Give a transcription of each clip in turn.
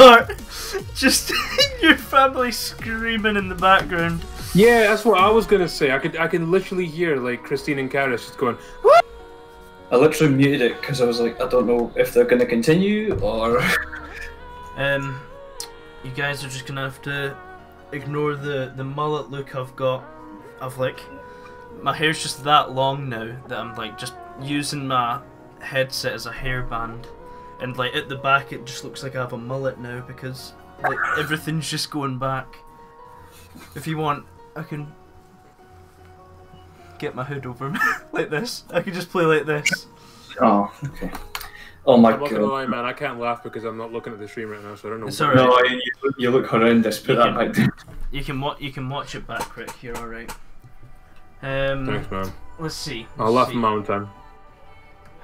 start! Just your family screaming in the background. Yeah, that's what I was gonna say. I could I can literally hear like Christine and Karis just going, I literally muted it because I was like, I don't know if they're gonna continue or. Um, you guys are just gonna have to ignore the, the mullet look I've got. I've like, my hair's just that long now that I'm like just using my headset as a hairband. And like at the back it just looks like I have a mullet now because like everything's just going back. If you want, I can get my hood over me like this. I can just play like this. Oh, okay. Oh my I'm not gonna god. lie, man, I can't laugh because I'm not looking at the stream right now, so I don't know. It's alright. No, I, you, look- you look horrendous. Put You that can- back down. You can wa- you can watch it back, Rick. You're all right. Um, Thanks, man. let's see. I'll laugh see. in my own time.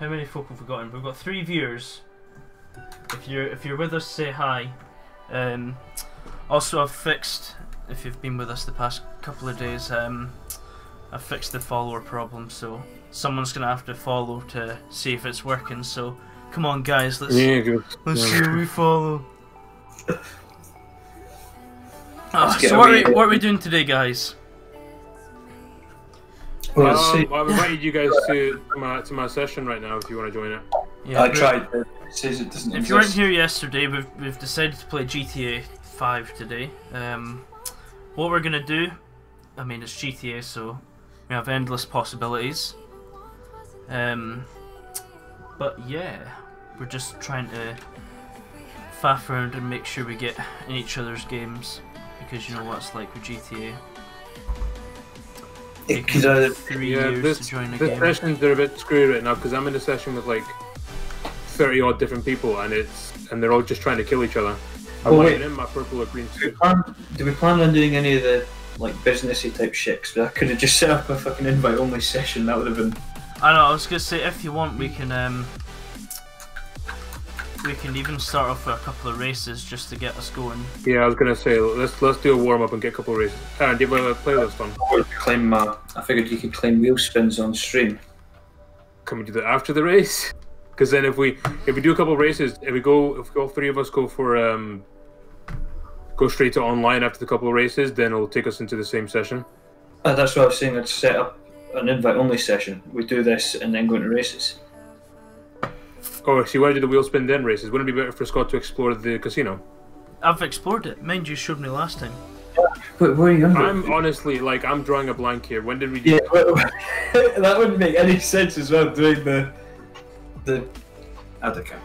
How many folk have we got in? We've got three viewers. If you're if you're with us, say hi. Um, also, I've fixed. If you've been with us the past couple of days, um, I've fixed the follower problem. So someone's gonna have to follow to see if it's working. So come on, guys, let's Yeah, let's see who we follow. Let's so what are, we, what are we doing today, guys? Well, let's see. Um, I've invited you guys to my to my session right now if you want to join it. Yeah, I tried. It says it doesn't If you weren't here yesterday, we've, we've decided to play GTA 5 today. Um, what we're gonna do, I mean, it's GTA, so we have endless possibilities. Um, but yeah, we're just trying to faff around and make sure we get in each other's games because you know what it's like with GTA. It Taking could, uh, three Yeah, years this to join a the game. sessions are a bit screwed right now because I'm in a session with like thirty odd different people and it's and they're all just trying to kill each other. I'm Oh, not wait. even in my purple or green do, we suit. plan, do we plan on doing any of the like businessy type shit? 'Cause I could have just set up a fucking invite only session. That would have been. I know. I was gonna say if you want, we can um, we can even start off with a couple of races just to get us going. Yeah, I was gonna say let's let's do a warm up and get a couple of races. Aaron, do you have a playlist on? I claim. Uh, I figured you could claim wheel spins on stream. Can we do that after the race? Because then if we if we do a couple of races, if we go if all three of us go for um go straight to online after the couple of races, then it'll take us into the same session. Uh, that's what I was saying. I'd set up an invite only session. We do this and then go into races. Oh, so you want to do the wheel spin then races? Wouldn't it be better for Scott to explore the casino? I've explored it. Mind you, showed me last time. Wait, where are you going? I'm honestly like I'm drawing a blank here. When did we do? Yeah, that wouldn't make any sense as well doing the the. I don't care.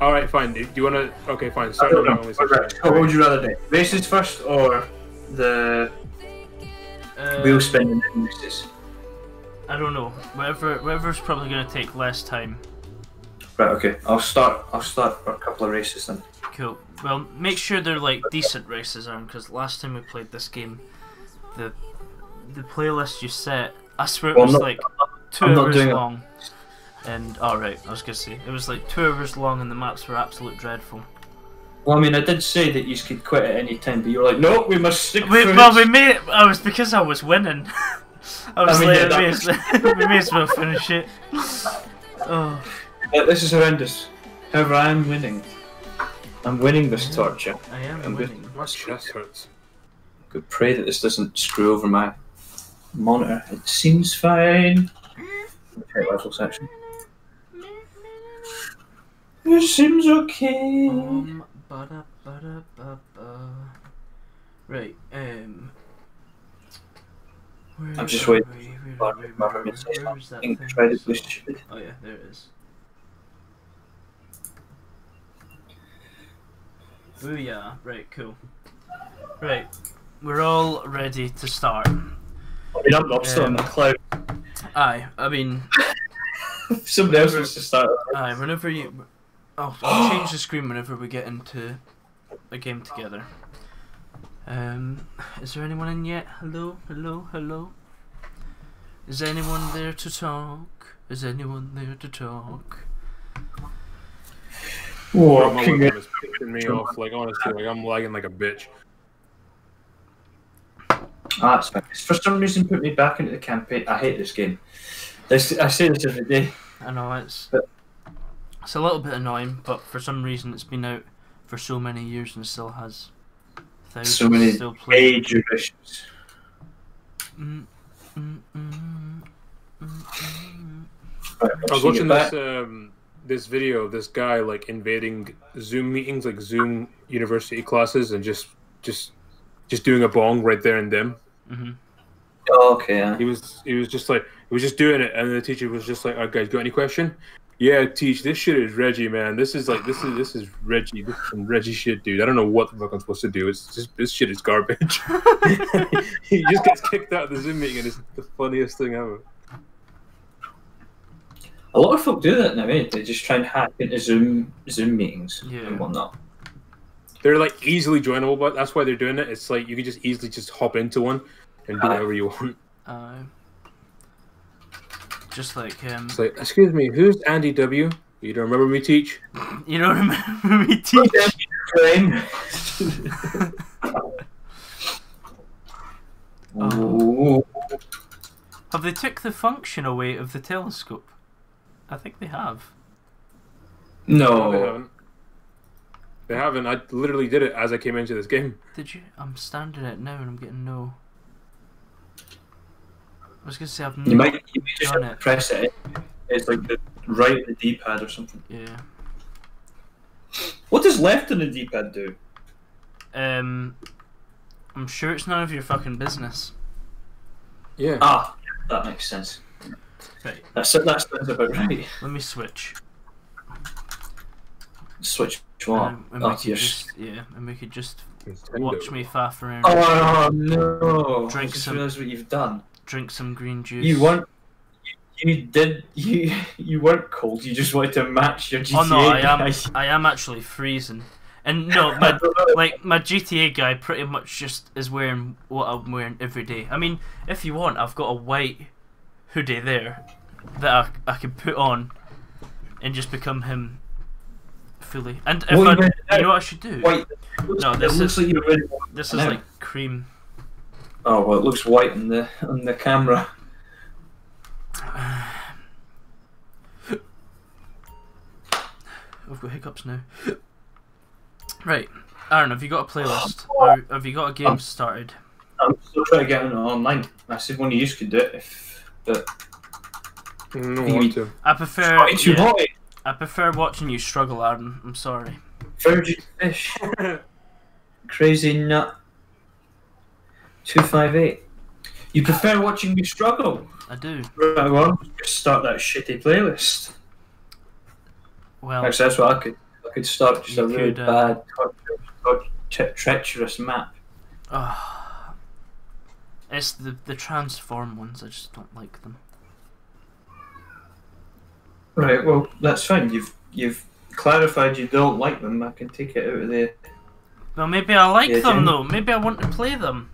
All right, fine. Do you want to? Okay, fine. I Start don't the know. Right, section. what would you rather do? Races first or the wheel Um, spin and then races? I don't know. Whatever, whatever's probably gonna take less time. Right. Okay. I'll start. I'll start a couple of races then. Cool. Well, make sure they're like decent races, Aaron, because last time we played this game, the the playlist you set, I swear it Well, was not- like 2 I'm not hours doing it. long. And alright, I was gonna say it was like two hours long, and the maps were absolute dreadful. Well, I mean, I did say that you could quit at any time, but you were like, "No, we must stick." We, well, this." we made. I was because I was winning. I was I mean, like, yeah, we, may was- as, we may as well finish it. Oh, Uh, This is horrendous. However, I am winning. I'm winning this torture. I am I'm good. winning. My chest hurts. Could pray that this doesn't screw over my monitor. It seems fine. Okay, level section. It seems okay. Um, ba-da, ba-da, ba-ba. Right, um. where I'm just waiting we? Where for are we? my Where- room to say where is that something. thing? Try to So- be stupid. Oh yeah, there it is. Booyah! Right, cool. Right, we're all ready to start. I mean, I'm, I'm still in the cloud. Aye, I mean, Somebody else wants to start. aye. Whenever you, oh, I'll change the screen whenever we get into a game together. Um, is there anyone in yet? Hello, hello, hello. Is anyone there to talk? Is anyone there to talk? Bro, my Walking webcam is pissing me off. Like honestly, like I'm lagging like a bitch. Ah, it's. It's for some reason put me back into the campaign. I hate this game. This, I say this every day. I know it's But- it's a little bit annoying, but for some reason it's been out for so many years and still has thousands So many still playing. age issues. Mm, mm, mm, mm, mm. I was watching you're this um this video of this guy like invading Zoom meetings, like Zoom university classes, and just just just doing a bong right there and then. Mhm. Oh, okay, yeah. He was he was just like he was just doing it, and the teacher was just like, "All right, guys, got any question?" Yeah, teach. This shit is Reggie, man. This is like this is this is Reggie. This is some Reggie shit, dude. I don't know what the fuck I'm supposed to do. It's just this shit is garbage. he just gets kicked out of the Zoom meeting, and it's the funniest thing ever. A lot of folk do that now, eh? They just try and hack into Zoom Zoom meetings Yeah. and whatnot. They're like easily joinable, but that's why they're doing it. It's like you can just easily just hop into one and do Aye. whatever you want. Uh, just like um, It's like, excuse me, who's Andy W? You don't remember me, teach? you don't remember me teach. Claim. Oh. Have they took the function away of the telescope? I think they have. No, they haven't. They haven't. I literally did it as I came into this game. Did you? I'm standing it now and I'm getting no. I was gonna say I've You might, you might just done have to it. press it. It's like the right the D-pad or something. Yeah. What does left on the D-pad do? Um, I'm sure it's none of your fucking business. Yeah. Ah, that makes sense. Right. That's that's, that's about right. Let me switch. Switch what? Um, and oh, just yeah, and we could just Nintendo. watch me faff around, Oh no! Drink I just some- realised what you've done. drink some green juice. You weren't. You did. You you weren't cold. You just wanted to match your GTA. Oh no, I am. guy. I am actually freezing. And no, my like my GTA guy pretty much just is wearing what I'm wearing every day. I mean, if you want, I've got a white hoodie there that I, I can put on and just become him fully. And if are I, you know what I should do? White. No, this is- like you're. This is like cream. Oh well, it looks white on the on the camera. I've got hiccups now. Right, Aaron, have you got a playlist? Or have you got a game Um, started? I'm still trying to get it online. I said one of you could do it, if but No, You- want to. I prefer. it's too yeah, hot. I prefer watching you struggle, Aaron. I'm sorry. Virgin fish. Crazy nut. Two five eight. You prefer watching me struggle? I do. Right, well, just start that shitty playlist. Well, Actually, that's what I could. I could start just You a really could, uh, bad, torturous, tor- tre- treacherous map. ah, it's the the transform ones. I just don't like them. Right. Well, that's fine. You've you've clarified you don't like them. I can take it out of there. Well, maybe I like Yeah, them Jen- though. Maybe I want to play them.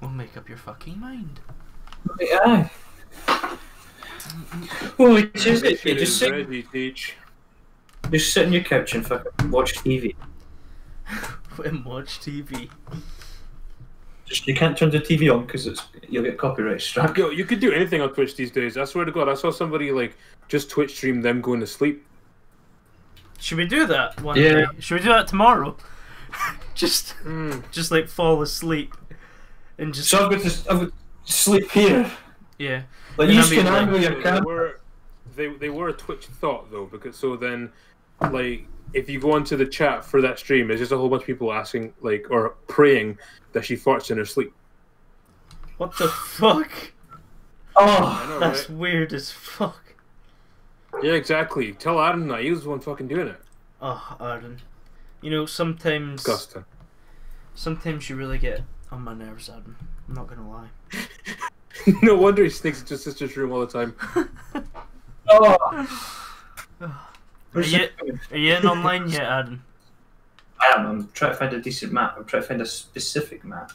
we'll make up your fucking mind. Aye. Well, it's just, Make you it just sit, ready, just sit on your couch and fucking watch TV. And watch TV. Just you can't turn the TV on because it's you'll get copyright struck. Yo, you could do anything on Twitch these days. I swear to God, I saw somebody like just Twitch stream them going to sleep. Should we do that one Yeah. day? Should we do that tomorrow? just, Mm. just like fall asleep, and just So I've got to, I've got to sleep here. yeah. Like And you I can like, angle So your they camera. were they they were a Twitch thought though because so then like if you go onto the chat for that stream, it's just a whole bunch of people asking like or praying that she farts in her sleep. What the fuck? Oh, know, That's right? weird as fuck. Yeah, exactly. Tell Adam that he was the one fucking doing it. Oh, Arden. You know, sometimes, Disgusting. sometimes you really get on my nerves, Arden. I'm not gonna lie. no wonder he sneaks into his sister's room all the time. oh. oh. Are you, are you in online yet, Adam? I am. I'm trying to find a decent map. I'm trying to find a specific map.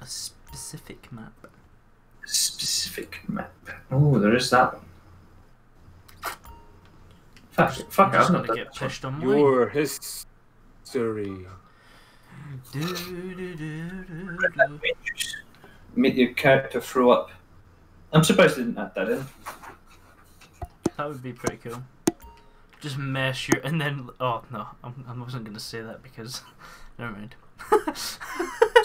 A specific map. A specific map. Oh, there is that one. Fuck, fuck I'm I've not gonna done get pushed on mine. Your history. Do, do, do, do, do. Make your character throw up. I'm surprised they didn't add that in. That would be pretty cool. Just mess your and then oh no, I'm, I wasn't gonna say that because never mind.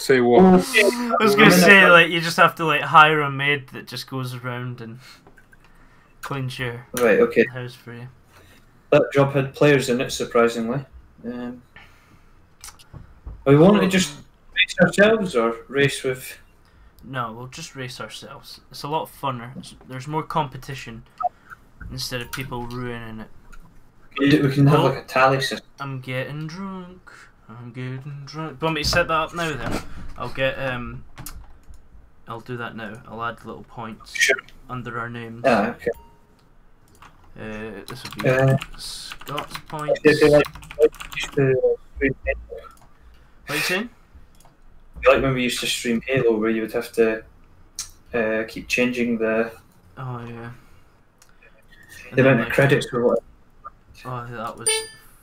Say what? I was gonna say like you just have to like hire a maid that just goes around and cleans your Right, okay. house for you. That job had players in it, surprisingly. Um, are we wanting to just race ourselves or race with. No, we'll just race ourselves. It's a lot funner. It's- There's more competition instead of people ruining it. We can- we can have like a tally system. I'm getting drunk. I'm getting drunk. Do you want me to set that up now then? I'll get um. I'll do that now. I'll add little points Sure. under our names. Ah, okay. Uh, this would be Uh, Scott's points. Like, like used to stream Halo? What are you saying? like when we used to stream Halo, where you would have to uh, keep changing the, Oh yeah. The amount of credits for what Oh, that was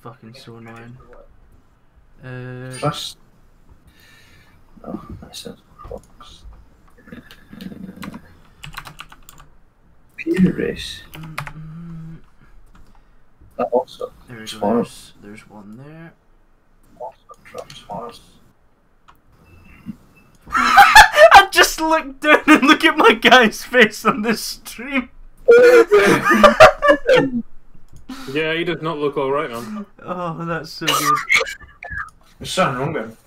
fucking so annoying. Uh, trust. Oh, that sounds box. Peer race. mm, mm, That also there we go. There's, there's one there. also. I just look down and look at my guy's face on this stream. Yeah, he does not look alright, man. Oh, that's so good. There's something wrong with him.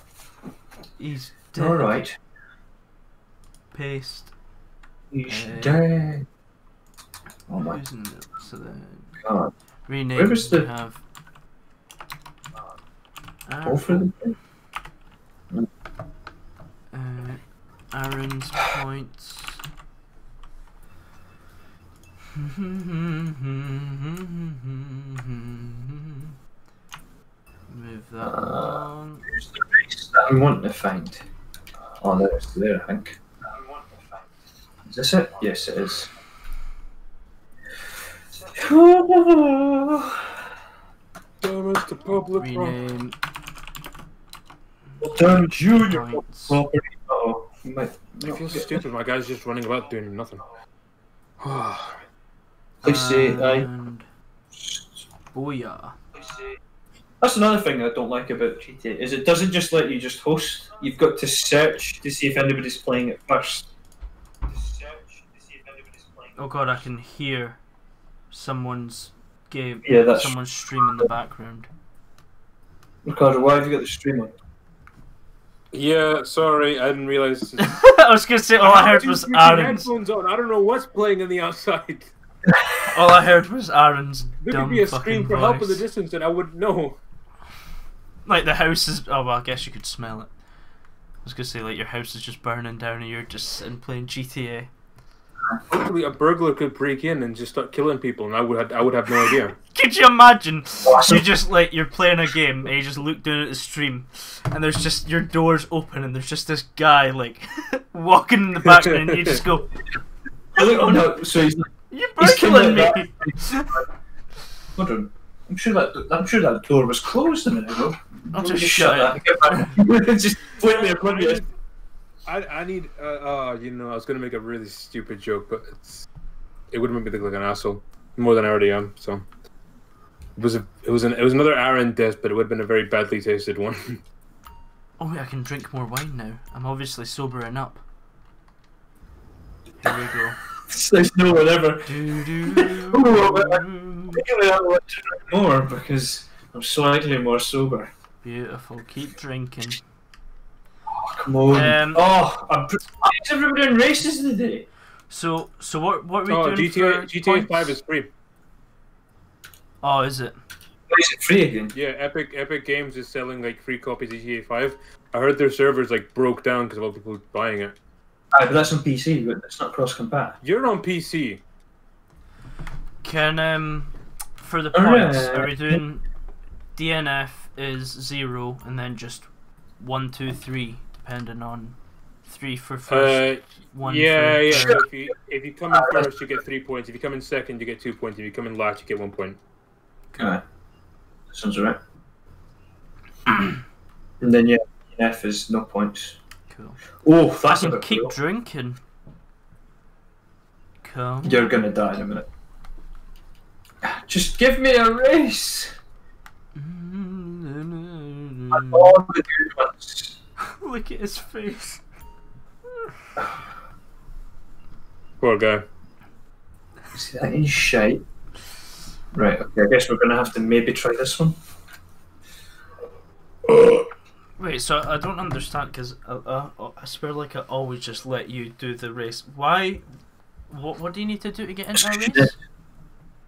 He's dead. Alright. Paste. He's Uh, dead. Oh my Who's in it? So then god. rename. Where was we the- have. Go for the Uh, Aaron's points. Move that Uh, along. Where's the race that I'm wanting to find? Oh, there it's there, I think. Is this it? Yes, it is. Damage to public property. Rename Turn junior points. property. Oh, might I feel get stupid. My guy's just running about doing nothing. Please say aye. Eh? And booyah. That's another thing I don't like about GTA is it doesn't just let you just host. You've got to search to see if anybody's playing it first. Oh god, I can hear someone's game. Yeah, that's- someone's stream in the background. Ricardo, why have you got the stream on? yeah, sorry, I didn't realize. I was gonna say all I heard Two was freaking Aaron's. headphones on. I don't know what's playing on the outside. All I heard was Aaron's There dumb could be a scream for help in the distance, and I wouldn't know. Like the house is. Oh well, I guess you could smell it. I was gonna say like your house is just burning down and you're just sitting playing GTA. Hopefully, a burglar could break in and just start killing people, and I would have, I would have no idea. Could you imagine? Awesome. You just like you're playing a game and you just look down at the stream and there's just your doors open and there's just this guy like walking in the background and you just go, Oh no! So he's like, You're He's burgling killing me! hold on. I'm sure that I'm sure that door was closed a minute ago. I'll Let just shut that and get back. just completely oblivious. I, I need, uh, uh, you know, I was gonna make a really stupid joke, but it's, it would make me look like an asshole more than I already am. So it was a, it was an, it was another Aaron death, but it would have been a very badly tasted one. Oh wait, I can drink more wine now. I'm obviously sobering up. Here we go. There's no whatever. Do, do, I- do. Really, I want to drink more because I'm slightly more sober. Beautiful. Keep drinking. Oh, come on. Um, oh, I'm. Pr- Why is everybody doing races today? So, so what? What are we oh, doing GTA, for GTA points? Five is free. Oh, is it? Why it free again? Yeah, Epic Epic Games is selling like free copies of GTA Five. I heard their servers like broke down because of all people buying it. Aye, but that's on PC, but it's not cross compat. You're on PC. Can um, for the Alright. points, are we doing DNF is zero and then just one, two, three, depending on three for first, Uh, one yeah, for yeah. third. If you if you come in first, you get three points. If you come in second, you get two points. If you come in last, you get one point. Aye. Sounds alright. and then yeah, F is no points. Cool. Oh, I that's a can bit keep cool. drinking. Cool. You're gonna die in a minute. Just give me a race. Mm-hmm. All the good ones. Look at his face. Poor guy. See that in shape. Right. Okay. I guess we're gonna have to maybe try this one. Wait, so I don't understand because I, I, I swear like I always just let you do the race. Why? What What do you need to do to get into a race?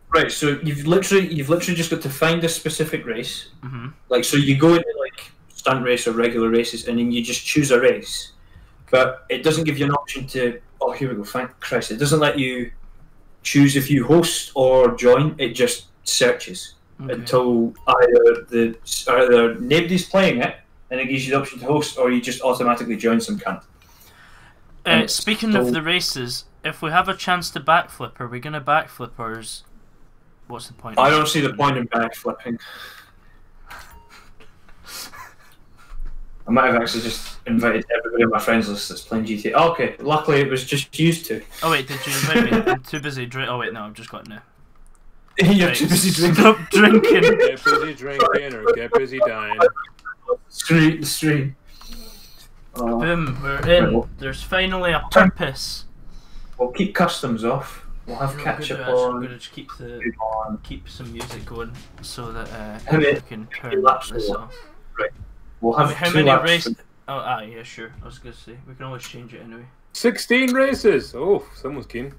Right. So you've literally you've literally just got to find a specific race. hmm Like so, you go into like stunt race or regular races, and then you just choose a race. But it doesn't give you an option to. Oh, here we go. Thank Christ! It doesn't let you choose if you host or join. It just searches Okay. until either the either nobody's playing it, and it gives you the option to host, or you just automatically join some cunt. Uh, it's speaking of the races, if we have a chance to backflip, are we gonna backflip or is what's the point? I don't see the point in backflipping. I might have actually just invited everybody on my friends list that's playing GTA. Oh, okay, luckily it was just used to. Oh wait, did you invite me? I'm too busy drink. Oh wait, no, I've just got now. You're Right, too busy drinking. Stop drinking. Get busy drinking or get busy dying. Screw the stream. Uh, Boom, we're in. Well- There's finally a purpose. we'll keep customs off. We'll have I'm catch up actually- I'm on. gonna just keep the on. keep some music going so that uh, How we can how turn many laps this will- off. We'll How, have how two many races? Oh, ah, yeah, sure. I was gonna say we can always change it anyway. 16 races. Oh, someone's keen.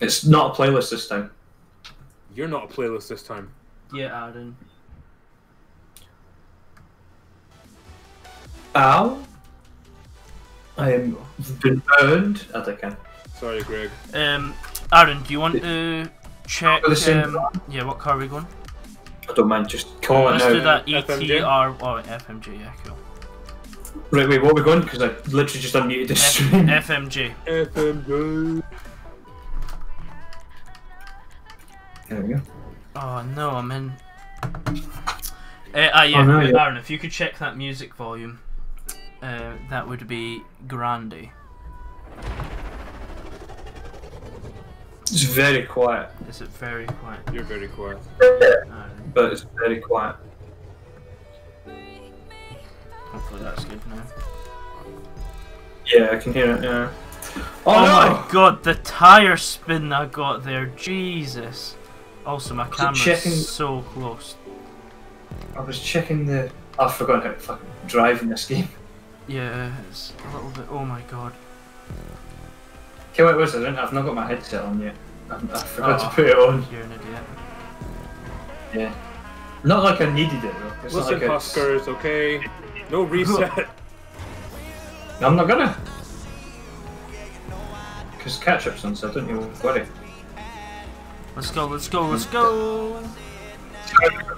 It's not a playlist this time. You're not a playlist this time. Yeah, Aaron. Ow. I am been burned. I think I. Sorry, Greg. Um, Aaron, do you want to check? For the same Um, yeah, what car are we going? I don't mind. Just call it Let's do that ETR. Oh, FMJ. Yeah, cool. Right, wait. What are we going? Because I literally just unmuted the F- stream. FMJ. FMJ. There we go. Oh no, I'm in. Uh, ah, yeah, Oh, no, yeah. Aaron, if you could check that music volume, uh, that would be Grande. It's very quiet, Is it very quiet? You're very quiet. Aaron, but it's very quiet. hopefully that's good now. Yeah, I can hear it. Yeah. Oh, Oh, no! my god, the tire spin I got there, Jesus. Also, my it camera's checking- so close. I was checking the. I forgot how to fucking drive in this game. Yeah, it's a little bit. Oh my god. Okay, wait, what's it? I've not got my headset on yet. I, I forgot Oh. to put it on. You're an idiot. Yeah. Not like I needed it though. It's Listen, not like Huskers, okay? No reset. It's... I'm not gonna. Because catch up's on, so don't you worry. Let's go, let's go, let's mm. go!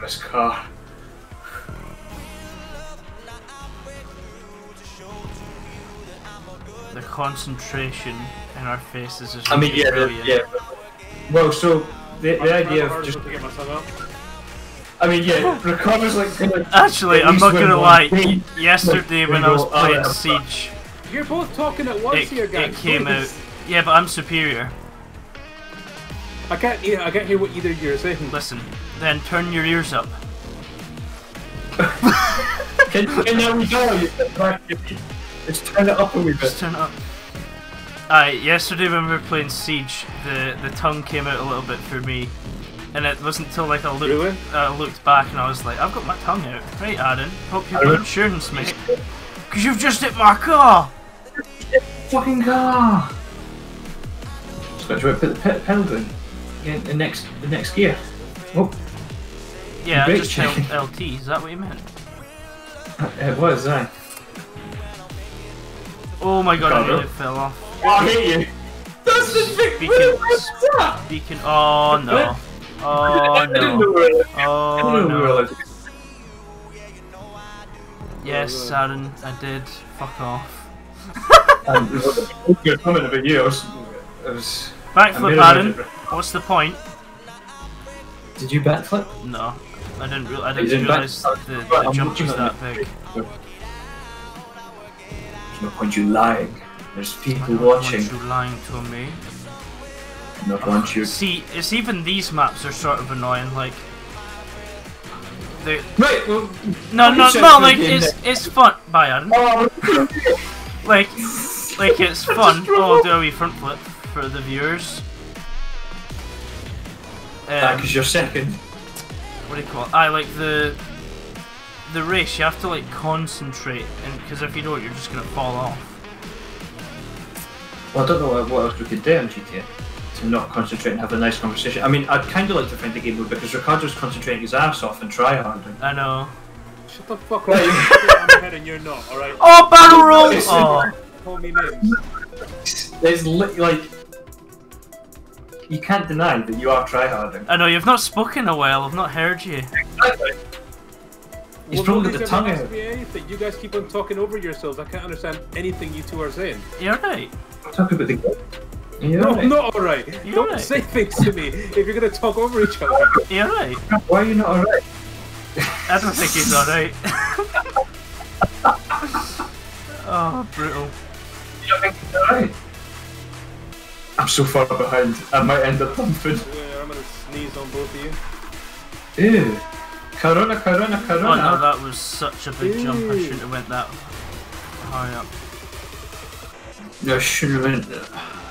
This car. Concentration in our faces is I mean, really yeah, brilliant. yeah. Well, so the, the idea of just. to get myself up. I mean, yeah, Ricardo's like. Gonna, Actually, I'm not gonna lie. thing. y- Yesterday when I was go, playing "Oh. Siege, You're both talking at once it, here, guys. it came out. Yeah, but I'm superior. I can't hear. I can't hear what either of you are saying. Listen, then turn your ears up. Can, can now we go? You get back. Let's turn it up a wee Just bit. turn it up. Aye, yesterday when we were playing Siege, the the tongue came out a little bit for me, and it wasn't until like I looked Really? uh, looked back and I was like, I've got my tongue out. Right, Aaron. Hope you've I got insurance, mate. Cause you've just hit my car. Fucking car! So, you want to put the pedal down? In the next, the next gear. Oh, Yeah, I just. LT. Is that what you meant? it was, aye. Oh my god, I nearly fell off. Oh, I hate you! That's the big Speaking- what was that? Beacon. Oh no. Oh, oh I didn't know no. we were I Oh didn't know we were no. Yes, Aaron, I did. Fuck off. Good comment about you. I was, I was. Backflip, a Aaron. What's the point? Did you backflip? No, I didn't. Re- I didn't didn't back- realize the, the I'm jump was that big. There's no point you lying. There's people watching. you lying to me. Not want you. See, it's even these maps are sort of annoying. Like, they Right. Well, no, no, no. Like, it's it's fun. Bye, Aaron. oh, Like, like it's fun. Oh, do a wee front flip for the viewers. Um, because you're second. what do you call it? I like the the race. You have to like concentrate, and because if you don't, you're just gonna fall off. Well, I don't know what, what else we could do on GTA to not concentrate and have a nice conversation. I mean, I'd kind of like to find a game mode because Ricardo's concentrating his ass off and try harding. I know. Shut the fuck up. I'm ahead and you're not. All right. Oh, battle roll! Oh, Call me names. There's li- like, you can't deny that you are tryharding. I know you've not spoken a while. I've not heard you. He's Well, probably got the tongue asked out. You guys keep on talking over yourselves. I can't understand anything you two are saying. You're right. Talk about the game. Yeah, No, right. I'm not alright. You're Don't right. say things to me if you're gonna talk over each other. You're right. Why are you not alright? I don't think he's alright. oh, brutal. You don't think he's alright? I'm so far behind. I might end up thumping. Yeah, I'm gonna sneeze on both of you. Ew. Corona, Corona, Oh no, that was such a big jump. I shouldn't have went that high up. No, should have been.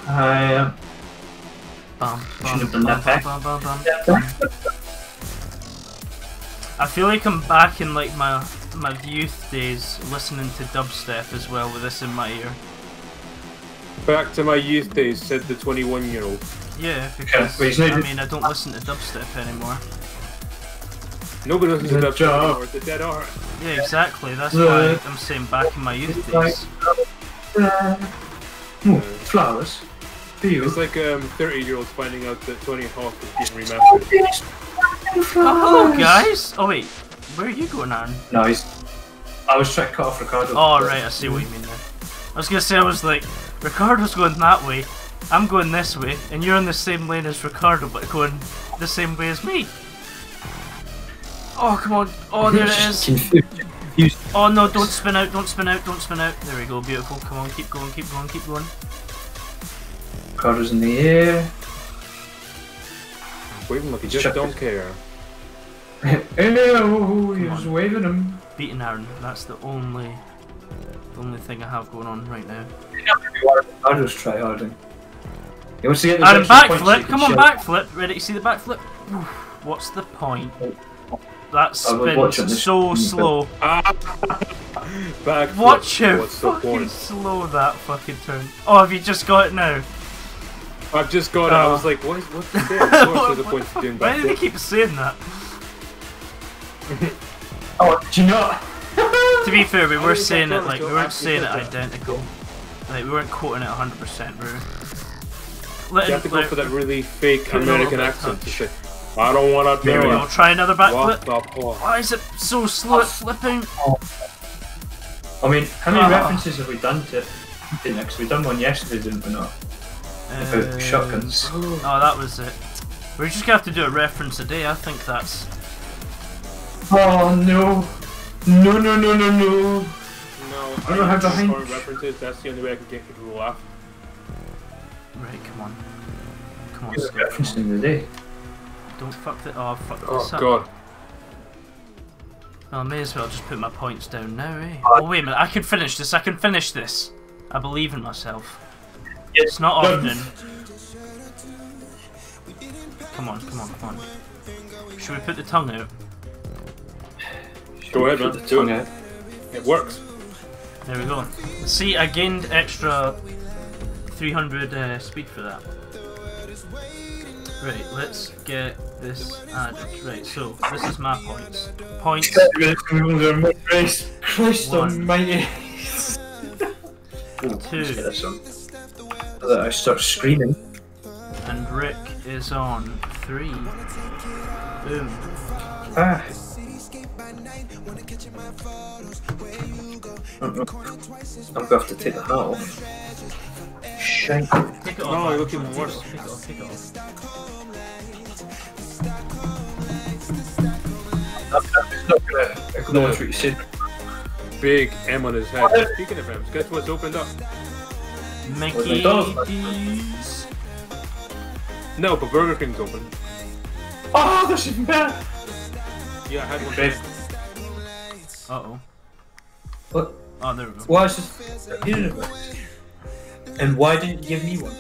I uh, Bum, Shouldn't have bum, that bum, back. bum, bum, bum. I feel like I'm back in like my my youth days, listening to dubstep as well with this in my ear. Back to my youth days, said the 21 year old. Yeah, because but he's not I mean I don't listen to dubstep anymore. Nobody listens to dubstep job. anymore. It's a dead art. Yeah, exactly. That's Yeah. why I'm saying back in my youth Like- days. Flowers. For you. It's like um, 30 year olds finding out that Tony Hawk is getting remastered. Oh, hello guys. Oh wait, where are you going, Aaron? No, he's. I was trying to cut off Ricardo. Oh right, I see what you mean now. I was gonna say I was like, Ricardo's going that way, I'm going this way, and you're in the same lane as Ricardo, but going the same way as me. Oh come on! Oh there it is! Confused. Confused. Oh no! Don't spin out! Don't spin out! Don't spin out! There we go. Beautiful. Come on, keep going, keep going, keep going. Ricardo's in the air. Waving like he just Check don't it. care. Ew, he was waving him. Beating Aaron. That's the only, the only thing I have going on right now. I'll just try harding. He wants to get the Aaron, extra so backflip! Come on, backflip! Ready to see the backflip? What's the point? Oh. That I was watching spin's so slow. Back. Watch how fucking slow that fucking turn. Oh, have you just got it now? I've just got it. I was like, what is what's the point? Of course, there's a point to doing Why do they keep saying that? Oh, do you not? To be fair, we were mean, saying it like we weren't saying it good, though. identical. Like we weren't quoting it 100%. We were You have to go for that really fake put a little American accent to touch. Say, I don't want to There do we it. go. Try another What backflip. Why is it so slow at flipping? I mean, how many Ah. references have we done to to next? We done one yesterday, didn't we? Not about Uh, shotguns. Oh, that was it. We're just gonna have to do a reference a day. I think that's. Oh no, no, no, no, no, no. No, I don't have use behind- foreign references. That's the only way I can get people to laugh. Right, come on. Come on, You're Steve. referencing the day. Don't fuck the. Oh, fuck Oh this up. god. Well, I may as well just put my points down now, eh? Oh, wait a minute. I can finish this. I can finish this. I believe in myself. Yes, It's not done. often. Come on, come on, come on. Should we put the tongue out? Go ahead, Put man. the Do tongue it. out. It works. There we go. See, I gained extra 300 uh, speed for that. Right, let's get this added. Right, so this is my points. Points. Christ One. almighty. Two. Let's get this on. So that I start screaming. And Rick is on three. Boom. Ah. I'm going to have to take the hat off. Shite. Take it No, off. you're looking worse. Take it off. Take it off. I'm not going to acknowledge what you said. Big M on his head. Speaking of M's, guess what's opened up? Mickey D's. No, but Burger King's open. Oh, that's even better. Yeah, I had one. Uh oh. What? Oh, there we go. Why is this hearing about? And why didn't you give me one?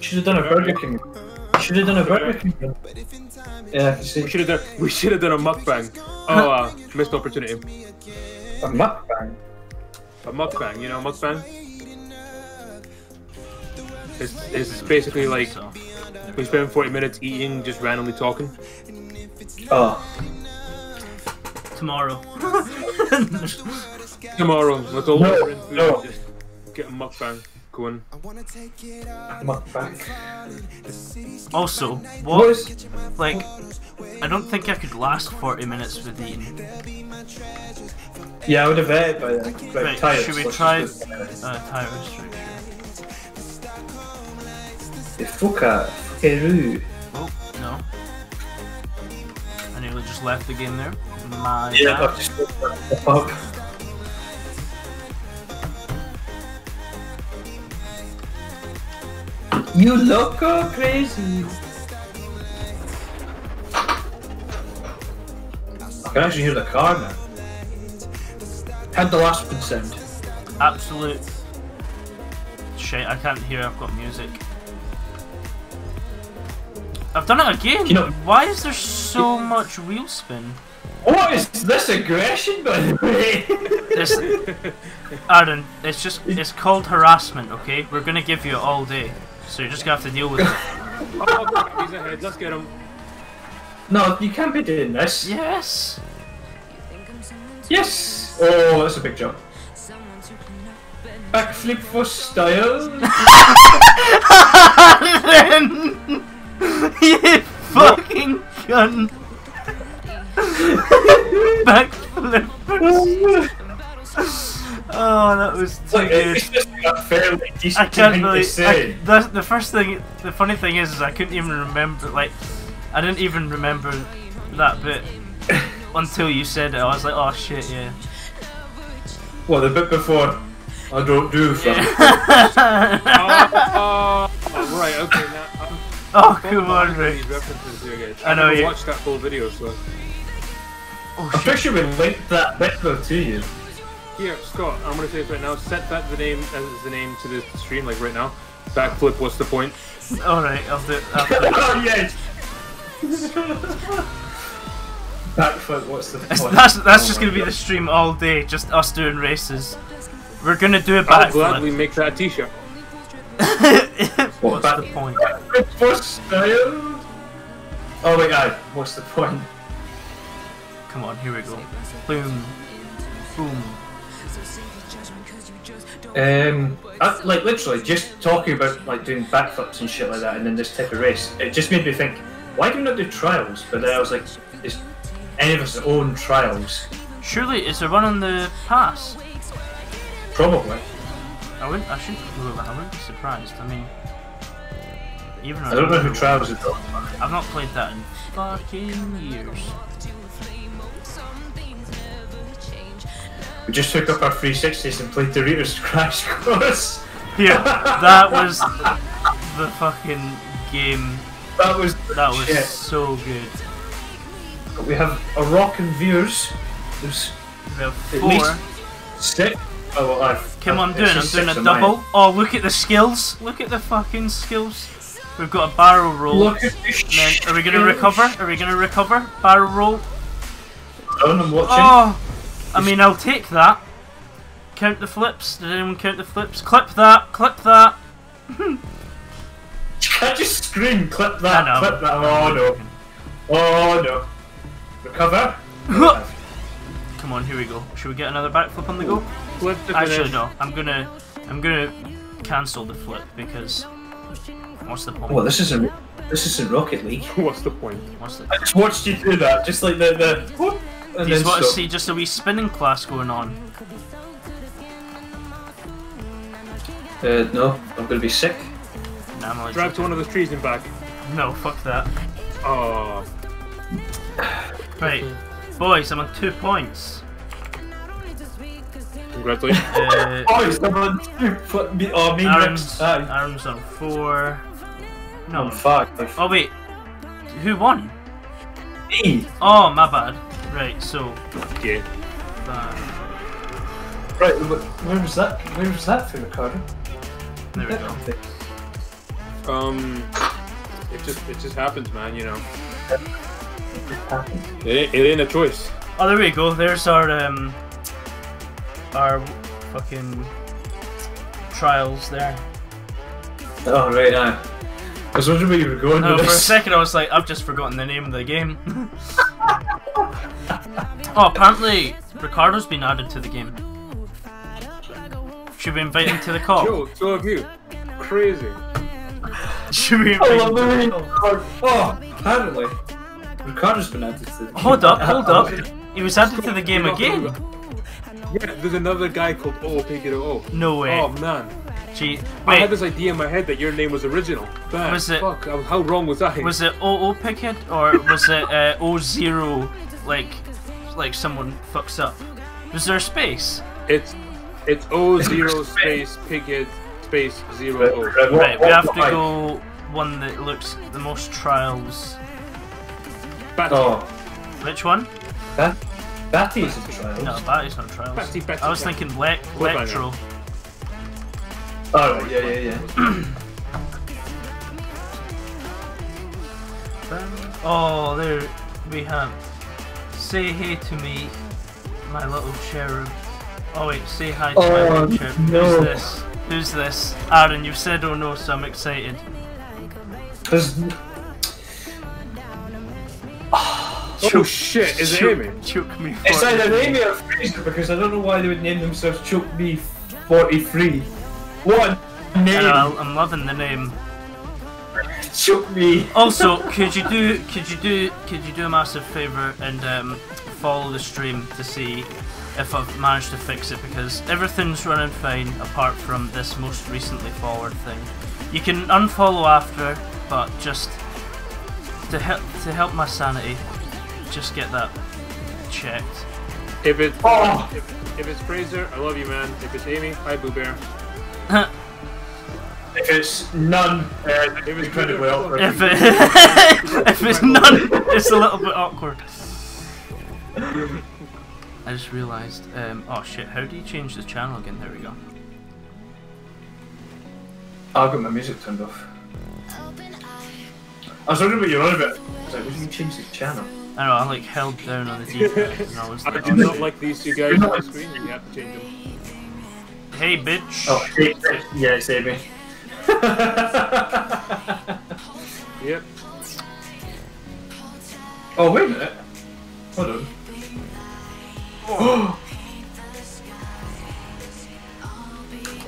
Should have done a Burger King. Should have done a Burger King. Yeah, see. We should have done. We should have done a mukbang. Oh, uh, missed opportunity. A mukbang. A mukbang, you know, mukbang. It's, it's basically like we spend 40 minutes eating, just randomly talking. Oh, tomorrow. Tomorrow, let's all No, order in food no. just get a mukbang going. mukbang. also, What what? is? Like, I don't think I could last 40 minutes with eating. Yeah, I would have ate by then. Right, Right, tired. should we let's try just do it. uh, tire restriction? The fucker, fuckeroo. Oh, no. I nearly just left the game there. My Yeah, bad. I've just up. You loco crazy. I can actually hear the car now. How'd the last one sound? Absolute shit. I can't hear. I've got music. I've done it again. You know- Why is there so much wheel spin? What is this aggression, by the way? This, Aaron, it's just it's called harassment. Okay, we're gonna give you it all day, so you're just gonna have to deal with it. Oh, crap, he's ahead. Let's get him. no, you can't be doing this. Yes. Yes! Oh, that's a big jump. Backflip for style. then you fucking cunt. Backflippers. Oh, that was too Like, good. it's just a fairly I can't thing to say. I, the, the first thing, the funny thing is, is I couldn't even remember. Like, I didn't even remember that bit until you said it. I was like, oh shit, yeah. Well, the bit before, I don't do from. Oh, oh, right, okay. Now, I'm oh come on, these Rick. references here, guys. I know you- watched that full video, so. Oh I'm shit. pretty sure we linked that bit though to you. Here, Scott, I'm gonna say this right now. Set that the name as the name to the stream, like right now. Backflip. What's the point? All right, I'll do. I'll oh yes. Backfoot. What's the That's point? that's, that's Oh just gonna be the stream all day, just us doing races. We're gonna do a I'll gladly backflip. make that a t-shirt. What's back- the point? Backflip for style. Oh wait, aye. What's the point? Come on, here we go. Boom, boom. Um, I, like literally just talking about like doing backflips and shit like that, and then this type of race, it just made me think, why do we not do trials? But then I was like, is any of us own trials? Surely, is there one on the pass? Probably. I wouldn't. I shouldn't. I wouldn't be surprised. I mean, even I don't know who trials is. though. I've not played that in fucking years. We just took up our 360s and played Doritos Crash Course. Yeah, that was the fucking game. That was That was shit. so good. We have a rock and viewers. There's We have At four. least six. Oh, well, I've, Come on, I've- doing. I'm doing a mine. double. Oh, look at the skills. Look at the fucking skills. We've got a barrel roll. Look at then, are we gonna recover? Are we gonna recover? Barrel roll. Done, I'm watching. Oh, I mean, I'll take that. Count the flips. Did anyone count the flips? Clip that. Clip that. Can't just scream, clip that, I know. clip that. Oh no. Oh no. Recover. Come on, here we go. Should we get another backflip on the go? Flip the Actually, no. I'm gonna, I'm gonna cancel the flip because what's the point? Well, this is a, This isn't Rocket League. What's the point? What's the? I just watched you do that, just like the the. Whoop, And Do you want to see just a wee spinning class going on? Uh, no, I'm gonna be sick. Nah, I'm only Drive to one of those trees and back. No, fuck that. Oh, Right, boys, I'm on two points. congratulations. Uh, Oh, he's number two. Put me. Oh, me Aaron's, next. Aye. On four. No. On five. Oh wait, who won? Me. Oh, my bad. Right, so yeah. uh, Right. wh- Where was that? Where was that for Ricardo? there we go. Um, it just it just happens, man. You know, happened. it ain't, it ain't a choice. Oh, there we go. There's our um, our fucking trials there. Oh right, aye. I was wondering where you were going No, with for a second I was like, I've just forgotten the name of the game. oh, apparently Ricardo's been added to the game. Should we invite him to the call? Yo, so have you. Crazy. Should we Oh, invite him to the call? oh, apparently. Ricardo's been added to the Hold up, hold up. He was added to the game again. Yeah, there's another guy called Oh Pick It Oh. No way. Oh man, Gee, I had this idea in my head that your name was original. Man, Was it- Fuck, I was- how wrong was I? was it OO Pighead or was it uh, O zero like like someone fucks up? Was there a space? It's it's O zero space Pighead space zero Right, O. right, what- Right, we have to go one that looks the most trials. Battle. Oh, Which one? That that is a trial. No, Batty's not trials. Batty, Batty, I was Batty. thinking le- Cliffhanger. Electro. Oh right, yeah, yeah, yeah. Um, oh, there we have. Say hey to me, my little cherub. Oh wait, say hi to my Oh, little cherub. no. Who's this? Who's this? Aaron, you've said oh no, so I'm excited. There's Oh shit! Is it Amy? Choke me. it's for- either Amy or Fraser because I don't know why they would name themselves Choke Me 43. What a I name! know, I'll- I'm loving the name. Choke Me. Also, could you do could you do could you do a massive favour and um, follow the stream to see if I've managed to fix it because everything's running fine apart from this most recently forward thing. You can unfollow after, but just to help to help my sanity, just get that checked. If it's Oh. if, if it's Fraser, I love you, man. If it's Amy, hi, Boo Bear. If it's none, uh, it was it's incredibly awkward. if it if it's none, it's a little bit awkward. I just realised. Um, oh shit! How do you change the channel again? There we go. I've got my music turned off. I was wondering what you're on about. I was like, what do you change the channel? I don't know. I like held down on the D-pad and I was I like, do oh, not like these two guys on the screen. You have to change them. Hey, bitch. Oh, hey, hey, yeah, it's Amy. Yep. oh, wait a minute. Hold on.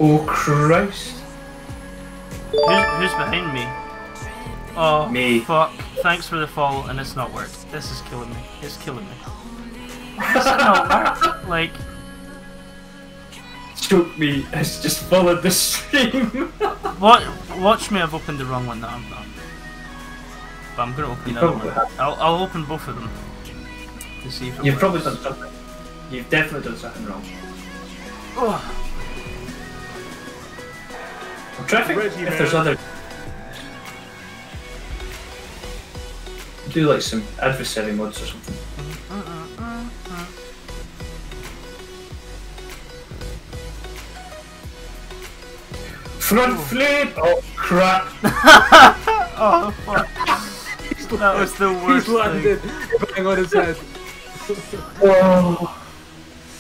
oh, Christ. Who's, who's behind me? Oh, Me. fuck. Thanks for the follow, and it's not worked. This is killing me. It's killing me. Why does it not work? Like, Choke Me has just followed the stream. what? Watch me. I've opened the wrong one. No, I'm not. But I'm gonna open You the other probably one. have. I'll, I'll open both of them to see if it You've works. probably done something. You've definitely done something wrong. Oh, I'm trying to think Reggie, if there's other. Do like some adversary mods or something. Front flip! Oh crap! oh, fuck. that was the worst He's landed. Bang on his head. Oh.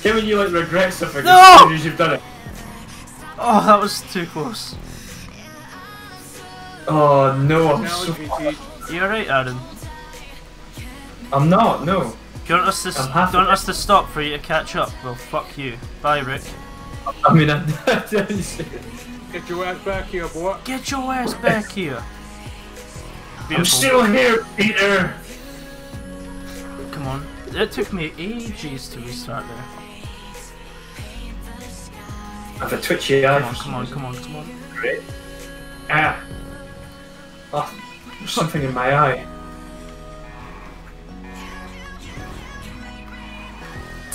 When you like regret something No! as soon as you've done it. Oh, that was too close. Oh no, I'm so. Challenge me, Teach. You alright, Aaron? I'm not, no. Do you want us to, do you want us to stop for you to catch up? Well, fuck you. Bye, Rick. I mean, I, Get your ass back here, boy. Get your ass back here. I'm still here, Peter! Come on. That took me ages to restart there. I have a twitchy eye. Come on, come on, come on, come on. Great. Ah. Oh, there's something in my eye.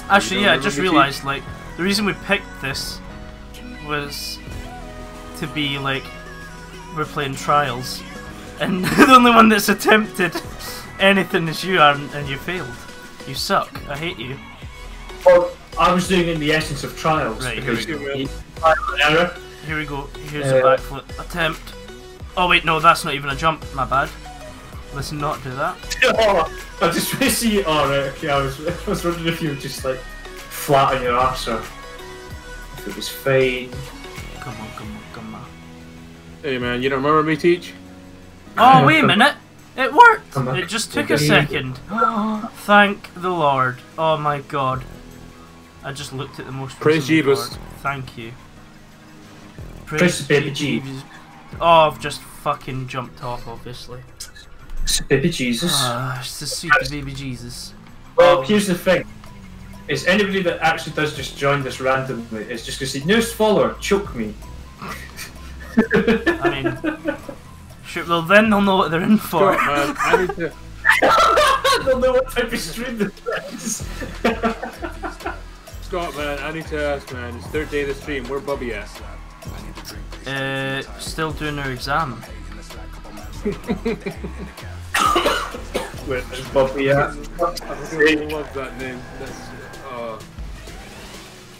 Actually, yeah, I just realised, like, the reason we picked this was to be, like, we're playing Trials. And the only one that's attempted anything is you, Aaron, and you failed. You suck. I hate you. Well, I was doing it in the essence of trials Right, because here we go. and error. Here we go. Here's a Uh, backflip attempt. Oh wait, no, that's not even a jump. My bad. Let's not do that. Oh, I just want to see. Oh right, okay. I was, I was wondering if you were just like flat on your arse or if it was fine. Come on, Hey, man, you don't remember me, Teach? Oh wait a minute! It worked. It just took a Okay. second. Thank the Lord. Oh my God. I just looked at the most. Praise recent Jeebus. Thank you. Praise the baby Je- Jeebs. Oh, I've just fucking jumped off, obviously. Baby Jesus. Ah, it's the sweet baby Jesus. Well, here's the thing. Is anybody that actually does just join this randomly is just gonna say, newest follower, choke me. I mean, sure. Well, then they'll know what they're in for. God, I need to. I don't know what type of stream this is. Scott, man, I need to ask, man. It's third day of the stream. Where Bubby at? Uh, still doing her exam. Where's Bubby at? I fucking love that name. That's, uh,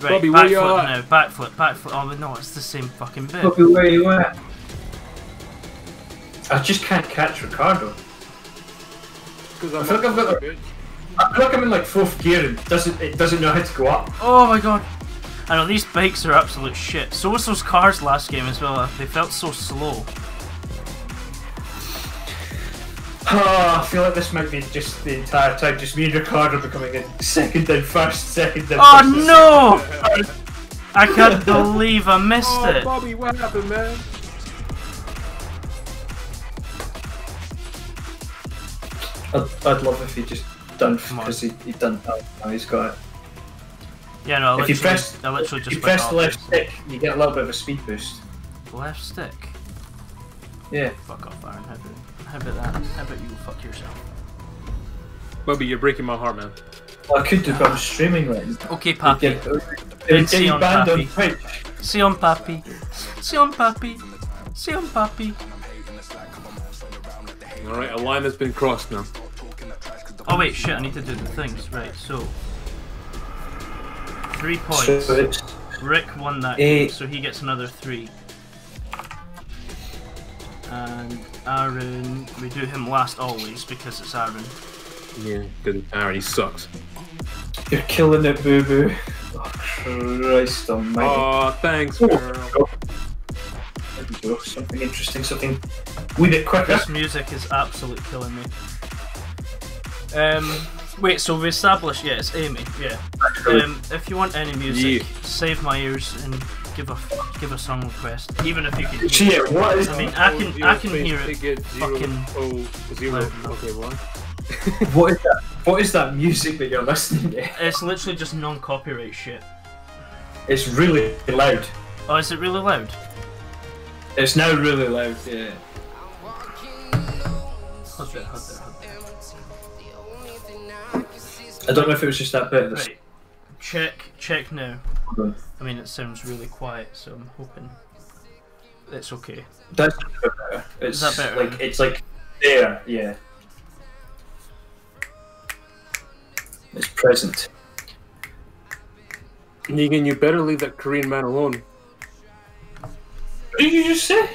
Right, Bobby, where you backflip at? now. Backflip, backflip. Oh no, it's the same fucking bit. Bobby, where you at? I just can't catch Ricardo. because I'm feel like I've got a- bitch. I feel like I'm in like fourth gear and doesn't it doesn't know how to go up. Oh my god. I know these bikes are absolute shit. So was those cars last game as well. They felt so slow. Oh, I feel like this might be just the entire time, just me and Ricardo becoming a second then first, second then Oh first. no! I can't believe I missed Oh, it. Bobby, what happened, man? I'd, I'd love if he just done Come because he he done that. Now he's got it. Yeah, no, I If you press- I literally If just you press the left stick, you get a little bit of a speed boost. Left stick. Yeah. Fuck off, Aaron. How about, how about that? How about you fuck yourself? Bobby, you're breaking my heart, man. Well, I could do, but I'm streaming right now. Okay, Papi. Get, Then get see you on banned on Papi. Twitch. See on Papi. See on Papi. See on Papi. Alright, a line has been crossed now. Oh wait, shit, I need to do the things. Right, so. Three points. So Rick won that Eight. game, so he gets another three. And Aaron, we do him last always because it's Aaron. Yeah, because Aaron, he sucks. you're killing it, boo boo. Oh Christ Almighty! Oh, thanks, girl. There we go. Something interesting. Something a wee bit quicker. This music is absolutely killing me. Um, wait, so we established, yeah, it's Amy, yeah. Um, if you want any music, Yeah. save my ears and give a give a song request, even if you can. Hear Gee, it. what is? I mean, I can I can hear it. zero, fucking oh, zero. Okay, what? What is that? What is that music that you're listening to? It's literally just non-copyright shit. It's really loud. Oh, is it really loud? It's now really loud. Yeah. Hold there, hold there, hold there. I don't know if it was just that bit. That's Right. Check, check now. I mean, it sounds really quiet, so I'm hoping it's okay. That's a better. It's that better? like it's like there. Yeah. It's present. Negan, you better leave that Korean man alone. What did you just say?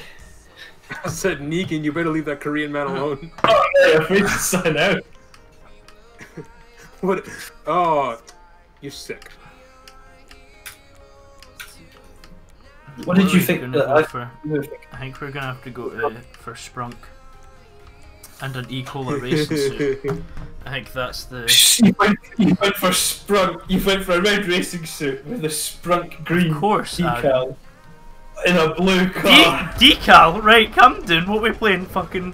I said, Negan, you better leave that Korean man alone. Oh, yeah, I'm ready to sign out. what? Oh, you're sick. What did you think gonna that go I- for? I think we're gonna have to go to, for Sprunk and an E. Cola racing suit. I think that's the. You went, you went for sprunk. You went for a red racing suit with a sprunk green Of course, Aaron. decal in a blue De- car. decal, right? Come doing. What we playing? Fucking.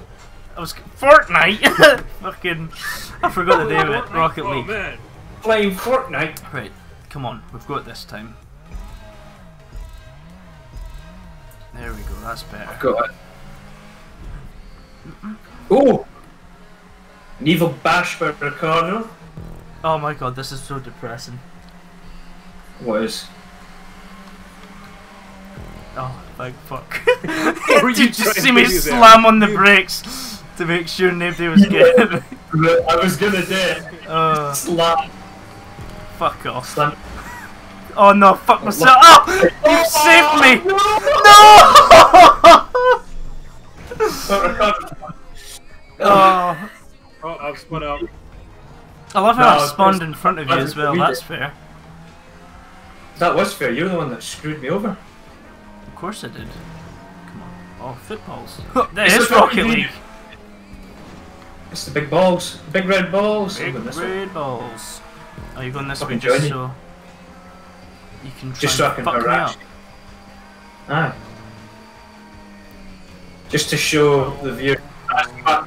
I was Fortnite. fucking. I forgot the name of it. Rocket Oh League. man. Playing Fortnite. Right, come on, we've got this time. There we go, that's better. I got it. Oh! An evil bash by Ricardo. Oh my god, this is so depressing. What is? Oh, thank fuck. Did you trying see me do there? slam on the brakes to make sure nobody was getting me? I was gonna do it. Uh, oh, Slap. fuck off. Slam. Oh no, fuck myself. Oh! You saved me! No! Oh, Oh. Oh, I've spun out. I love how No, I it's- spawned in front of you as well, that's fair. That was fair. You're the one that screwed me over. Of course I did. Come on. Oh, footballs. That It's is a Rocket fucking- League. It's the big balls. The big red balls. Big I'm going this way. red balls. Are you going this way Fucking just join so you can try Just so I can fuck harass up? you. Aye. Just to show the viewer.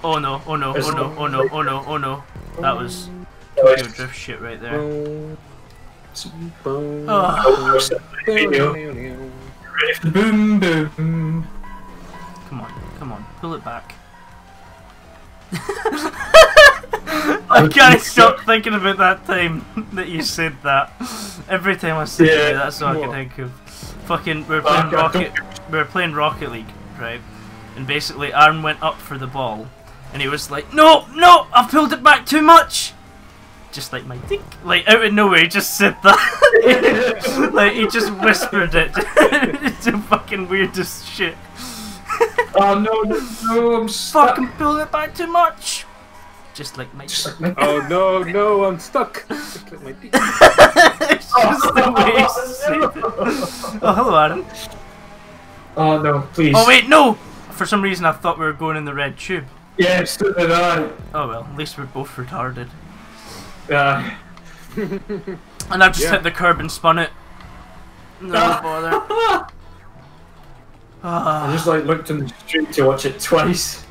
Oh no, oh no, oh no, no- oh no, oh no, oh no. That was Oh, Tokyo Drift shit right there. Boom, boom, Oh, video. Ready for the boom boom. come on, come on, pull it back. I can't stop thinking about that time that you said that. Every time I say Yeah, it, that's all I can think of. Fucking, we were playing God, Rocket, we were playing Rocket League, right? And basically, Aaron went up for the ball, and he was like, "No, no, I've pulled it back too much." Just like my dick, like out of nowhere, he just said that. like he just whispered it. it's the fucking weirdest shit. Oh no, no, no! I'm stuck. Fucking pulled it back too much. Just like my. Just like my- Oh no, no, I'm stuck. Just like my dick. it's just the way he. Oh, hello, Adam. Oh no, please. Oh wait, no. For some reason, I thought we were going in the red tube. Yes, so did I. Oh well, at least we're both retarded. Uh, And I just Yeah. hit the curb and spun it. No bother. I Ah, just like looked on the street to watch it twice.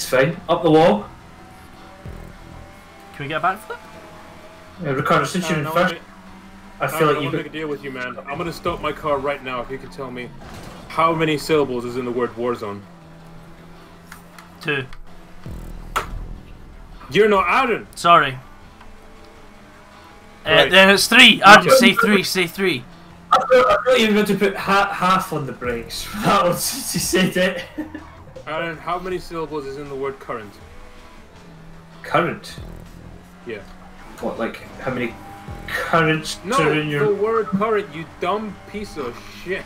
It's fine. Up the wall. can we get a backflip? Uh, Ricardo, since you're in no, first, wait. I I feel feel like I you. want to make a deal with you, man. I'm gonna stop my car right now if you can tell me how many syllables is in the word Warzone. Two. You're not Aaron. Sorry. Uh, Right. then it's three. Adam, say three. Say three. I thought, I thought you were going to put ha- half on the brakes that was, since you said it. Aaron, how many syllables is in the word current? Current. Yeah. What, like how many currents No, are in your... No, the word current, you dumb piece of shit.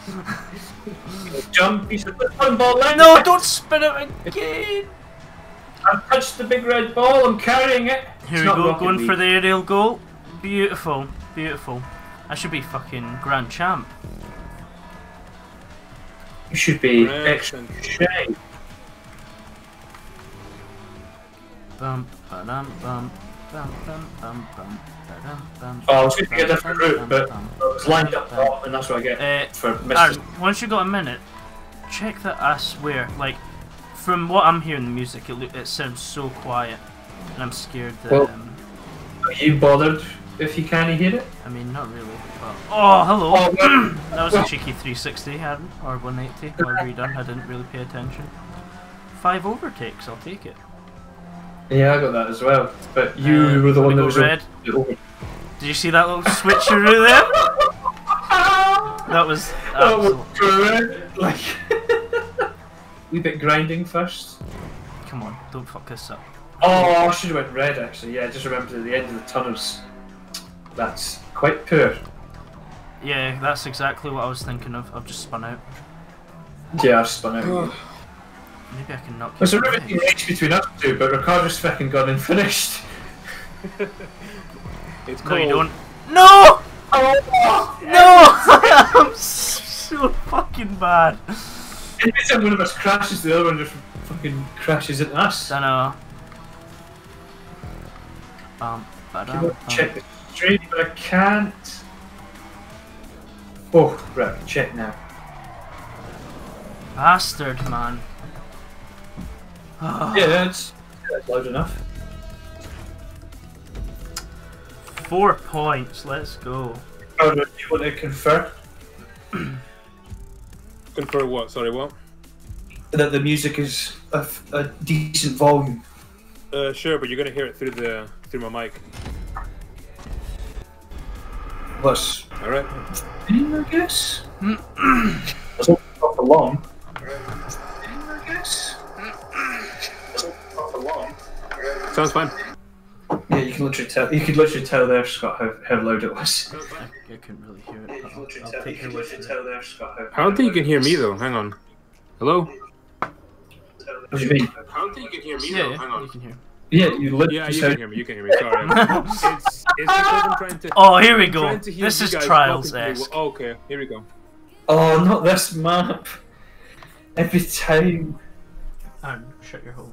jump piece of ball? Let No, don't spin it again. I've touched the big red ball. I'm carrying it. Here It's we not go, Rocket going for the aerial goal. Beautiful, beautiful. I should be fucking grand champ. You should be Grand extra central. shy. Bum, ba-dum, bum, bum, bum, bum, bum, ba-dum, bum, Oh, I was going to get a different route, but bum. I was lined up top, and that's what I get Uh, for Aaron, missing. once you got a minute, check that. I swear, like, from what I'm hearing, the music, it, loo- it sounds so quiet, and I'm scared that. Well- um, Are you bothered if you can't hear it? I mean, not really. But oh, hello. Oh, well, that was a cheeky 360, Aaron, or 180, whatever you done. I didn't really pay attention. Five overtakes, I'll take it. Yeah, I got that as well. But you Uh, were the one that go was red. over. Did you see that little switcheroo there? That was That was absolute. correct. Like, wee bit grinding first. Come on, don't fuck this up. Oh, I should have went red actually. Yeah, I just remember at the end of the tunnels. That's quite poor. Yeah, that's exactly what I was thinking of. I've just spun out. Yeah, I've spun out. Maybe I can knock you. There's a in the riveting race between us two, but Ricardo's fucking gone and finished. It's No, called. you don't. No! Oh, No! I'm so fucking bad. Every time one of us crashes, the other one just fucking crashes into us. I know. Bum, I ba-dum, bum. check the street, but I can't. Oh, right, check now. Bastard, man. Yeah, that's, that's loud enough. Four points, let's go. Ricardo, do you want to confer Confer what? Sorry, what? that the music is a, a decent volume? Uh, sure, but you're gonna hear it through the through my mic. Plus, All right. I guess. It's not for long. I Sounds fine. Yeah, you can literally tell. You could literally tell there, Scott, how, how loud it was. I, I couldn't really hear Yeah, it. you can I'll, literally I'll tell. Take can your word for tell there, Scott. How, I don't think you can hear me though. Hang on. Hello. What do you mean? I don't think you can hear me Yeah, yeah, you can hear. Yeah, you literally Yeah, you can hear me. You can hear me. Sorry. it's, it's I'm to. Oh, here we go. trying to hear This is trials talking esque. Oh, okay, here we go. Oh, not this map. Every time. Aaron, shut your hole.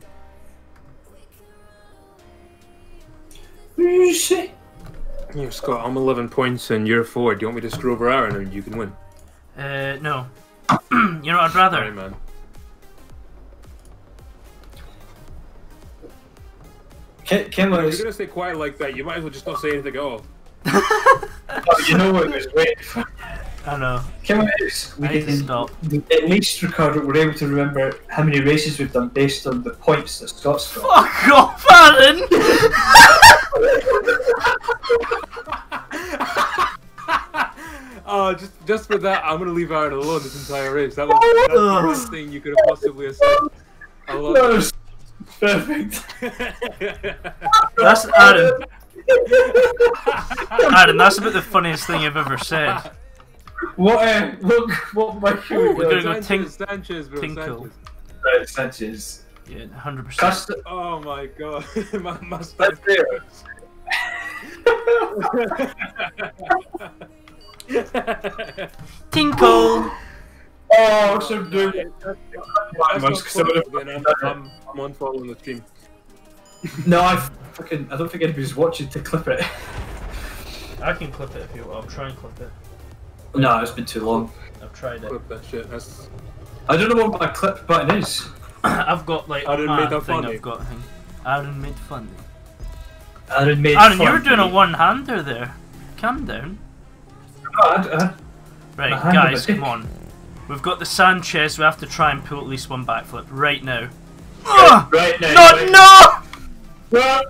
What did you say? Here, Scott, I'm 11 points and you're 4. Do you want me to screw over Aaron and you can win? Uh, no. you know what I'd rather? Sorry, man. Kim, Kim If was. you're gonna stay quiet like that, you might as well just not say anything at all. Oh, you know what it was waiting for. I know. Kim was. We I can stop. at least Ricardo we're able to remember how many races we've done based on the points that Scott's got. Fuck off, Aaron! Oh, uh, just just for that, I'm gonna leave Aaron alone this entire race. That was that's the worst thing you could have possibly have said. I love That was perfect. That's Aaron. Aaron, that's about the funniest thing you've ever said. What? Uh, what? What? My We're gonna go Sanchez, tink- Sanchez, bro, tinkle. Sanchez. Sanchez. Yeah, hundred percent. Custom. Oh my god, my, my Let's stomach do it. hurts. Tinkle. Oh, so doing it. I'm unfollowing the stream. No, I fucking. I don't think anybody's watching to clip it. I can clip it if you want. I'll try and clip it. No, it's been too long. I've tried it. Clip that shit. That's I don't know what my clip button is. I've got like a Aaron made that thing funny. I've got. Thing. Aaron made funny. Aaron made Aaron, fun you were doing a one-hander there. Calm down. I- I- uh, Right, My hand on guys, come on. We've got the Sanchez. We have to try and pull at least one backflip right now. Ugh! Right now. No, right- no! Well,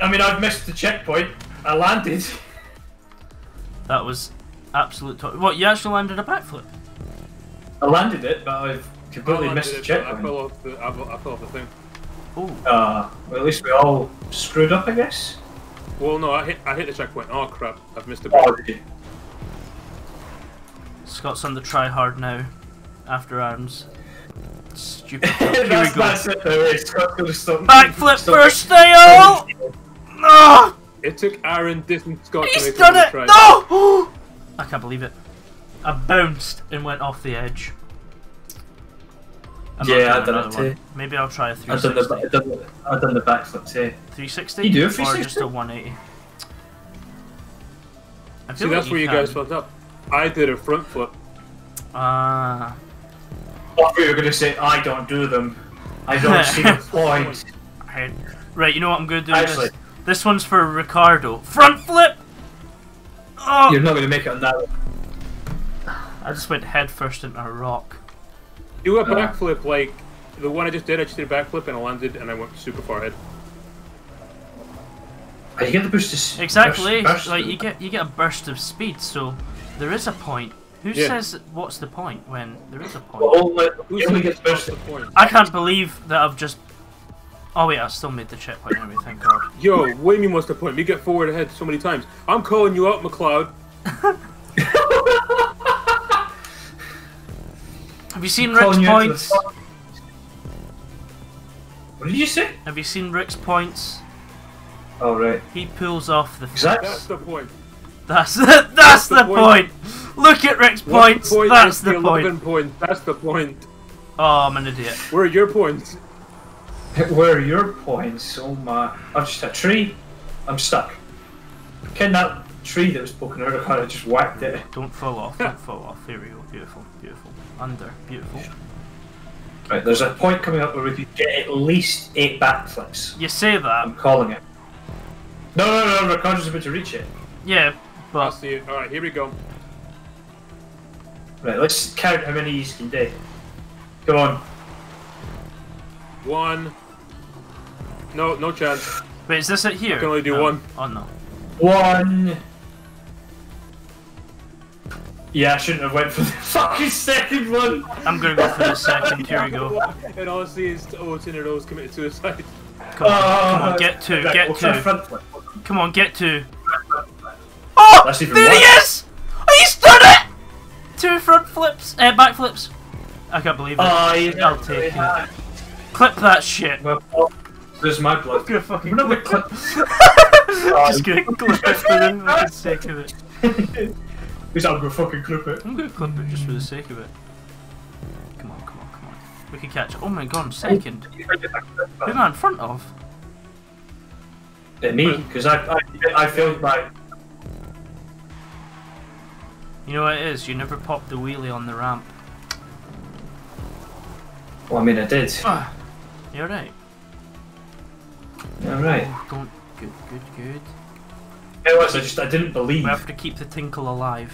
I mean, I've missed the checkpoint. I landed. That was absolute. To- what? You actually landed a backflip? I landed it, but I've completely I missed the landed it, but I checkpoint. fell off the, I, fell- I fell off the thing. Oh, Uh, well, at least we all screwed up, I guess. Well, no, I hit, I hit the checkpoint. Oh crap, I've missed the Oh, break. Scott's on the try hard now. After arms. stupid. Here we go. that's it, though. Scott's gonna stop. Backflip stop- first style. No! It took Aaron distance Scott to He's make done it! try. No! I can't believe it. I bounced and went off the edge. I'm Yeah, I've done it too. Maybe I'll try a I've 360. I've, done the, I've done the backflip too. 360? You do a 360? Or just a 180? I See, feel that's like where you can. guys fucked up. I did a front flip. Ah. I thought you were going to say, I don't do them. I don't see the point. Right. Right, you know what I'm going to do? Actually- this. this one's for Ricardo. Front flip! Oh! You're not going to make it on that one. I just went headfirst into a rock. Do a Uh. backflip like the one I just did. I just did a backflip and I landed and I went super far ahead. Oh, You get the boost to s- Exactly. burst- burst like you get you get a burst of speed, so there is a point. Who Yeah. says what's the point when there is a point? But only, Who you only said get it's not burst. the point? I can't believe that I've just. Oh wait, I still made the checkpoint. Anyway, thank God. Yo, what do you mean what's the point? We get forward ahead so many times. I'm calling you out, McLeod. Have you seen Rick's Calling you out to the points? What did you say? Have you seen Rick's points? Oh, right. He pulls off the. Exactly. That's the point. That's that's, That's the, the point. point. Look at Rick's What's points. the point? That's It's the point. 11 points. That's the point. Oh, I'm an idiot. Where are your points? Where are your points? Oh my. I've just hit a tree. I'm stuck. Ken, that tree that was poking out of I just whacked it. Don't fall off. Don't fall off. Here we go. Beautiful. Beautiful. Under. Beautiful. Right, there's a point coming up where we could get at least eight backflips. You say that. I'm calling it. No, no, no, Ricardo's about to reach it. Yeah, I'll see it. Alright, here we go. Right, let's count how many you can do. Go on. One. No, no chance. wait, is this it here? I can only do No. one. Oh no. One. Yeah, I shouldn't have went for the fucking second one. I'm gonna go for the second. Here we go. And honestly, it's oh, it's in a row's committed suicide. Come on, Oh, come on, get two, right, get we'll two. Come on, get two. Oh, That's even there he worse. is! He's done it! Two front flips, uh, back flips. I can't believe it. Oh, you I'll take it. Clip that shit. Well, oh, there's my blood. gonna fucking We're not gonna clip clip. Just gonna clip it for the sake of it. Because I'm gonna fucking clip it. I'm gonna clip it just for the sake of it. Come on, come on, come on. We can catch. Oh my god, second. Who am I in front of? Uh, me, because I, I, I failed my. You know what it is? You never pop the wheelie on the ramp. Well, I mean, I did. Ah, You're right. All right. Oh, don't. Good, good, good. It was. I just I didn't believe. We have to keep the tinkle alive.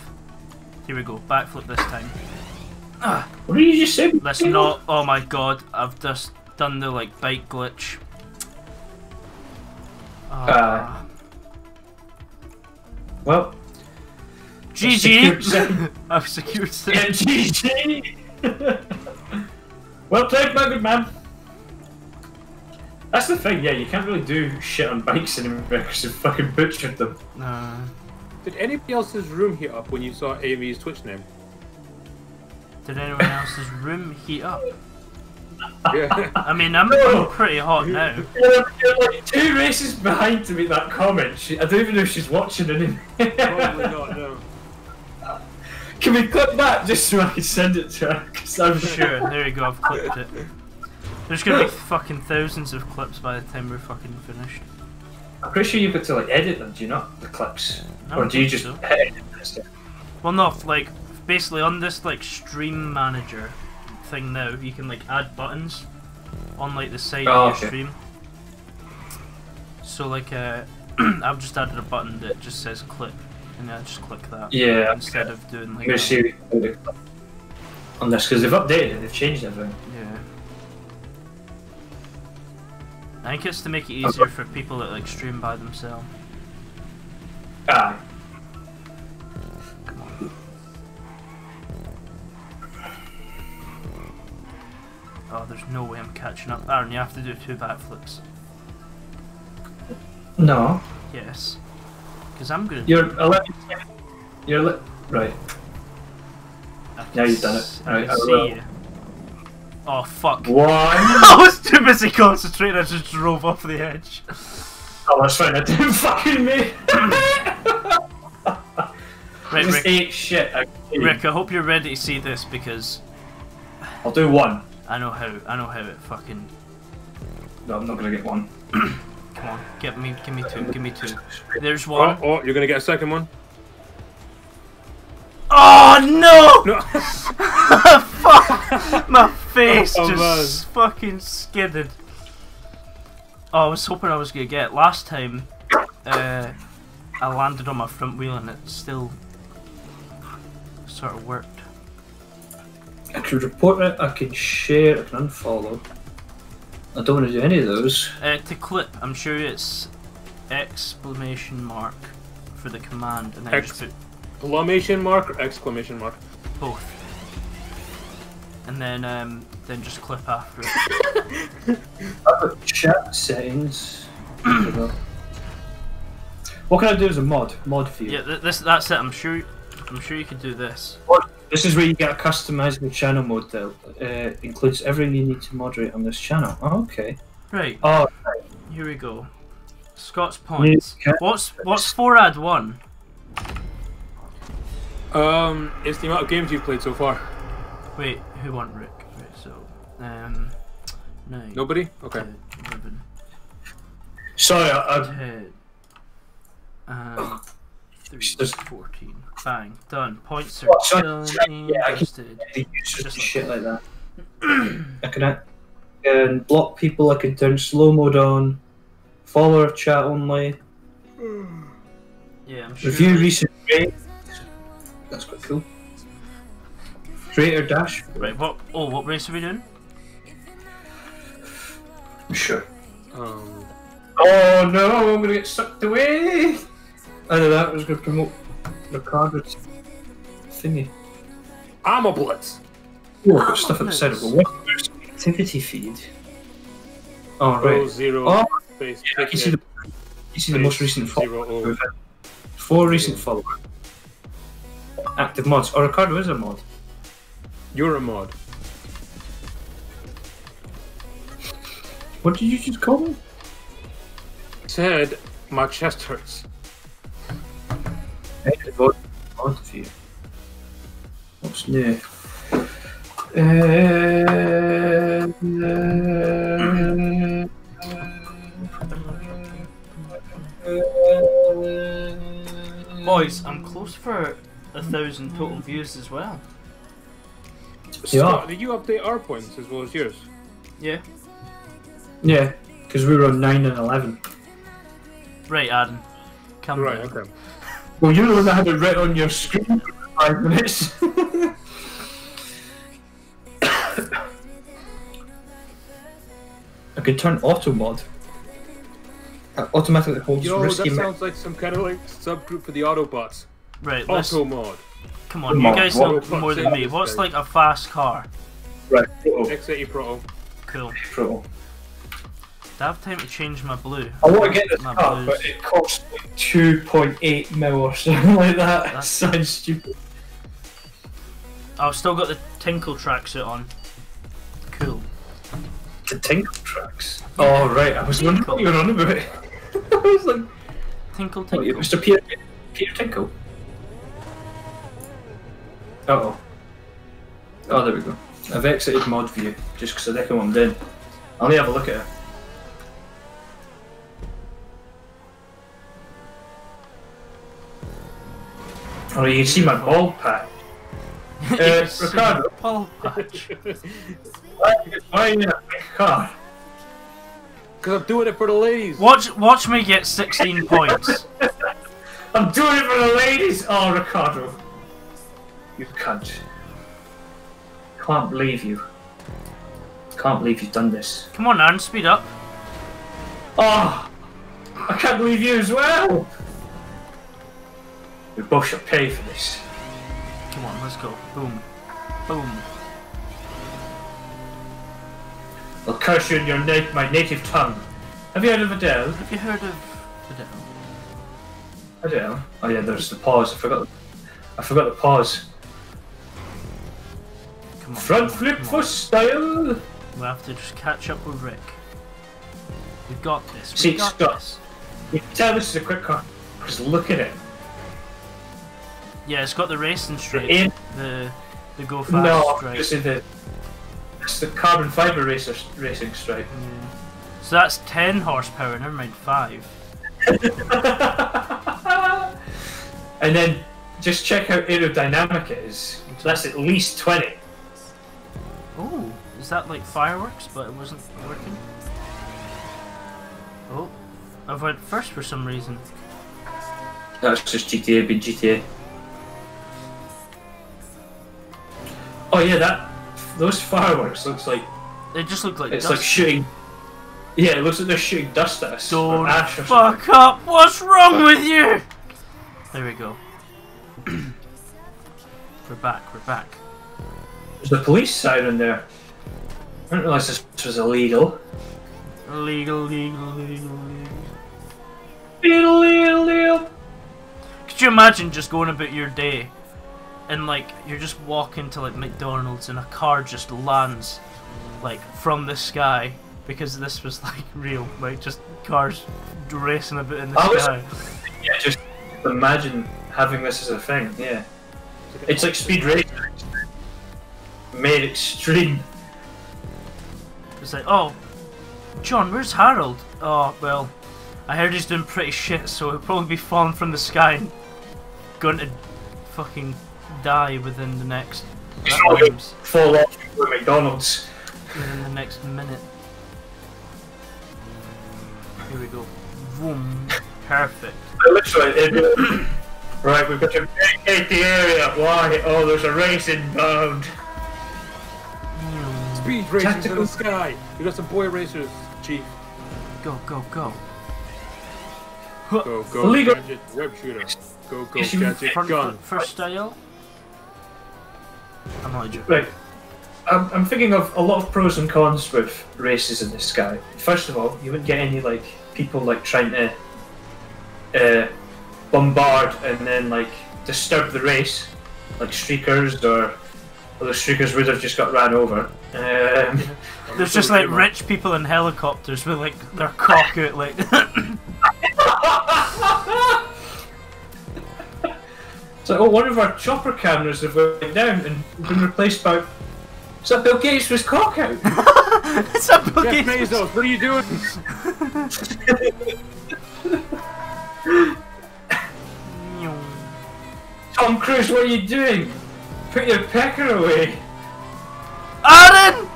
Here we go. Backflip this time. What did you just say? Let's not. Oh my god! I've just done the like bike glitch. Ah. Well, secured GG. second. I've secured yeah, second. GG. well played, my good man. That's the thing, yeah, you can't really do shit on bikes anymore because you've fucking butchered them. Nah. Did anybody else's room heat up when you saw Amy's Twitch name? Did anyone else's room heat up? Yeah. I mean, I'm, No. I'm pretty hot now. You're, you're like two races behind to make that comment. She, I don't even know if she's watching anymore. Probably not, no. Can we clip that just so I can send it to her? I'm Sure, there you go, I've clipped it. There's gonna be fucking thousands of clips by the time we're fucking finished. I'm pretty sure you've got to like edit them, do you not? The clips. Or don't you just so. edit them instead? Well, no, like, basically on this, like, stream manager thing now, you can, like, add buttons on, like, the side Oh, of okay. your stream. So, like, uh, I've just added a button that just says clip, and I just click that. Yeah, Instead of doing, I'm like, gonna see if we can do the clip on this because they've updated it, they've changed everything. I think it's to make it easier for people that like stream by themselves. Ah, Come on. Oh, there's no way I'm catching up. Aaron, you have to do two backflips. no, Yes. Because I'm good. you're 11. You're li- right. I now you've done it. s- I Alright, I see will. you. Oh, fuck. One. I was too busy concentrating, I just drove off the edge. Oh, that's fine. I didn't fucking me. Right, Just Rick, ate shit. I- Rick, I hope you're ready to see this because I'll do one. I know how, I know how it fucking No, I'm not gonna get one. Come on, get me, give me two, give me two. There's Oh, one. oh, you're gonna get a second one? Oh no! No! Fuck! My face Oh, just fucking skidded. Oh, I was hoping I was gonna get. it. Last time, uh, I landed on my front wheel and it still sort of worked. I can report it. I can share. I can unfollow. I don't want to do any of those. Uh, to clip, I'm sure it's exclamation mark for the command, and then Ex- just put Exclamation mark or exclamation mark? both. And then, um, then just clip after it. I've chat settings. what can I do as a mod? Mod view. Yeah, th- this that's it. I'm sure. I'm sure you could do this. This is where you get a customizable channel mode that uh, includes everything you need to moderate on this channel. Oh, okay. Right. Oh, Here we go. Scott's points. What's what's four add one? Um, it's the amount of games you've played so far. Wait, who won Rick? Right, so um, nine. Nobody? Okay. 10, 11, sorry. I, I, 10, um, three, Just- 14. Bang, done. Points are Oh, sorry, done. sorry, yeah, I can- invested. Just like shit like that. I can, I can block people. I can turn slow mode on. Follower chat only. Yeah, I'm sure. Review recent rate. That's quite cool. Creator dash. Right, what? Oh, what race are we doing? Sure. Um, Oh no, I'm gonna get sucked away. Either that I was gonna promote Ricardo's thingy. Armor Blitz! Oh, I've got stuff at the side of the wall. Activity feed. Oh, right. zero Oh, yeah, you see the, you see the most recent follower. oh. Four recent followers. Active mods. Oh, Ricardo is a mod. You're a mod. What did you just call me? Said my chest hurts. Active mod mod view. What's new? Boys, I'm close for a thousand total views as well. Scott, did you update our points as well as yours? Yeah. Yeah, because we were on 9 and 11. Right, Adam. Come Right, down. okay. Well, you're the one that had it written on your screen for five minutes. I could turn auto mod. It automatically holds Yo, risky that sounds like some kind of like subgroup for the Autobots. Right, let's. Auto mod. Come on, Come you guys what know the fuck's more than me. What's guy? like a fast car? Right, Proto. X80 Proto. Cool. Proto. Do I have time to change my blue? I want to get this my car, blues. but it costs like 2.8 mil or something like that. That That's- sounds stupid. I've still got the Tinkle tracksuit on. Cool. The Tinkle tracks. Oh, right. I was wondering what you were on about. I was like, Tinkle oh, Tinkle. Mr. Peter, Peter Tinkle. Uh oh. Oh, there we go. I've exited mod view just because I think I'm in. I'll need to have a look at it. Oh, you can see my bald patch. You Uh, see Ricardo. ball patch. Why why are you in a big car? Because I'm doing it for the ladies. Watch, watch me get 16 points. I'm doing it for the ladies! Oh, Ricardo. You cunt. Can't believe you. Can't believe you've done this. Come on, Aaron, speed up. Oh! I can't believe you as well! We both should pay for this. Come on, let's go. Boom. Boom. I'll curse you in your na- my native tongue. Have you heard of Adele? Have you heard of Adele? Adele? Oh yeah, there's the pause. I forgot. I forgot the pause. Come on. Front flip for style. We have to just catch up with Rick. We got this. We See, got stop. this. You can tell this is a quick car. Just look at it. Yeah, it's got the racing aim- The the go fast no, stripe. this is the it's the carbon fiber racer racing stripe. Yeah. So that's 10 horsepower, never mind 5. and then just check how aerodynamic it is. That's at least twenty. Oh, is that like fireworks, but it wasn't working? Oh, I've went first for some reason. That's just GTA being GTA. Oh yeah, that those fireworks looks like They just look like it's dust. like shooting. Yeah, it looks like they're shooting dust at us. Don't ash or fuck up! What's wrong with you? There we go. we're back. We're back. There's a police siren there. I didn't realise this was illegal. Legal, legal, legal, legal. Illegal, illegal. Could you imagine just going about your day and like you're just walking to like McDonald's and a car just lands like from the sky because this was like real, like just cars racing about in the I was- sky. Yeah, just imagine having this as a thing. Yeah, it's like speed racing made extreme. It's like, oh, John, where's Harold? Oh, well, I heard he's doing pretty shit, so he'll probably be falling from the sky and going to fucking die within the next He's not times, fall off at McDonald's. within the next minute. Here we go. Boom. Perfect. Literally, it'd be like, right, we've got to vacate the area. Why? Oh, there's a race inbound. Speed racers to Tactical- the sky. We got some boy racers, Chief. Go, go, go. Go, go, Illegal- gadget, web shooter. Go, go, Yes, you- gadget, Front gun. foot first style. I'm not joking. Right. I'm, I'm thinking of a lot of pros and cons with races in the sky. First of all, you wouldn't get any like people like trying to uh, bombard and then like disturb the race, like streakers or well, the streakers would have just got ran over. Um, There's just like rich people in helicopters with like their cock out like so, oh, one of our chopper cameras have went down and been replaced by. So Bill Gates was cock out. it's a Jeff boogie. Bezos, what are you doing? Tom Cruise, what are you doing? Put your pecker away. Aaron!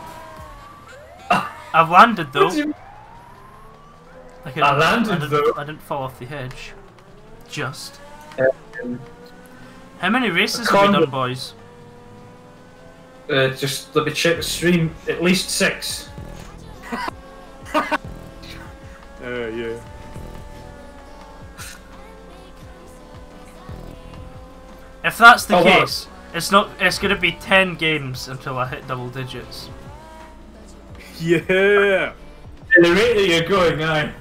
I've landed though. You- Like, I landed, I didn't, though. I didn't fall off the edge. Just. Um, How many races have we done, boys? Uh, just let me check the stream. At least six. Uh, yeah. If that's the Oh, wow. Case, it's not. It's gonna be ten games until I hit double digits. Yeah. At the rate that you're going, aye.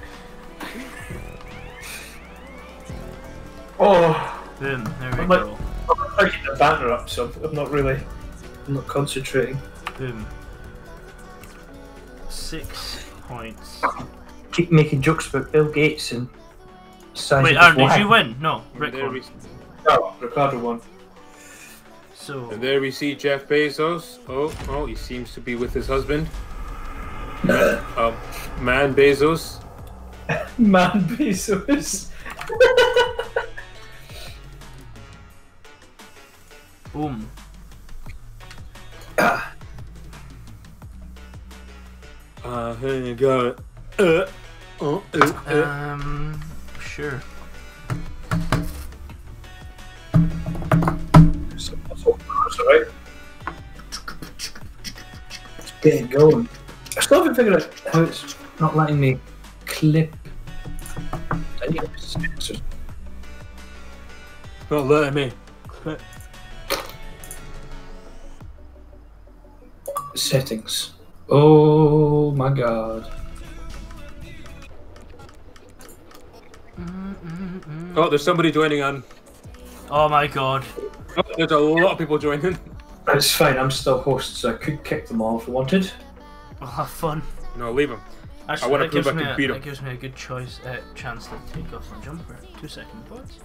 Oh, Boom. There we I'm like- I'm trying to keep the banter up, so I'm not really, I'm not concentrating. Boom. Six points. Keep making jokes about Bill Gates and Wait, Aaron, did you win? No, And Rick won. No, Ricardo won. So, and there we see Jeff Bezos. Oh, oh, he seems to be with his husband. Um, man Bezos. Man Bezos. boom. Uh, here you go. Uh, oh, uh, uh. Um, sure. That's alright. Get it going. I still haven't figured out how it's not letting me clip. I need sensors. Not letting me. Settings. Oh my god. Oh, there's somebody joining on. Oh my god. Oh, there's a lot of people joining. It's fine, I'm still host, so I could kick them all if I wanted. I'll have fun. No, leave them. Actually, wanna that, prove gives I me can a, beat 'em. that gives me a good choice, uh, chance to take off my jumper. Two second points.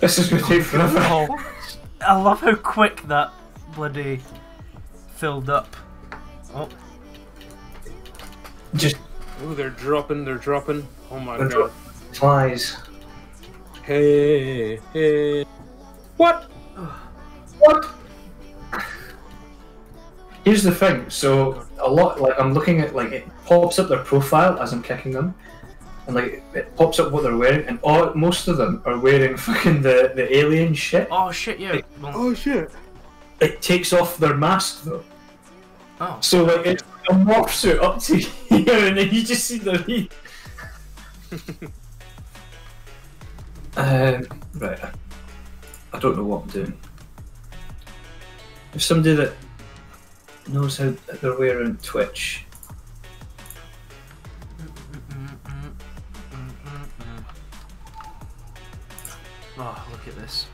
This is going to take forever. I love how quick that bloody filled up. Oh, Just Oh, they're dropping. They're dropping. Oh my They're god. flies. Hey, hey. What? What? Here's the thing. So a lot, like I'm looking at, like it pops up their profile as I'm kicking them, and like it pops up what they're wearing, and all most of them are wearing fucking the the alien shit. oh shit, yeah. Well, Oh shit. It takes off their mask though, oh. so like it's a morph suit up to here, and then you just see their heat. um, right. I don't know what I'm doing. If somebody that knows how they're wearing Twitch, Oh, look at this.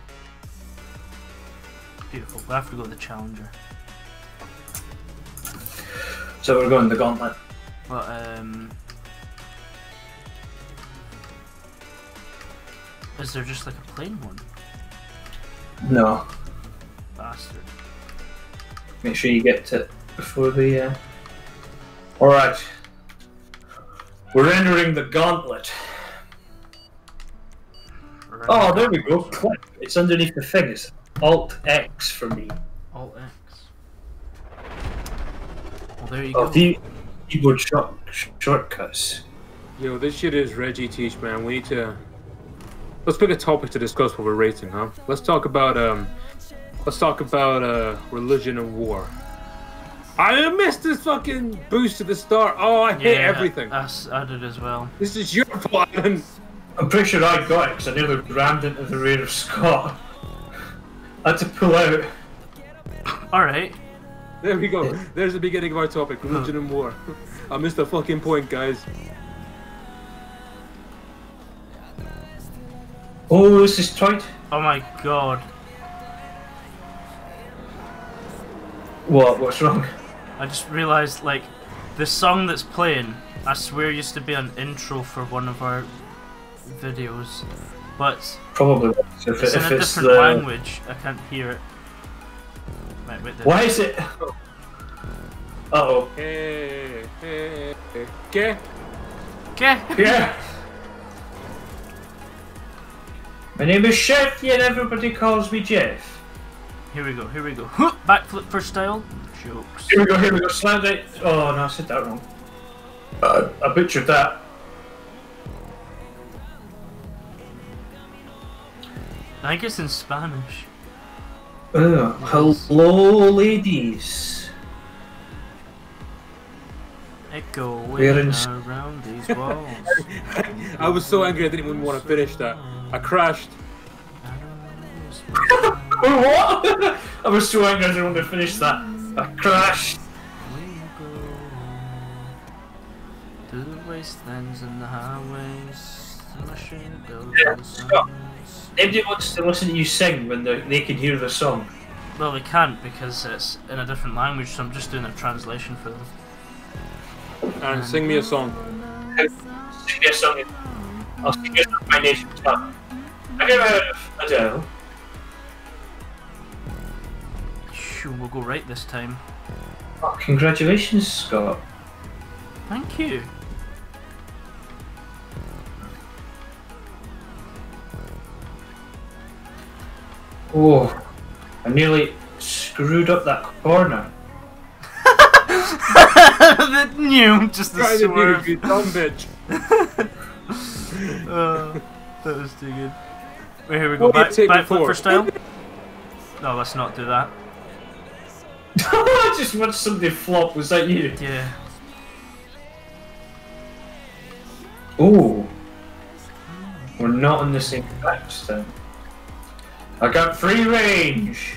Beautiful. We have to go with the challenger. so we're going to the gauntlet. But um, is there just like a plain one? No, Bastard. make sure you get to it before the. Uh... All right, we're entering the gauntlet. Right. Oh, there we go. Clip. It's underneath the thing. It's Alt X for me. Alt X. Well, there you Oh, go. the keyboard short, shortcuts. Yo, this shit is Reggie Teach, man. We need to. Let's pick a topic to discuss while we're rating, huh? Let's talk about um. Let's talk about uh religion and war. I missed this fucking boost at the start. Oh, I hate everything. Us, I did as well. This is your fault. I'm pretty sure I got it because I nearly rammed into the rear of Scott. I had to pull out. All right. There we go. There's the beginning of our topic: religion and war. I missed a fucking point, guys. Oh, this is tight. Oh my god. What? What's wrong? I just realized like the song that's playing. I swear used to be an intro for one of our videos, but Probably. If, it's it- in a it's different the. language. I can't hear it. Wait, wait there. Why is it? Uh oh. Hey, hey, hey. Okay. Okay. Yeah. My name is Chef, and everybody calls me Jeff. Here we go. Here we go. Backflip for style. Jokes. Here we go, here we go. Slam it. Oh no, I said that wrong. Uh, I butchered that. I guess in Spanish. Oh, hello, ladies. Echo We're around these walls. I was so angry I didn't even want to finish that. I crashed. What? I was so angry I didn't want to finish that. I crashed. To the wastelands and the highways. To my shadows Yeah, and Nobody wants to listen to you sing when they they can hear the song. Well, they can't because it's in a different language, so I'm just doing a translation for them. And sing me a song. Sing me a song. I'll sing you some My Nation song. Have you ever heard of Adele? Phew, we'll go right this time. Oh, congratulations, Scott. Thank you. Oh, I nearly screwed up that corner. the new, just the Try to do swerve. you dumb bitch. Uh, that was too good. Wait, here we go. What do Back, take back before? flipper style. No, let's not do that. I just watched somebody flop. Was that you? Yeah. Oh, we're not on the same patch then. I got free range.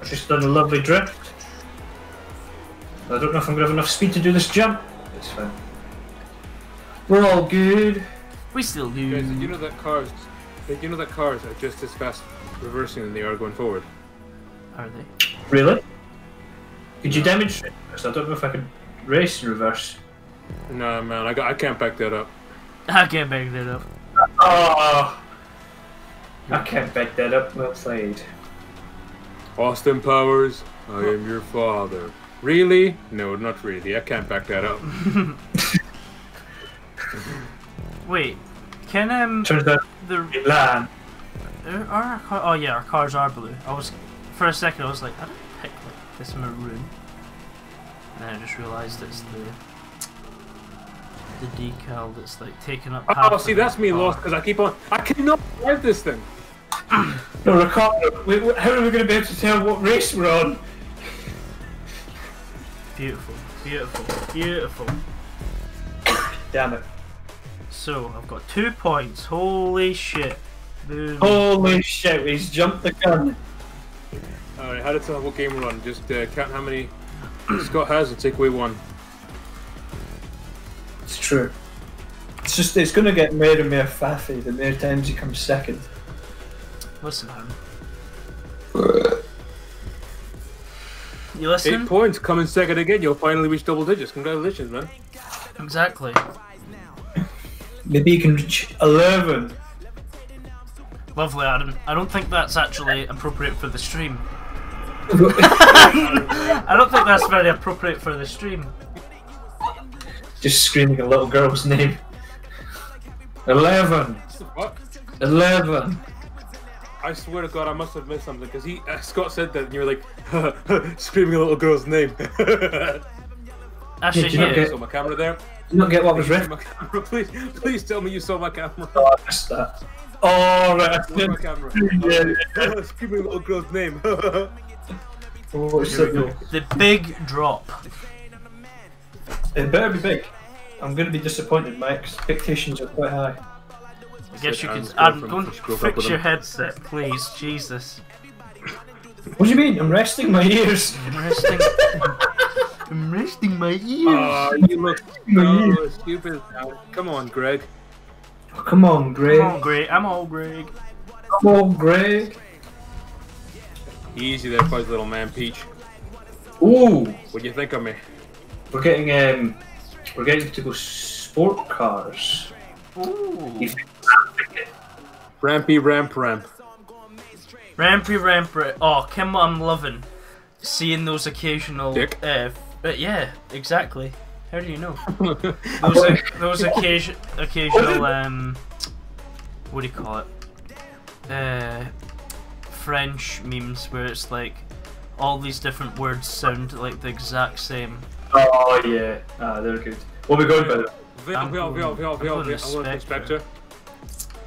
I've just done a lovely drift. I don't know if I'm gonna have enough speed to do this jump. It's fine. We're all good. We still do. Guys, did you do. know that cars, did you know that cars are just as fast reversing than they are going forward? Are they? Really? Could you demonstrate this? I don't know if I could race in reverse. Nah, man, I got, I can't back that up. I can't back that up. Oh, I can't back that up. Well played. Austin Powers, I am your father. Really? No, not really. I can't back that up. Wait, can um Turns out the we land. are our car, oh yeah our cars are blue. I was for a second I was like I don't pick like this maroon. And then I just realised it's the the decal that's like taking up. Oh, see, of that's me car. lost because I keep on. I cannot drive this thing. No, Ricardo, we, we- how are we going to be able to tell what race we're on? Beautiful, beautiful, beautiful. Damn it. So I've got two points. Holy shit! Boom. Holy shit, he's jumped the gun. Alright, how to tell what game we're? Just uh, count how many Scott has and take away one. It's true. It's just, it's going to get more and more faffy the more times he comes second. Listen, man. You listening? Eight points, coming second again. You'll finally reach double digits. Congratulations, man. Exactly. Maybe you can reach 11. Lovely, Adam. I don't think that's actually appropriate for the stream. I don't think that's very appropriate for the stream. Just screaming a little girl's name. 11. What? 11. I swear to God, I must have missed something because he uh, Scott said that and you were like screaming a little girl's name. Actually, Did you not here, get- saw my camera there. Did you not get what was Saw written? my camera. Please, please tell me you saw my camera. Oh, I missed that. Oh, right. I Where's my camera? Yeah. screaming a little girl's name. Oh, it's here so go. The big drop. It better be big. I'm going to be disappointed. My expectations are quite high. I guess you can. could. Adam, girlfriend go and just broke up fix your headset, please. Jesus. What do you mean? I'm resting my ears. I'm resting. I'm resting my ears. Oh, you look so stupid. now. Come on, Greg. Oh, come on, Greg. Come on, Greg. I'm all Greg. Come on, Greg. Easy there, fuzzy little man, Peach. Ooh, What do you think of me? we're getting um, we're getting to go sport cars. Ooh. Rampy, ramp, ramp. Rampy Rampy. Oh, Kim, I'm loving seeing those occasional. Dick. Uh, f- uh, yeah, exactly. How do you know? Those, those occasion, occasional. Um, what do you call it? Uh, French memes where it's like all these different words sound like the exact same. Oh yeah, ah, they're good. What are we going by? Veil, I'm veil, veil, going- veil, I'm veil, going veil. I want Spectre.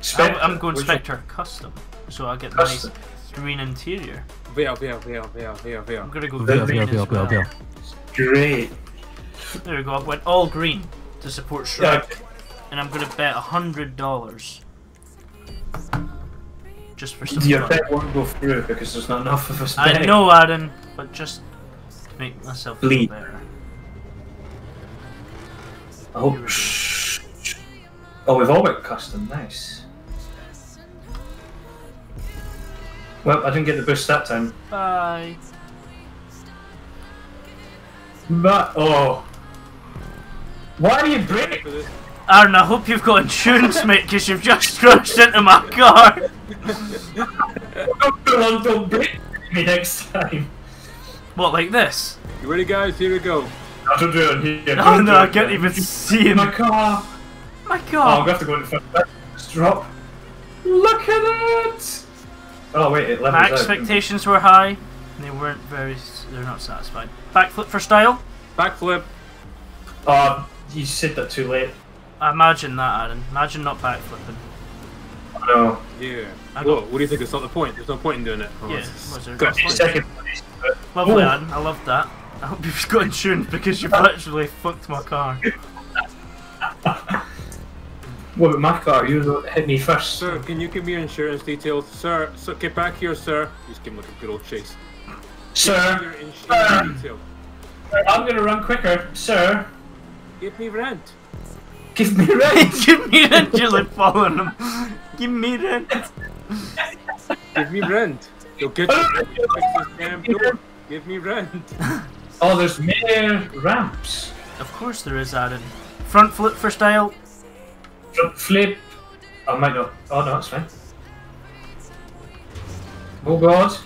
Spectre. I'm, I'm going Which one? Spectre Custom, so I get the Custom. nice green interior. Veil, veil, veil, veil, veil, I'm gonna go Veil, green veil, as veil, well. veil. Great. There we go. I went all green to support Yeah, Shrek, and I'm gonna bet a hundred dollars just for some your fun. bet won't go through because there's not enough of us. I betting. know, Adam, but just to make myself feel Bleed. better. Oh, we shh. oh, we've all got custom. Nice. Well, I didn't get the boost that time. Bye. But oh, why are you break? This. Aaron, I hope you've got insurance, mate, because you've just crashed into my car. Don't, don't break me next time. What, like this? You ready, guys? Here we go. I don't do it on here. Oh Don't no, I can't even see him. My car. My Oh, I'm god. gonna have to go in first. Let's drop. Look at it. Oh wait, it My levels out. expectations were high. And they weren't very. They're not satisfied. Backflip for style? Backflip. Oh, you said that too late. Imagine that, Aaron. Imagine not backflipping. No. Yeah. I Whoa, what do you think? It's not the point. There's no point in doing it. Oh, Yeah, it's- was there God, no point? Second place. Lovely, Oh. Aaron. I love that. I hope you've got insurance because you've literally fucked my car. What about my car? Uh, you hit me first. Sir, can you give me your insurance details? Sir, sir, get back here, sir. Just give him like a good old chase. Sir, Your uh, insurance detail. I'm gonna run quicker. Sir, Give me rent. give me rent. Give me rent, you're like following him. Give me rent. Give me rent. You'll get you fix this damn door. Give me rent. oh, there's mere ramps. Of course there is, Aaron. Front flip for style. Front flip. I might not. Oh no, it's fine. Oh god.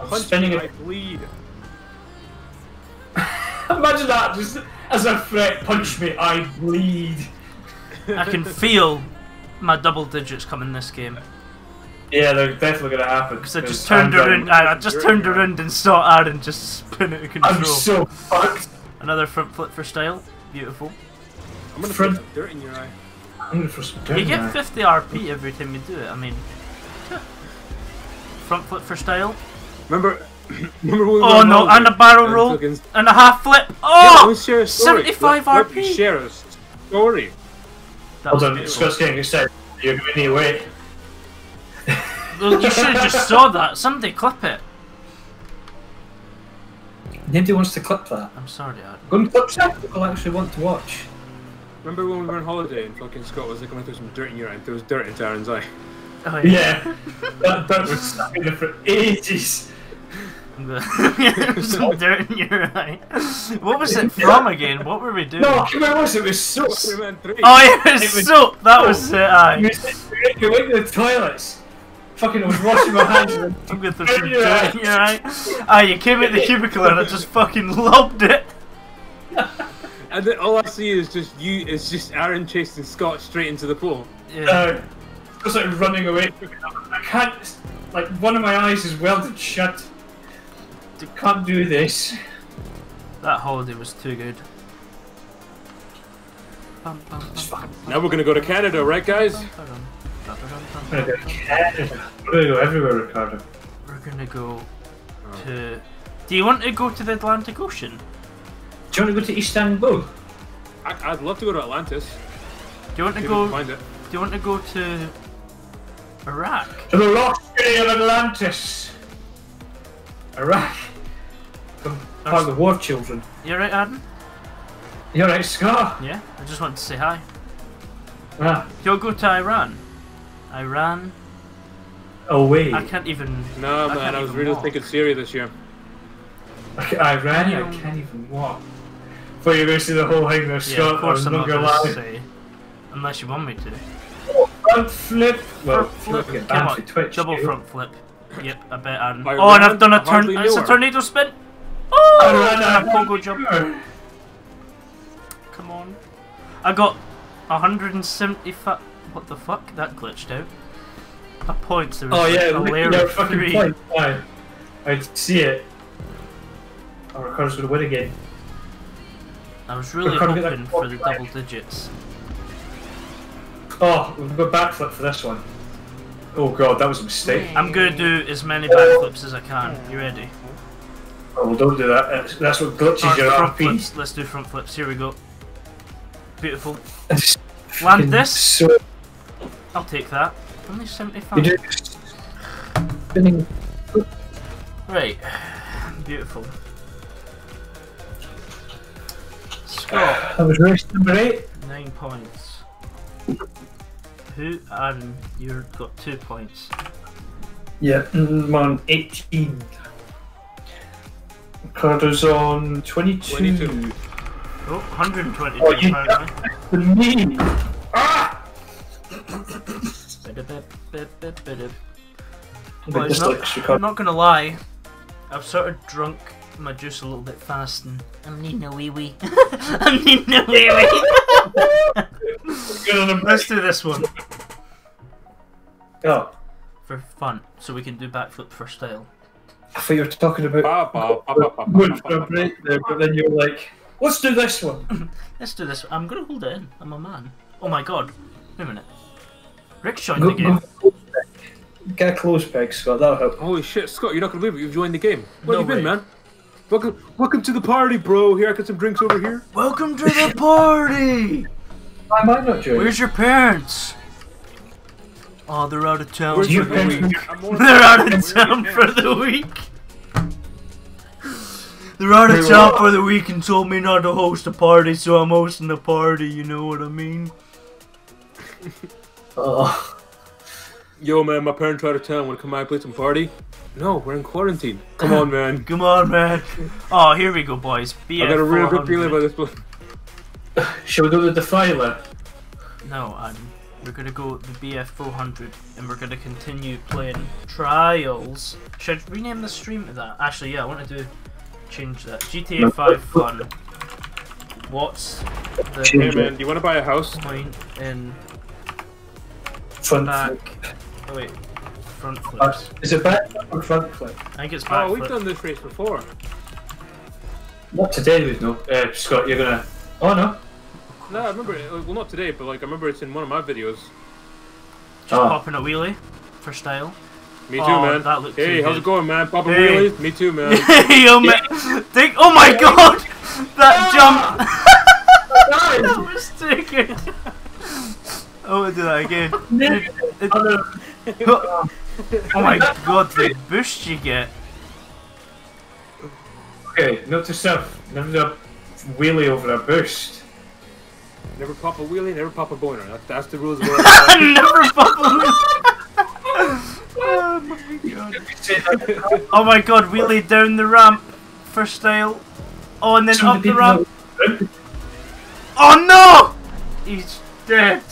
I'm Punch spinning it. I bleed. Imagine that, just as a threat, punch me, I bleed. I can feel my double digits coming this game. Yeah, they're definitely gonna happen. Because I just I'm turned around, done. I, I just turned around and saw Aaron just spin out of control. I'm so fucked. Another front flip for style. Beautiful. I'm gonna Front- put dirt in your eye. I'm gonna You get 50 RP every time you do it. I mean, front flip for style. Remember, remember when we Oh no, and a barrel and roll fucking- and a half flip. Oh, yeah, Oh, let's share a story. 75 let, let me RP. share a story. that Hold was on, beautiful. Scott's getting excited. You're giving me away. Well, you should have just saw that. Somebody clip it. Nobody wants to clip that. I'm sorry, Aaron. Go and clip that. People actually want to watch. Remember when we were on holiday and fucking Scott was like, oh I'm gonna throw some dirt in your eye and throws dirt into Aaron's eye. Oh, Yeah, that, that was stuck in there for ages. Some dirt in your eye. What was it from again? What were we doing? No, where was it? It was so. Spider-Man 3. Oh, yeah, it was, It was- soap. That was it. Aye. You went to the toilets. Fucking I was washing my hands. I'm with the Dirt some in your dirt in your eye. eye. Aye, you came out the cubicle and I just fucking loved it. And then all I see is just you, it's just Aaron chasing Scott straight into the pool. Yeah. Uh, just like running away. I can't. Like one of my eyes is welded shut. I can't do this. That holiday was too good. Bum, bum, bum, Now we're gonna go to Canada, right, guys? bum, ba-dum, ba-ba-dum, I'm bum, gonna go to Canada. We're gonna go everywhere, Ricardo. We're gonna go Oh. to. Do you want to go to the Atlantic Ocean? Do you want to go to Istanbul? I, I'd love to go to Atlantis. Do you want to See go? can find it. Do you want to go to Iraq? To the lost city of Atlantis. Iraq. From part of the war children. You're right, Adam? You alright, Scott? Yeah. I just wanted to say hi. Ah, Do you go to Iran? Iran? away. I can't even. No, I man, I was really walk. thinking Syria this year. Iran, I can't even walk. Thought you were going see the whole thing there, Yeah, Scott. of course I I'm was not gonna gonna lie. say. Unless you want me to. Front flip. Well, front if you want to flip. Come on. Twitch. Double you- front flip. Yep, I bet Aaron. Iran? Oh, and I've done a I turn. It's a tornado spin. Oh, oh Iran, and a I- pogo jump. Come on. I got 175. What the fuck? That glitched out. A points. There was Oh yeah, a look layer at your of fucking three. point. Why? I see it. Ricardo's going to win again. I was really Ricardo, get hoping for the double digits. Oh, we've got backflip for this one. Oh god, that was a mistake. I'm gonna do as many backflips as I can. You ready? Oh, well, don't do that. That's- That's what glitches Alright, your front RP. flips. Let's do front flips. Here we go. Beautiful. Land this. So, I'll take that. Only you 75. do spinning. Right. Beautiful. Got That was race number eight. nine points. Who? Aaron, you've got two points. Yeah, mm, I'm on 18. Ricardo's on 22. 22. Oh, 122 Oh, you apparently. Me! Ah! But it's not, like I'm not gonna lie, I've sort of drunk my juice a little bit fast and I'm needing a wee wee. I'm needing a wee wee. Let's do this one Oh, for fun, so we can do backflip for style. I thought you were talking about going for a break there, but then you're like, let's do this one. Let's do this. one. I'm gonna hold it in. I'm a man. Oh my god. Wait a minute. Rick's joined Go, the game. go, get a close peg, Scott, that'll help. Holy shit, Scott, you're not gonna believe it. You've joined the game. Where No you been, man? Welcome, welcome to the party, bro. Here, I got some drinks over here. Welcome to the party! Why am I not joining? Where's your parents? Oh, they're out of town Where's for your the parents? week. They're out of town for the week. They're out of town for the week and told me not to host a party, so I'm hosting a party. You know what I mean? Oh, Yo, man, my parents are out of town. Wanna come by and play some party? No, we're in quarantine. Come on, man. Come on, man. Oh, here we go, boys. BF I got a real good feeling about this one. shall we do the defiler? No, um, we're gonna go the BF 400 and we're gonna continue playing Trials. Should I rename the stream to that? Actually, yeah, I want to do change that. GTA 5 Fun. What's the Hey, man, do you wanna buy a house? point in Front back? flip. Oh wait, front Uh, flips. is it back flip or front flip? I think it's back Oh, we've done this race before. Not today, we know. Uh, Scott, you're gonna. Oh no. No, I remember. it- Well, not today, but like I remember it's in one of my videos. Just Ah. popping a wheelie for style. Me too, Oh, man. that looked hey, too how's good. it going, man? Popping Hey. wheelies? Me too, man. Yo, man! Think, oh my god! That jump! that was too good! I want to do that again. It- it- oh my god, the boost you get. Okay, note to self. Never do a wheelie over a boost. never pop a wheelie, never pop a boner. That's, that's the rules of the road. Never bubble. oh my god. Say that. Oh my god, wheelie down the ramp for style. Oh, and then up the ramp. Oh no! He's dead.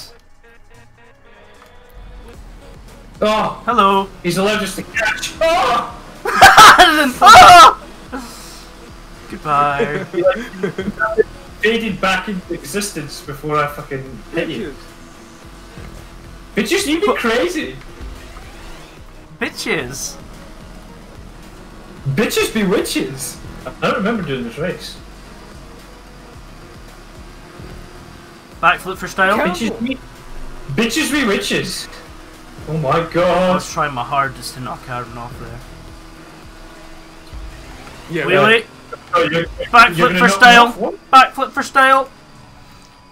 Oh, Hello. he's allowed us to catch. Oh! Goodbye. Faded back into existence before I fucking hit you. Bitches, you be crazy. Bitches. Bitches be witches. I don't remember doing this race. Backflip for style. Bitches be, bitches be witches. Oh my god! I was trying my hardest to knock Aaron off there. Yeah, Wheelie. Oh, you're, you're Backflip for style. Backflip for style.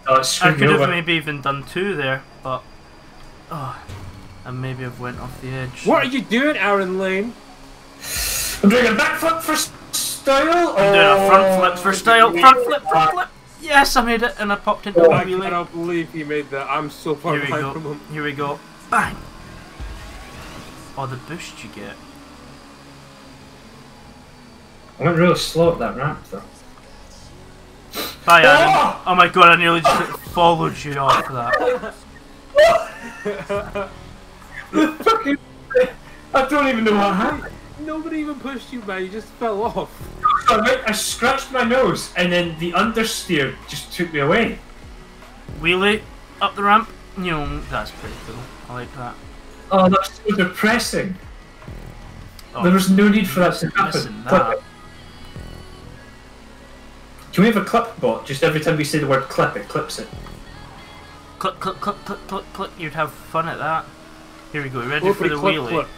Oh, I could have maybe even done two there, but oh, and maybe I've went off the edge. What are you doing, Aaron Lane? I'm doing a backflip for style. I'm doing a front flip for style. Front flip, front flip. Yes, I made it, and I popped into Oh, a I wheelie. cannot believe he made that. I'm so far Here we behind go. from him. Here we go. Bang. Oh, the boost you get. I went real slow up that ramp though. Bye, Aaron. Oh! Ah! Oh my god, I nearly just followed you off that. The fucking. I don't even know what happened. Nobody even pushed you, man. You just fell off. I, I scratched my nose and then the understeer just took me away. Wheelie up the ramp. You know, that's pretty cool. I like that. Oh, that's so depressing. Oh, There was no need for that to happen. that. Can we have a clip bot? Just every time we say the word clip, it clips it. Click, click, click, click, click, click. You'd have fun at that. Here we go. Ready for Clippity the clip wheelie? clip.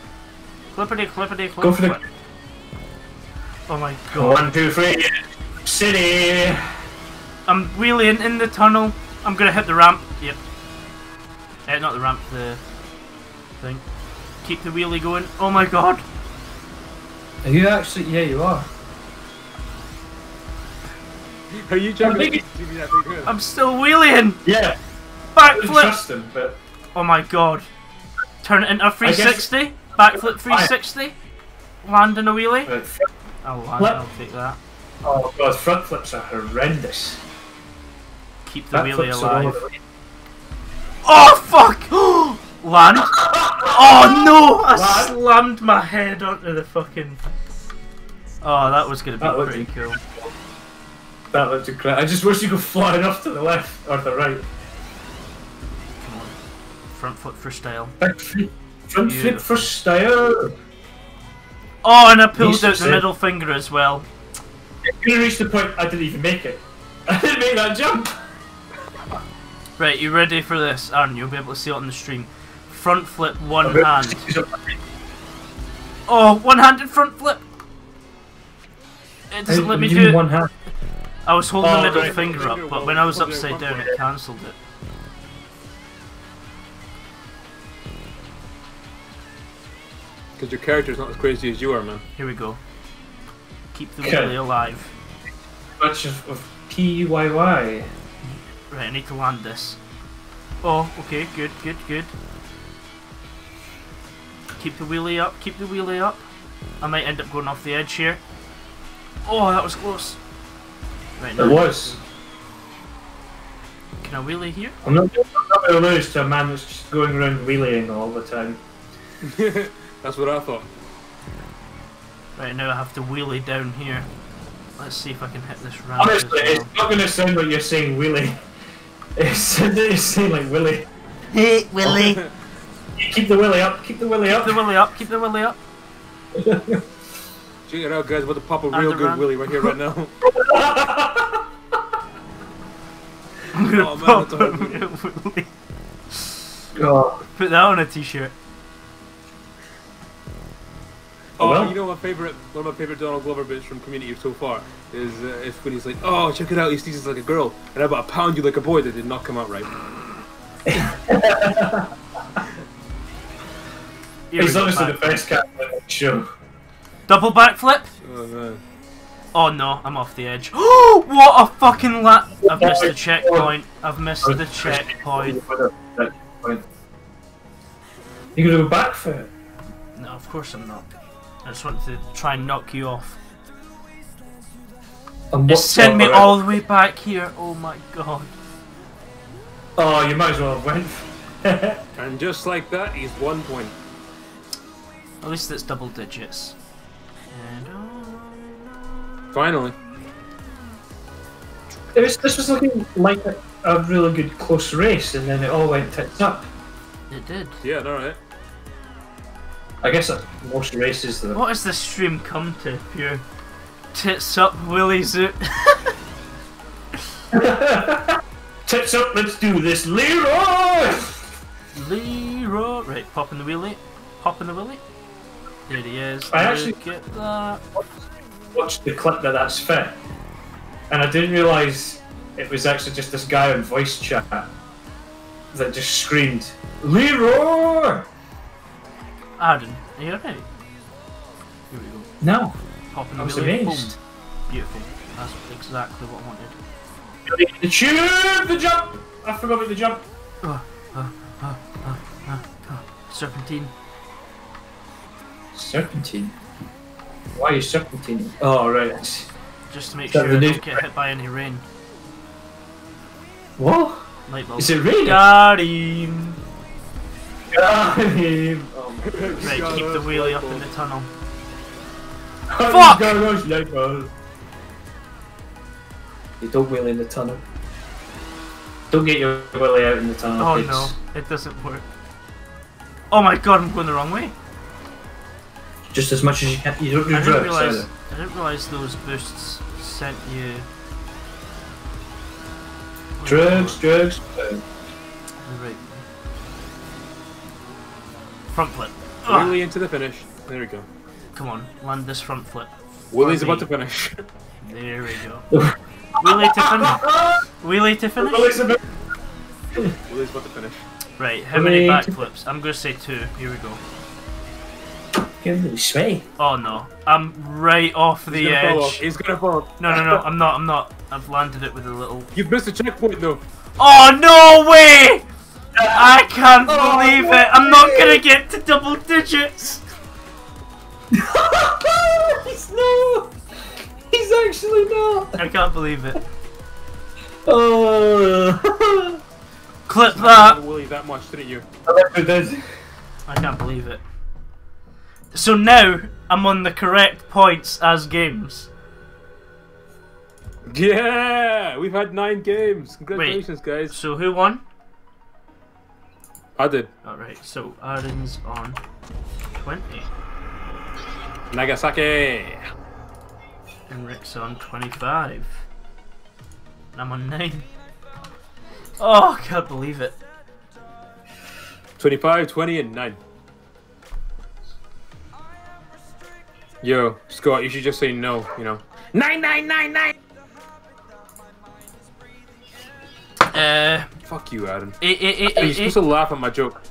Clippity, clippity, clip. Go for the- clip. Oh my god. One, two, three. City. I'm wheeling in the tunnel. I'm gonna hit the ramp. Yep. Eh, not the ramp, the thing. Keep the wheelie going. Oh my god. Are you actually? Yeah, you are. Are you trying to think me that big move? I'm still wheeling! Yeah, I don't Backflip! trust him, but Oh my god. Turn it into a 360. Backflip 360. Land in a wheelie. but oh, I'll land, Flip. I'll take that. oh god, front flips are horrendous. Keep the Back wheelie flips are all alive. Oh fuck! Land. Oh no! I Land. slammed my head onto the fucking. Oh, that was gonna be That looked pretty cool. That looked incredible. I just wish you could fly enough to the left or the right. Come on. Front foot for style. Front flip for style. Oh, and I pulled He's out the middle finger as well. You reached the point I didn't even make it. I didn't make that jump. Right, you ready for this? Aaron, you'll be able to see it on the stream. Front flip, one About hand. six of- Oh, one-handed front flip. It doesn't let me do it. One hand. I was holding Oh, the middle right. finger up, but when I was upside down, it cancelled it. Because your character's not as crazy as you are, man. Here we go. Keep the Okay. wheelie alive. Bunch of, of PYY. Right, I need to land this. Oh, okay, good, good, good. Keep the wheelie up, keep the wheelie up. I might end up going off the edge here. Oh, that was close. Right, It was. can I wheelie here? I'm not, I'm not going to lose to a man that's just going around wheeling all the time. That's what I thought. Right, now I have to wheelie down here. Let's see if I can hit this ramp Honestly, well. it's not going to sound like you're saying wheelie. It's, it's saying like willy. Hey, Willie! Keep the willy up. Keep the willy keep up. the willy up, keep the willy up. Check it out, guys. About to pop a real good run. willy right here, right now. I'm gonna Oh, pop that's a a real willy. Oh, Put that on a t-shirt. Oh, well. you know my favorite, one of my favorite Donald Glover bits from Community so far is uh, is when he's like, "Oh, check it out, he sneezes like a girl, and I'm about to pound you like a boy." That did not come out right. Here he's obviously the best captain in the show. Double backflip. Oh man. Oh no, I'm off the edge. Oh, what a fucking la- I've missed the checkpoint. I've missed the checkpoint. You're gonna go back for it? No, of course I'm not. I just wanted to try and knock you off. And It sent me all the way back here. Oh my god. Oh, you might as well have went. And just like that, he's one point. At least it's double digits. And oh, Finally. It was, this was looking like a, a really good close race, and then it all went tits up. it did. Yeah, all right. I guess that's most races though. What has this stream come to? Pure tits up, willy zoot. Tits up, let's do this, Leroy! Leroy. Right, pop in the wheelie. Pop in the wheelie. There he is. I actually- at that. Watched the clip that that's fit, and I didn't realise it was actually just this guy on voice chat that just screamed, Leroy! Aaron, are you ready? Here we go. No, Pop in the I was wheelie. amazed. Boom. Beautiful. That's exactly what I wanted. The tube, the jump! I forgot about the jump. Uh, uh, uh, Serpentine. Serpentine? Why are you serpentine? Oh, right. Just to make sure the I don't get hit by any rain. What? Light bulb. Is it raining? Got him. Got him. Oh my Right, keep the wheelie up in the tunnel. Oh, Fuck! You don't wheel in the tunnel. Don't get your willy out in the tunnel. Oh no, it doesn't work. Oh my god, I'm going the wrong way. Just as much as you can. You don't do I didn't drugs realize. either. I didn't realize those boosts sent you. Drugs, drugs. drugs. Right. Front flip. Ah. Ugh. Willy into the finish. There we go. Come on, land this front flip. Willie's about to finish. There we go. Wheelie to finish. Wheelie to finish. Willie's a bit- Willie's about to finish. Right, how many Wheelie to- backflips? I'm gonna say two. Here we go. Getting really sweaty. Oh no, I'm right off the He's gonna fall off. edge. He's gonna fall. off. No, no, no, I'm not. I'm not. I've landed it with a little. You've missed a checkpoint though. Oh no way! Ah. I can't Oh, believe it. I'm not gonna get to double digits. He's no. He's actually not. I can't believe it. Oh. Clip I that. Willie that much, didn't you? I never did. I can't believe it. So now I'm on the correct points as games. Yeah, we've had nine games. Congratulations, guys. So who won? I did. Alright, so Aaron's on 20 Nagasaki. and Rick's on 25. And I'm on 9. Oh, I can't believe it. 25, 20, and 9. Yo, Scott, you should just say no, you know. Nine, nine, nine, nine! Uh, Fuck you, Adam. it, it, it, You're it, supposed it, to laugh at my joke.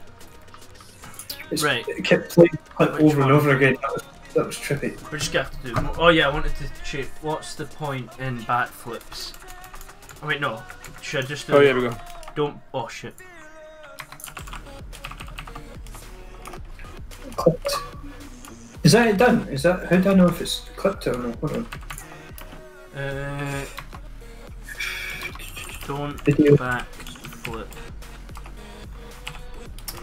It's, Right. It kept playing clip Which over one? and over again. That was, that was trippy. we're just gonna have to do. Oh yeah, I wanted to check. What's the point in backflips? Oh, wait, no. Should I just do? Oh, yeah, we go. Don't. Oh shit. Clipped. Is that it done? Is that how do I know if it's clipped or not? Hold on. Uh, don't Video. backflip.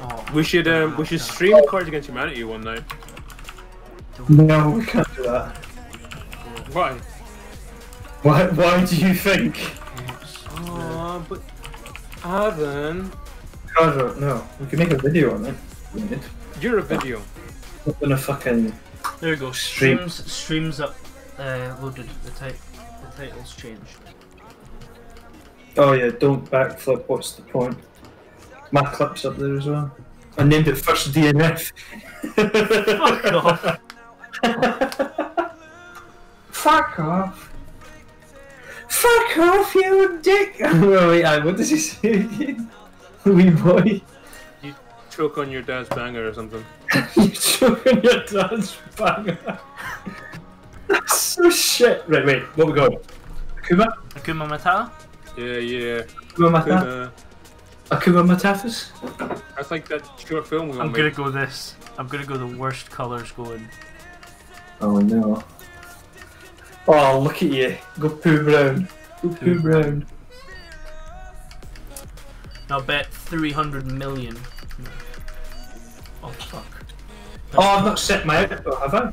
Oh, We should um, we should stream Cards Against Humanity one night. No, we can't do that. Why? Why? Why do you think? Oh, but Adam, I don't. We can make a video on it. You're a video. Gonna fucking. There we go. Stream. Streams, streams up, uh, loaded. The type, the title's changed. Oh yeah, don't backflip. What's the point? My clip's up there as well. I named it first DNF. Fuck off. Fuck off. Fuck off, you dick! oh, wait, what does he say again? Wee boy. Choke on your dad's banger or something. You're choking your dad's banger. That's so shit. Right, wait, what we got? Akuma? Akuma Matata? Yeah, yeah. Akuma Matata? Good, Akuma Matafas? That's like that short film we I'm gonna go this. I'm gonna go the worst colours going. Oh no. Oh, look at you. Go poo brown. Go poo brown. I'll bet 300 million. No. Oh fuck. Oh, I've not set my outfit, have I?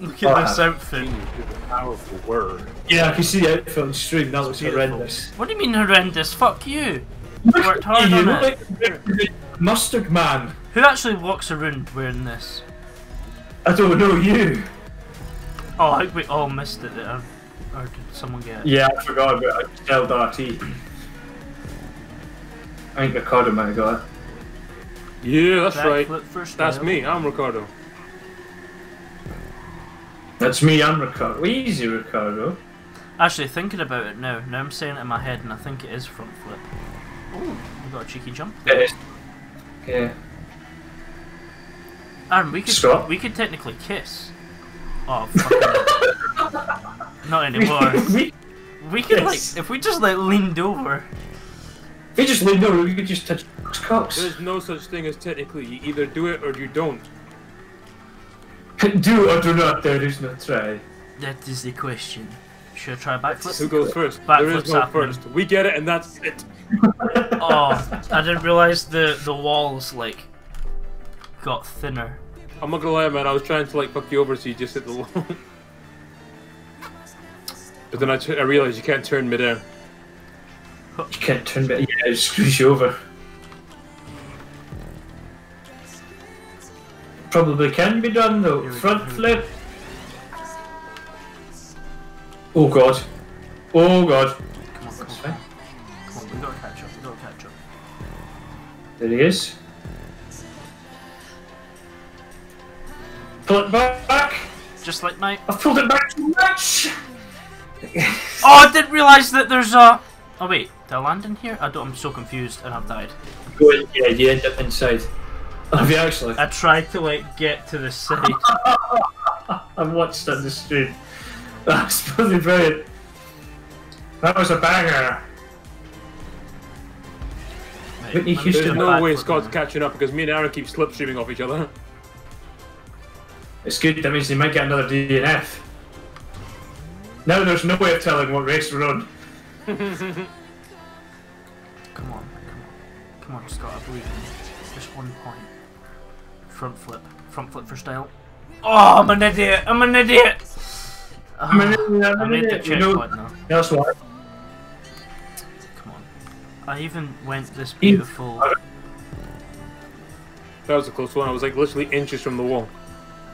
Look Oh, at I this have. outfit. Genius is a powerful word. Yeah, I can see the outfit on the stream. That looks Beautiful. horrendous. What do you mean horrendous? Fuck you! You Worked hard you on look it. like mustard man. Who actually walks around wearing this? I don't know you. Oh, I think we all missed it there. Or did someone get it? Yeah, I forgot about it. I spelled RT. I think Ricardo might have got it. Yeah, that's right. First That's me. I'm Ricardo. That's me I'm Ricardo. Easy, Ricardo. Actually, thinking about it now, now I'm saying it in my head and I think it is front flip. Oh, we got a cheeky jump. It is. Yeah. Aaron, we could Scott? we could technically kiss. Oh, fucking not anymore. we, We could Yes. like if we just like leaned over. If we just leaned over, we could just touch cocks. There's no such thing as technically. You either do it or you don't. Do or do not, there is no try. That is the question. Should I try backflip? Who goes first? Backflip's there is no happening. first. We get it, and that's it. Oh, I didn't realize the the walls like got thinner. I'm not gonna lie, man. I was trying to like fuck you over, so you just hit the wall. but then I, I realized you can't turn midair. You can't turn back. Yeah, it screws you over. Probably can be done though. Here we go, Front flip. Oh god. Oh god. Come on, come on, come on. We gotta catch up. We gotta catch up. There he is. Pull it back. Just like my. I've pulled it back too much. Oh, I didn't realize that there's a. Oh wait, did I land in here? I don't. I'm so confused and I've died. Go in, yeah, you end up inside. Have you actually? I tried to like get to the side. I've watched on the stream. That's pretty brilliant. That was a banger. Right, Whitney let me Houston There's no way Scott's catching up because me and Aaron keep slipstreaming off each other. It's good, that means they might get another DNF. Now there's no way of telling what race we're on. Come on, Scott. I believe in you. Just one point. Front flip, front flip for style. Oh, I'm an idiot. I'm an idiot. Ah, I'm an idiot, I'm I an made the idiot, you know. checkpoint now. That's what. Come on. I even went this beautiful. That was a close one. I was like literally inches from the wall.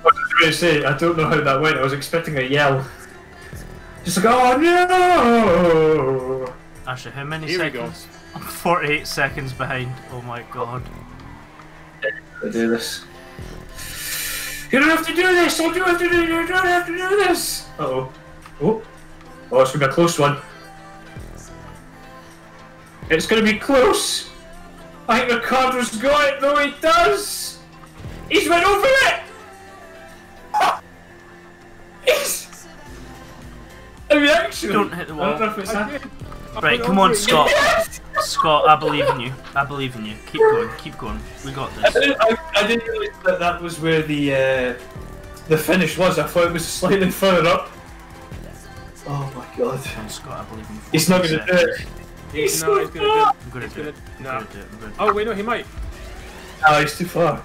I was going to say, I don't know how that went. I was expecting a yell. Just like, oh no! Actually, how many Here we go. seconds? I'm 48 seconds behind. Oh my god. I do this. You don't have to do this! You don't have to do this? You don't have to do this! Uh oh. Oh. Oh, it's gonna be a close one. It's gonna be close! I think Ricardo's got it, though he does! He's went over it! Ah! He's... I mean, actually... Don't hit the wall. I don't know if it's happening. Right, come on, Scott. Scott, I believe in you. I believe in you. Keep going, keep going. We got this. I this. didn't, I, I didn't realise that that was where the uh, the finish was. I thought it was slightly further up. Oh my god. Come on, Scott, I believe in you. He's not going to 14 do it. He's no, so he's gonna far. do it. I'm gonna He's do gonna. it. I'm Nah. gonna do it. I'm gonna do it. Oh wait, no, he might. No, he's too far.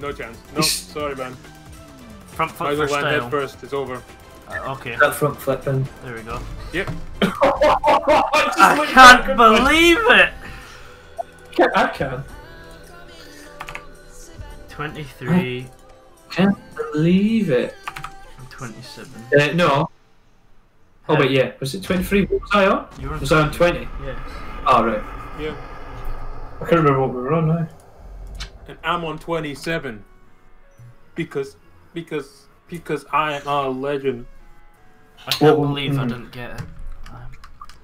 No chance. No, He's- sorry, man. Front Might foot as for well land head first. It's over. Uh, okay, That front flipping. there we go. Yep. I can't believe it! I can. 23 Can't believe it. and 27. Uh, no. Oh wait, yeah. Was it 23? What was I on? You were Was I on 20? Yeah. Oh right. Yeah. I can't remember what we were on now. And I'm on 27 because because because I am a legend. I can't Well, believe I mm. didn't get it. Um,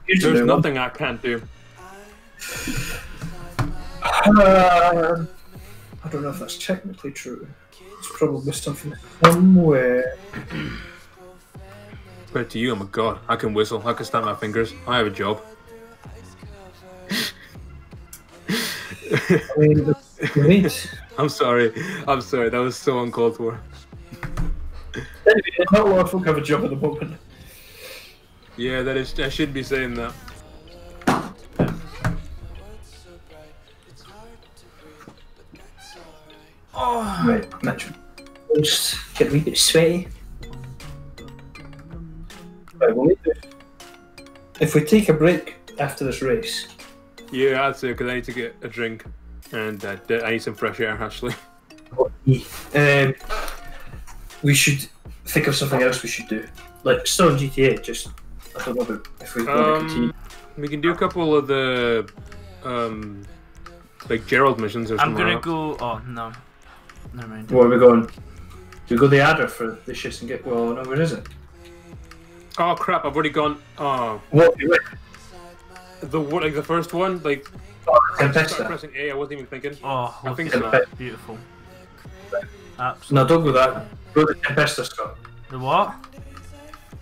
Usually There's one. nothing I can't do. Uh, I don't know if that's technically true. It's probably something somewhere. Compared to you, I'm a god. I can whistle. I can snap my fingers. I have a job. I mean, the- Wait. I'm sorry. I'm sorry. That was so uncalled for. Anyway, not a lot of folk have a job at the moment. Yeah, that is. I should be saying that. oh, Right. Just get a wee bit sweaty. Right, we'll. If we take a break after this race, Yeah, I'd say because I need to get a drink, and uh, I need some fresh air actually. um, we should think of something else we should do. Like still in GTA, just I don't know if we want to continue. Um, we can do a couple of the, um, like Gerald missions or something. I'm gonna like that. go. Oh, no. Never mind. Where are we going? Do we go the adder for the shits and get? Well, no, where is it? Oh crap! I've already gone. Oh, What? Wait, the one- like the first one, like start Tempesta. pressing A. I wasn't even thinking. Oh, I think at so. that. Beautiful. Absolutely. No, don't go that. Go the Tempesta, Scott. The what?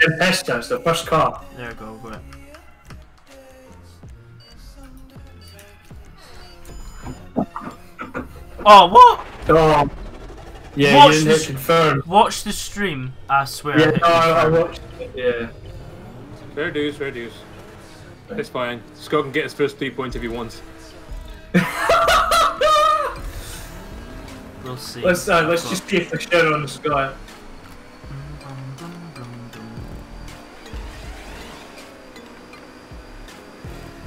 Tempesta is the first car. There we go, go it. Oh, what? Oh. Yeah, Watch you didn't this- confirm. Watch the stream. I swear. Yeah, I no, I, I watched it. Yeah. Fair dues, fair dues. It's fine. Scott can get his first three points if he wants. We'll see. Let's uh, let's just see if the share on the sky.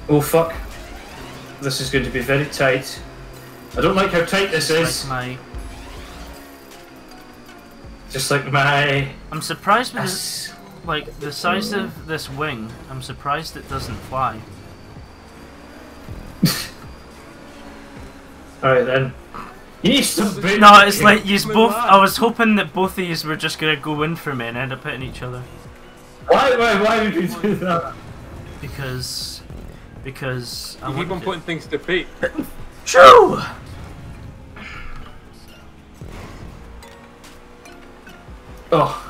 Oh fuck. This is going to be very tight. I don't like how tight this is. Like my, Just like my. I'm surprised with this, like the size of this wing. I'm surprised it doesn't fly. Alright then. You need some brain. No, it's like you both. on. I was hoping that both of you were just gonna go in for me and end up hitting each other Why, why, why would you do that? because because I keep on to... putting things to feet. True. Oh.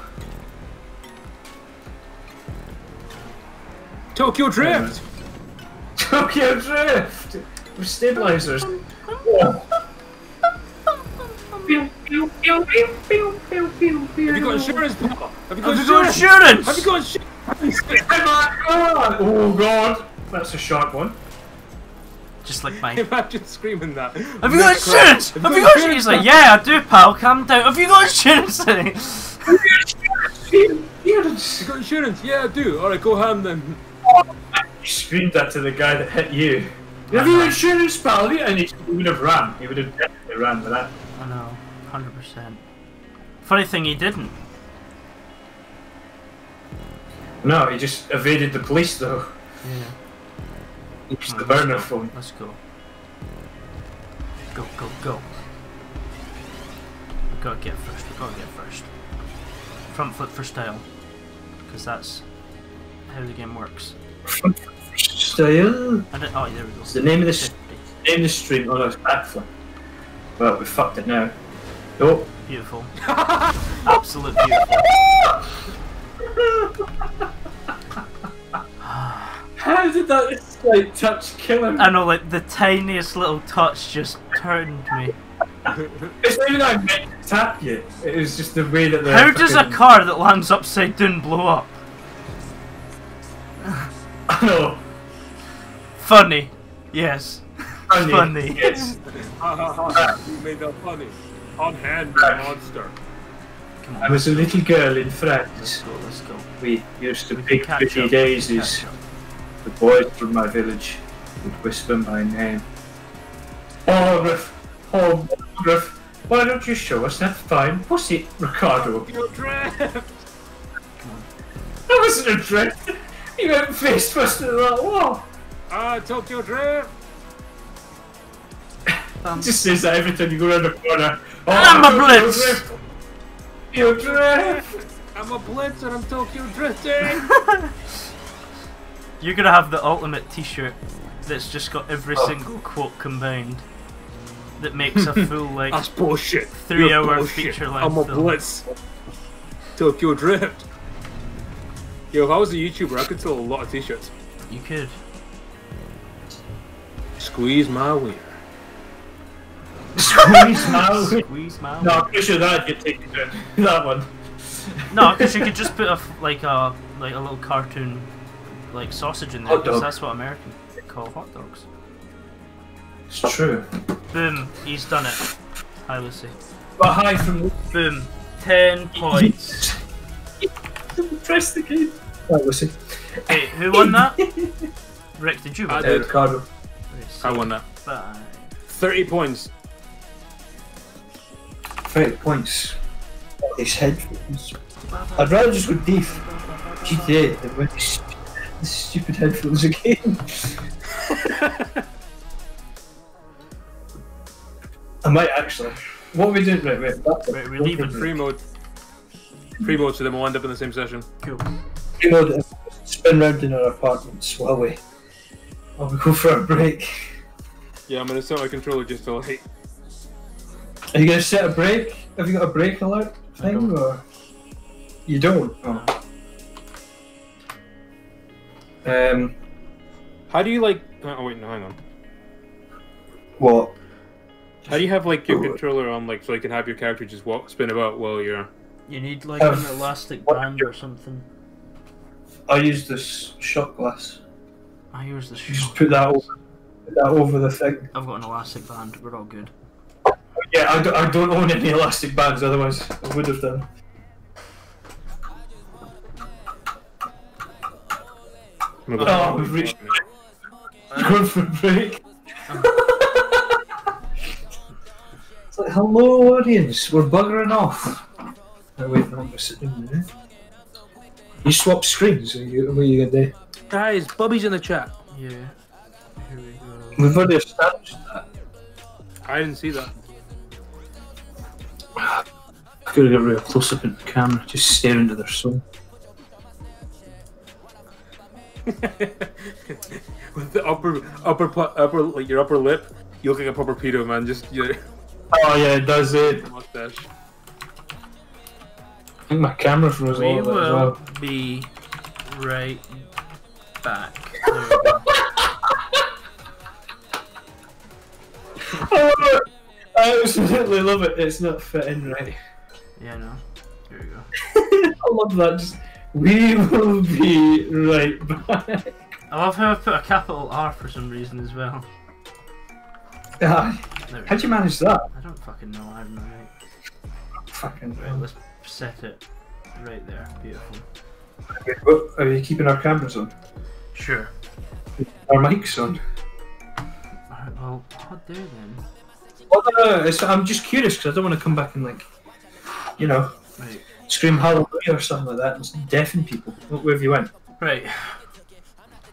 Tokyo Drift. Tokyo Drift. With stabilizers. Have you got insurance, Papa? Have you got insurance? Have you got insurance? oh, God. God! That's a sharp one. Just like mine. Imagine screaming that. Have you got insurance? Have you got insurance? He's like, yeah, I do, pal. Calm down. Have you got insurance? You You got insurance? Yeah, I do. All right, go ham then. You screamed that to the guy that hit you. Have you insurance, pal? And he would have ran. He would have definitely ran with that. I know, hundred percent. Funny thing, he didn't. No, he just evaded the police though. Yeah. He the let's burner go. phone. Let's go. Go, go, go. We gotta get first. We gotta get first. Front flip for style, because that's how the game works. Style. And it, oh, there we go. It's the name of the name of the stream. Oh no, it's backflip. Well, we fucked it now. Oh. Beautiful. Absolute beautiful. How did that slight touch kill him? I know, like the tiniest little touch just turned me. It's not even that I meant to tap you. It was just the way that the. How does a car that lands upside down blow up? I know. Funny. Yes. Funny. Funny. Yes. you made that funny. On hand, monster. Come I on. was a little girl in Let's France. go, let's go. We used to We pick can catch pretty up, daisies. Catch up. The boys from my village would whisper my name. Oh, Riff. Oh, Riff. Why don't you show us that fine pussy, Ricardo? Tokyo Drift. That wasn't a trick. You went face first into that wall. Ah, Tokyo Drift. It just says that every time you go around the corner. Oh, I'm a Tokyo blitz. Drift. Tokyo Drift. I'm a blitz and I'm Tokyo drifting. You're gonna have the ultimate T-shirt that's just got every Oh. single quote combined. That makes a full like That's bullshit. Three You're hour bullshit. feature length I'm a film. blitz. Tokyo Drift. Yo, if I was a YouTuber, I could sell a lot of t-shirts. you could. Squeeze my wiener. Squeeze my Squeeze my. No, I'm pretty sure that'd get taken down. That one. No, because you could just put a f- like a like a little cartoon like sausage in there. Hot 'cause dog. that's what Americans call hot dogs. It's true. Boom, he's done it. Hi Lucy. But hi from Boom, ten points. Press the game. Hi, listen. Wait, who won that? Rick, did you I win? did. Ricardo. I won that. Bye. 30 points. 30 points. His headphones. I'd rather just go deep. GTA stupid headphones again. I might actually. What are we doing? Right, wait. Back Right, we're leaving Free mode. Free mode, so then we'll end up in the same session. Cool. You know, that spin round in our apartments while we, while we go for a break. Yeah, I'm gonna set my controller just to like. Are you gonna set a break? Have you got a break alert thing, don't. or you don't? Oh. Um, How do you like? Oh wait, no, hang on. what? How do you have like your controller on like so you can have your character just walk spin about while you're? You need like Um, an elastic band or something. I use this shot glass. I use the You just shoe. put that over, put that over the thing. I've got an elastic band. We're all good. Yeah, I don't, I don't own any elastic bands. Otherwise, I would have done. I'm gonna Oh, we've reached- Going for a break. it's like, hello, audience. We're buggering off. Oh, wait, no, we're sitting there. You swap screens. Are you, what are you gonna do? Guys, Bobby's in the chat. Yeah. Here we go. We've already established that. I didn't see that. I gotta get real close up in the camera, just stare into their soul. With the upper, upper, upper, like your upper lip, you look like a proper pedo man. Just your Oh yeah, it does it. mustache. think my camera froze a We little bit as will well. be right back. There. I absolutely love it. It's not fitting right. Yeah, no. Here we go. I love that. Just, we will be right back. I love how I put a capital R for some reason as well. Ah, we How'd go. you manage that? I don't fucking know. I have no right. Fucking. Right, let's set it right there. Beautiful. Are you keeping our cameras on? Sure. Our mics on? Alright, well, what do then? Well, no, no, it's, I'm just curious because I don't want to come back and like, you know, Right. Scream hallelujah or something like that and deafen people. Where have you went? Right.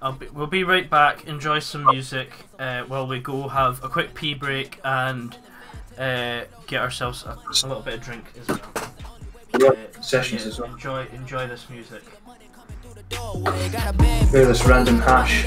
I'll be, we'll be right back. Enjoy some music uh, while we go have a quick pee break and uh, get ourselves a, a little bit of drink as well. Uh, Sessions yeah, as well. Enjoy, enjoy this music. Hear this random hash.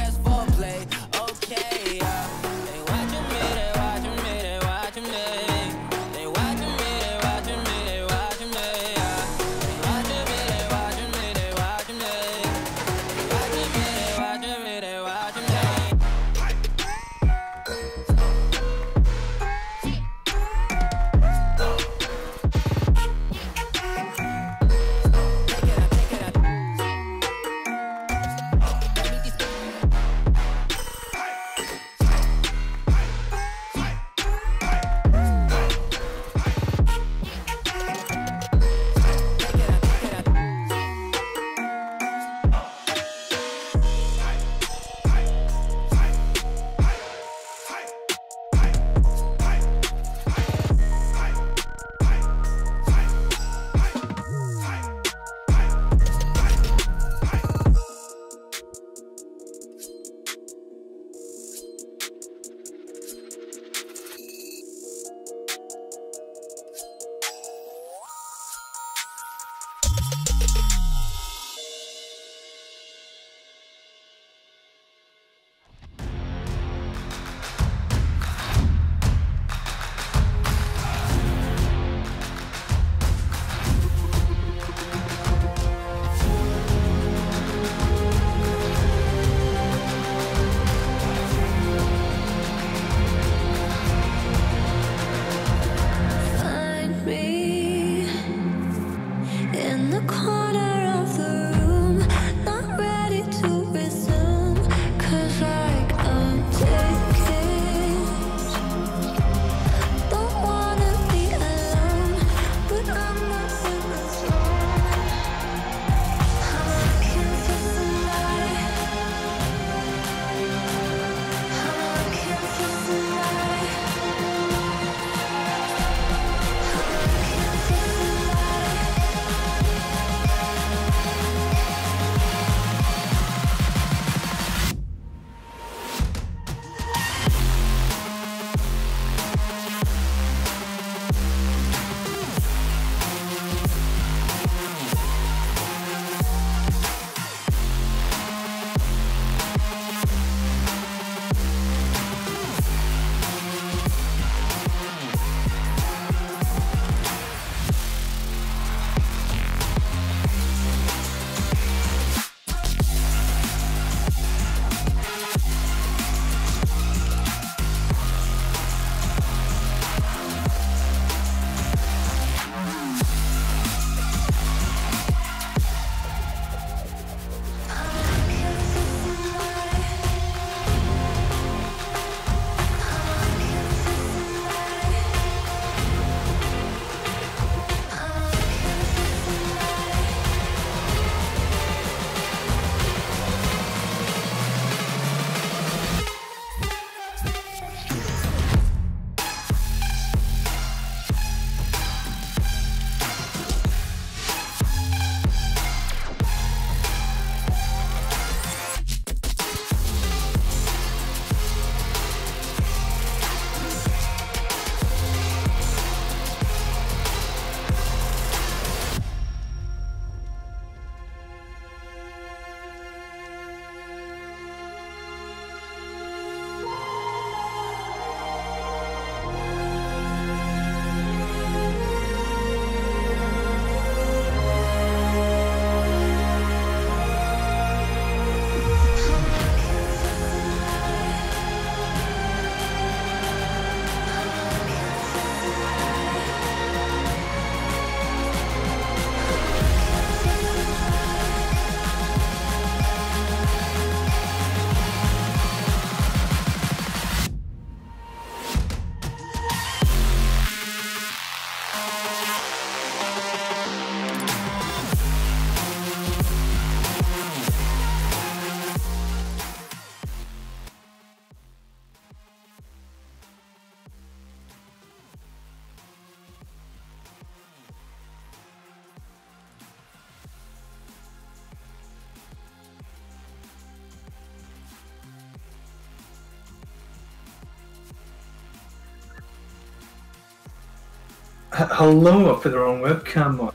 Hello, I put the wrong webcam on.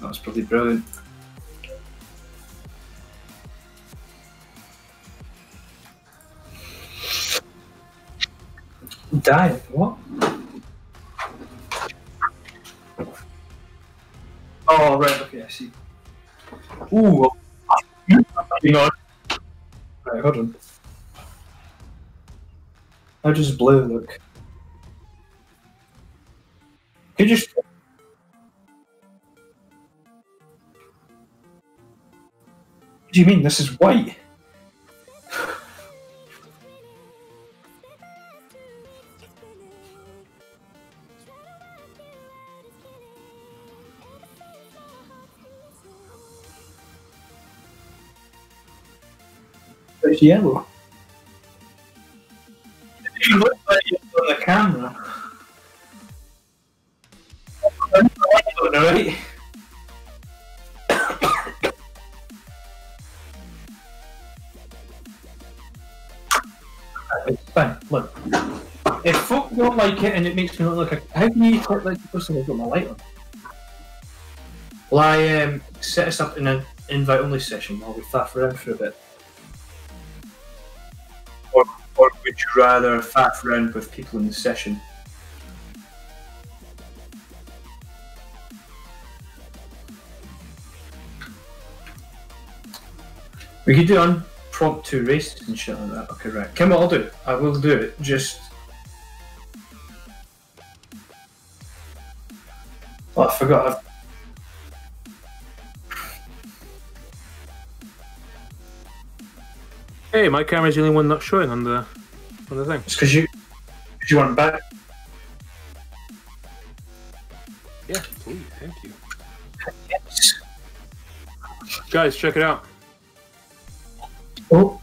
That was pretty brilliant. Die, what? Oh, right, okay, I see. Ooh, hang on. Right, hold on. How does blue look? Do you mean? This is white. It's yellow. You look like it on the camera. I don't know, right? It's fine. Look, if folk don't like it and it makes me look like a, how can you look like the person who's got my light on? Will I um, set us up in an invite only session while we faff around for a bit? Or, or would you rather faff around with people in the session? We could do unpromptu races and shit like that. Okay, right. Come what I'll do. I will do it. Just. Oh, I forgot. I've... Hey, my camera's the only one not showing on the on the thing. It's because you. Cause you want back. Yeah, please, thank you. Guys, check it out. Oh.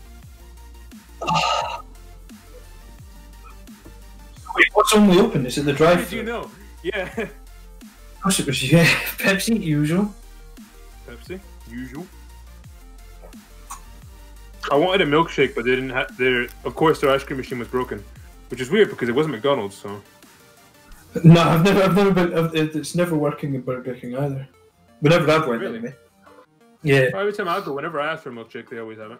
Wait, what's only open? Is it the How drive? did you know? Yeah. Of course it was, yeah. Pepsi, usual. Pepsi, usual. I wanted a milkshake, but they didn't have their. Of course, their ice cream machine was broken, which is weird because it wasn't McDonald's. So No, I've never, I've never been. I've, it's never working in Burger King either. Whenever I've went, Really? anyway. Yeah. every time I go, whenever I ask for a milkshake, they always have it.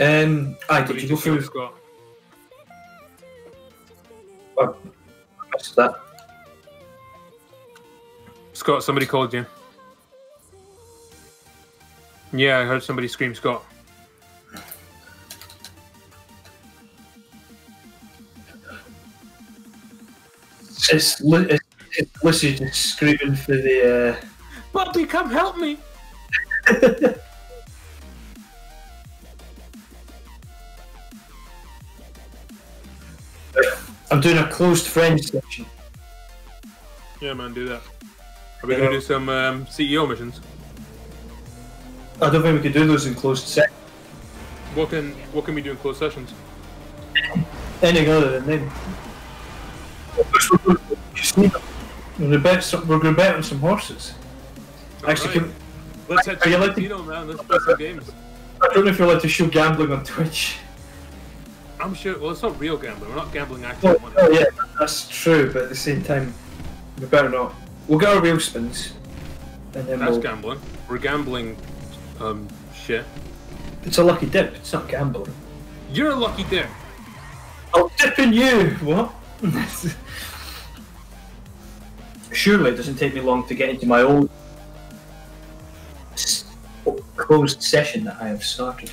Um. Aye, did did you go through Scott? oh, I missed that? Scott, somebody called you. Yeah, I heard somebody scream Scott. It's, Li- it's, it's Lissy just screaming for the. Uh, Bobby, come help me! I'm doing a closed friend section. Yeah, man, do that. Are we gonna do some um, CEO missions? I don't think we could do those in closed set. What can what can we do in closed sessions? Anything other than them. We're gonna bet some, we're gonna bet on some horses. Actually, Alright. can, Let's head to you the like to- man. Let's play some games. I don't know if you're allowed to show gambling on Twitch. I'm sure. Well, it's not real gambling. We're not gambling actual Oh, money. oh yeah, that's true, but at the same time, we better not. We'll get our real spins, and then That's we'll. gambling. We're gambling. Um, shit. It's a lucky dip. It's not gambling. You're a lucky dip. I'll dip in you. What? Surely it doesn't take me long to get into my own closed session that I have started.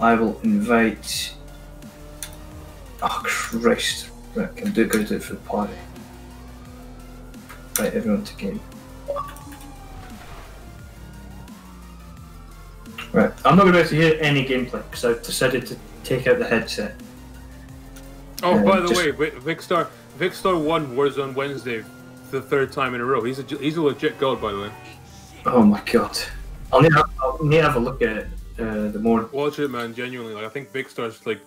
I will invite. Oh Christ! Right, can do gotta do it for the party. Right, everyone to game. Right, I'm not going to be able to hear any gameplay because I've decided to take out the headset. Oh, Yeah, by the just- way, Vi- Vikkstar Vikkstar won Warzone Wednesday the third time in a row. He's a he's a legit god, by the way. Oh my god. I'll need, I'll need to have a look at it uh, the more. Watch it, man. Genuinely, like I think Vikkstar's like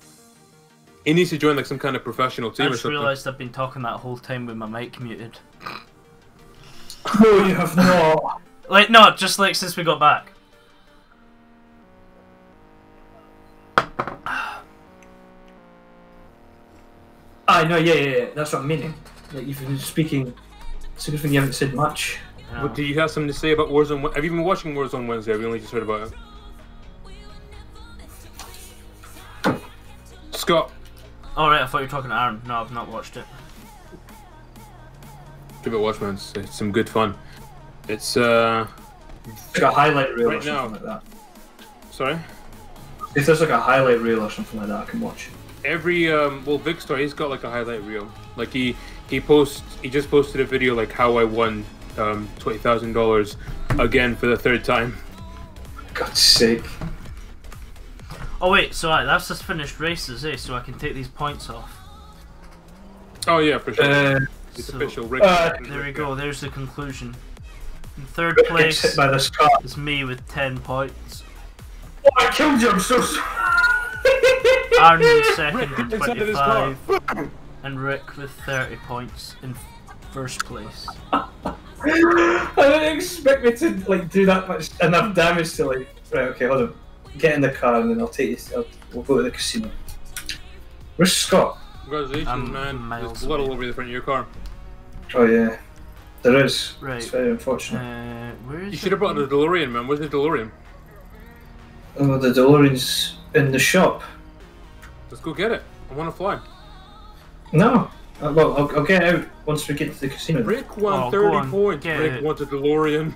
he needs to join like some kind of professional I team or just something. realised I've been talking that whole time with my mic muted. No, you have not. Like, no, just like since we got back. Ah, I I know, yeah, yeah, yeah. That's what I'm meaning. Like you've been speaking. It's a good thing you haven't said much. You. What do you have something to say about Warzone? Wed- Have you been watching Warzone Wednesday? Have We only just heard about it. Scott, Oh right, I thought you were talking to Aaron. No, I've not watched it. give it a watch, man. It's, it's some good fun. It's uh, Like a highlight reel Right or something now. like that. sorry. If there's like a highlight reel or something like that, I can watch. Every um, well, Vikkstar, he's got like a highlight reel. Like he he posts, he just posted a video like how I won um twenty thousand dollars again for the third time. God's sake. Oh wait, so right, that's just finished races, eh? So I can take these points off. Oh yeah, for sure. Uh, it's so- official. Rick, uh, There we go. There's the conclusion. In third gets place hit by this car. is me with ten points. Oh, I killed you. I'm so sorry. Aaron in second Rick, with inside of this car. twenty-five, and Rick with thirty points in first place. I didn't expect me to like do that much enough damage to like. Right, okay, hold on. Get in the car and then I'll take you. I'll, we'll go to the casino. Where's Scott? Congratulations, I'm man. miles There's blood all over the front of your car. Oh yeah, there is. Right. It's very unfortunate. Uh, where is You should have brought the DeLorean, man. Where's the DeLorean? Oh, the DeLorean's in the shop. Let's go get it. I want to fly. No. Uh, well, I'll, I'll get out once we get to the casino. Rick won Oh, go 30 on, points. get Rick it. wants a DeLorean.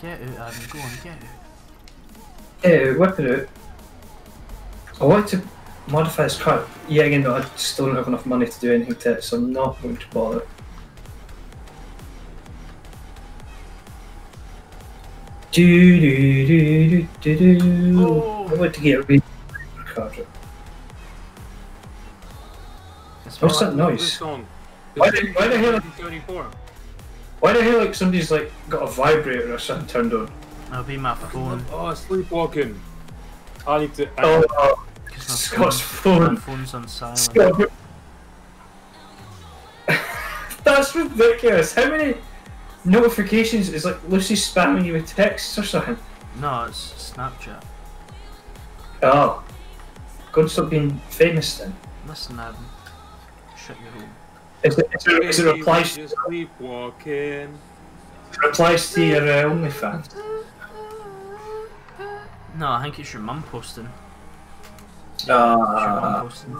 Get out, Aaron. Go on, get out. Yeah, whip it out. I want to modify this car. Yeah, again, though, I still don't have enough money to do anything to it, so I'm not going to bother. Do do do do do do. Oh. I want to get a real car. What's that noise? Why the- why the hell- 1974. Why the hell like somebody's like got a vibrator or something turned on? That'll be my phone. Oh, sleepwalking. I need to. I, Oh, oh 'cause my Scott's phone- My phone's on silent. Scott. That's ridiculous. How many notifications is like Lucy spamming you with texts or something? No, it's Snapchat. Oh. Go and stop being famous then. Listen, Adam. Shut your hole. Is it, is it, is it replies, Just sleepwalking. replies to your uh, OnlyFans? No, I think it's your mum posting. It's your mum Ah, posting.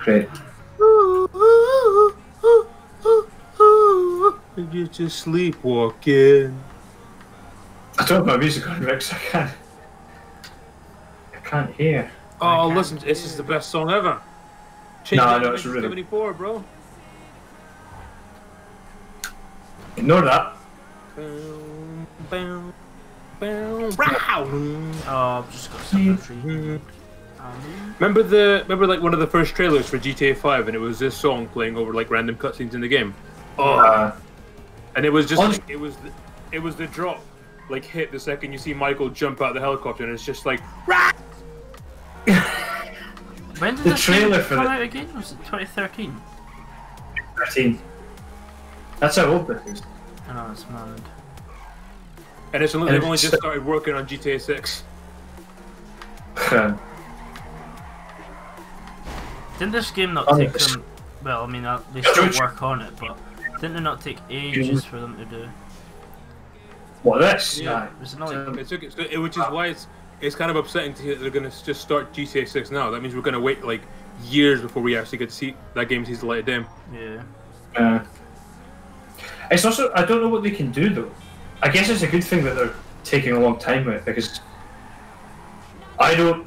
great. You're just sleepwalking. I don't have my music on, Rick, so I can't. I can't hear. Oh, can't listen, this is the best song ever. Change No, it no, to it's really- 1974, bro. Ignore that. Boom, boom, boom, bow. Oh, I've just got secretary. Um, Remember the remember like one of the first trailers for GTA 5 and it was this song playing over like random cutscenes in the game. Oh, Uh, and it was just like, it was the, it was the drop like hit the second you see Michael jump out of the helicopter and it's just like when did The this trailer for come it- out again? Was it 2013? 13. That's how old this is. I know, it's mad. And it's only, they've only just started working on GTA 6. Didn't this game not Oh, take them? Well, I mean, uh, they Yeah, still George- work on it, but didn't it not take ages for them to do? what, this? Yeah. Aye. Was it not like It took, it, it- which is why it's it's kind of upsetting to hear that they're gonna just start GTA 6 now. That means we're gonna wait like years before we actually get to see that game sees the light of day. yeah? Uh, it's also I don't know what they can do though. I guess it's a good thing that they're taking a long time with because I don't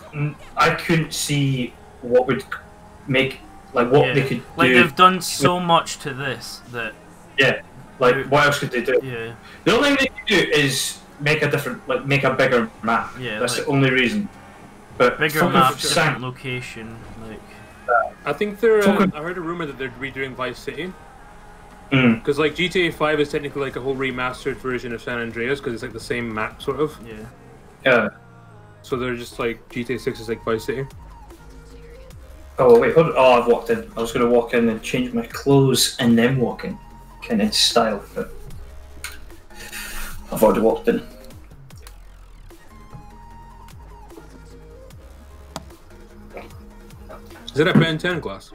I couldn't see what would make like what yeah. they could like do. they've done so much to this that yeah, like what else could they do? yeah, The only thing they could do is make a different like make a bigger map. Yeah, that's like- the only reason. But bigger fucking map, different location, like I think they're. Uh, I heard a rumor that they're redoing Vice City Mm. because like GTA 5 is technically like a whole remastered version of San Andreas because it's like the same map sort of. yeah. Yeah. So they're just like GTA 6 is like Vice City. Oh wait, hold on. Oh, I've walked in. I was gonna walk in and change my clothes and then walk in, kind of style, but I've already walked in. Is it a Ben 10 glass?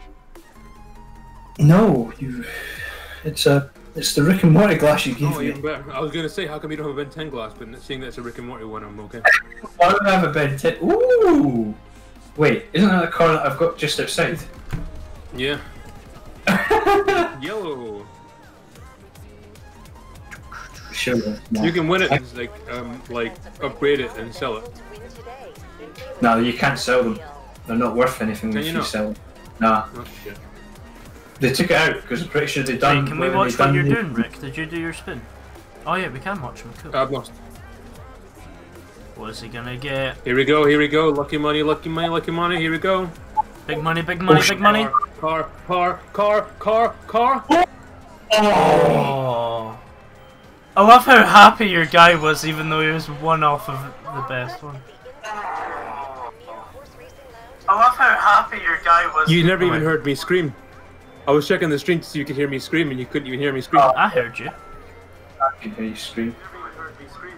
No, you. It's a. It's the Rick and Morty glass you gave Oh, me. even better. I was gonna say, how come you don't have a Ben 10 glass? But seeing that it's a Rick and Morty one, I'm okay. Why don't I have a Ben 10? Ooh! Wait, isn't that the car that I've got just outside? Yeah. Yellow. Sure. No. You can win it, and, like, um, like upgrade it and sell it. No, you can't sell them. They're not worth anything Can if you you sell them. Nah, Oh shit. They took it out because I'm pretty sure they done. Hey, can we when watch they what you're the- doing, Rick? Did you do your spin? Oh yeah, we can watch him. Cool. I've lost. What's he gonna get? Here we go. Here we go. Lucky money. Lucky money. Lucky money. Here we go. Big money, big money, Oh, big money. Car. Car. Car. Car. Car. Car. Oh. I love how happy your guy was, even though he was one off of the best one. I love how happy your guy was. You never even heard me scream. I was checking the stream to see if you could hear me scream, and you couldn't even hear me scream. Oh, I heard you. I can hear you scream. never heard me scream.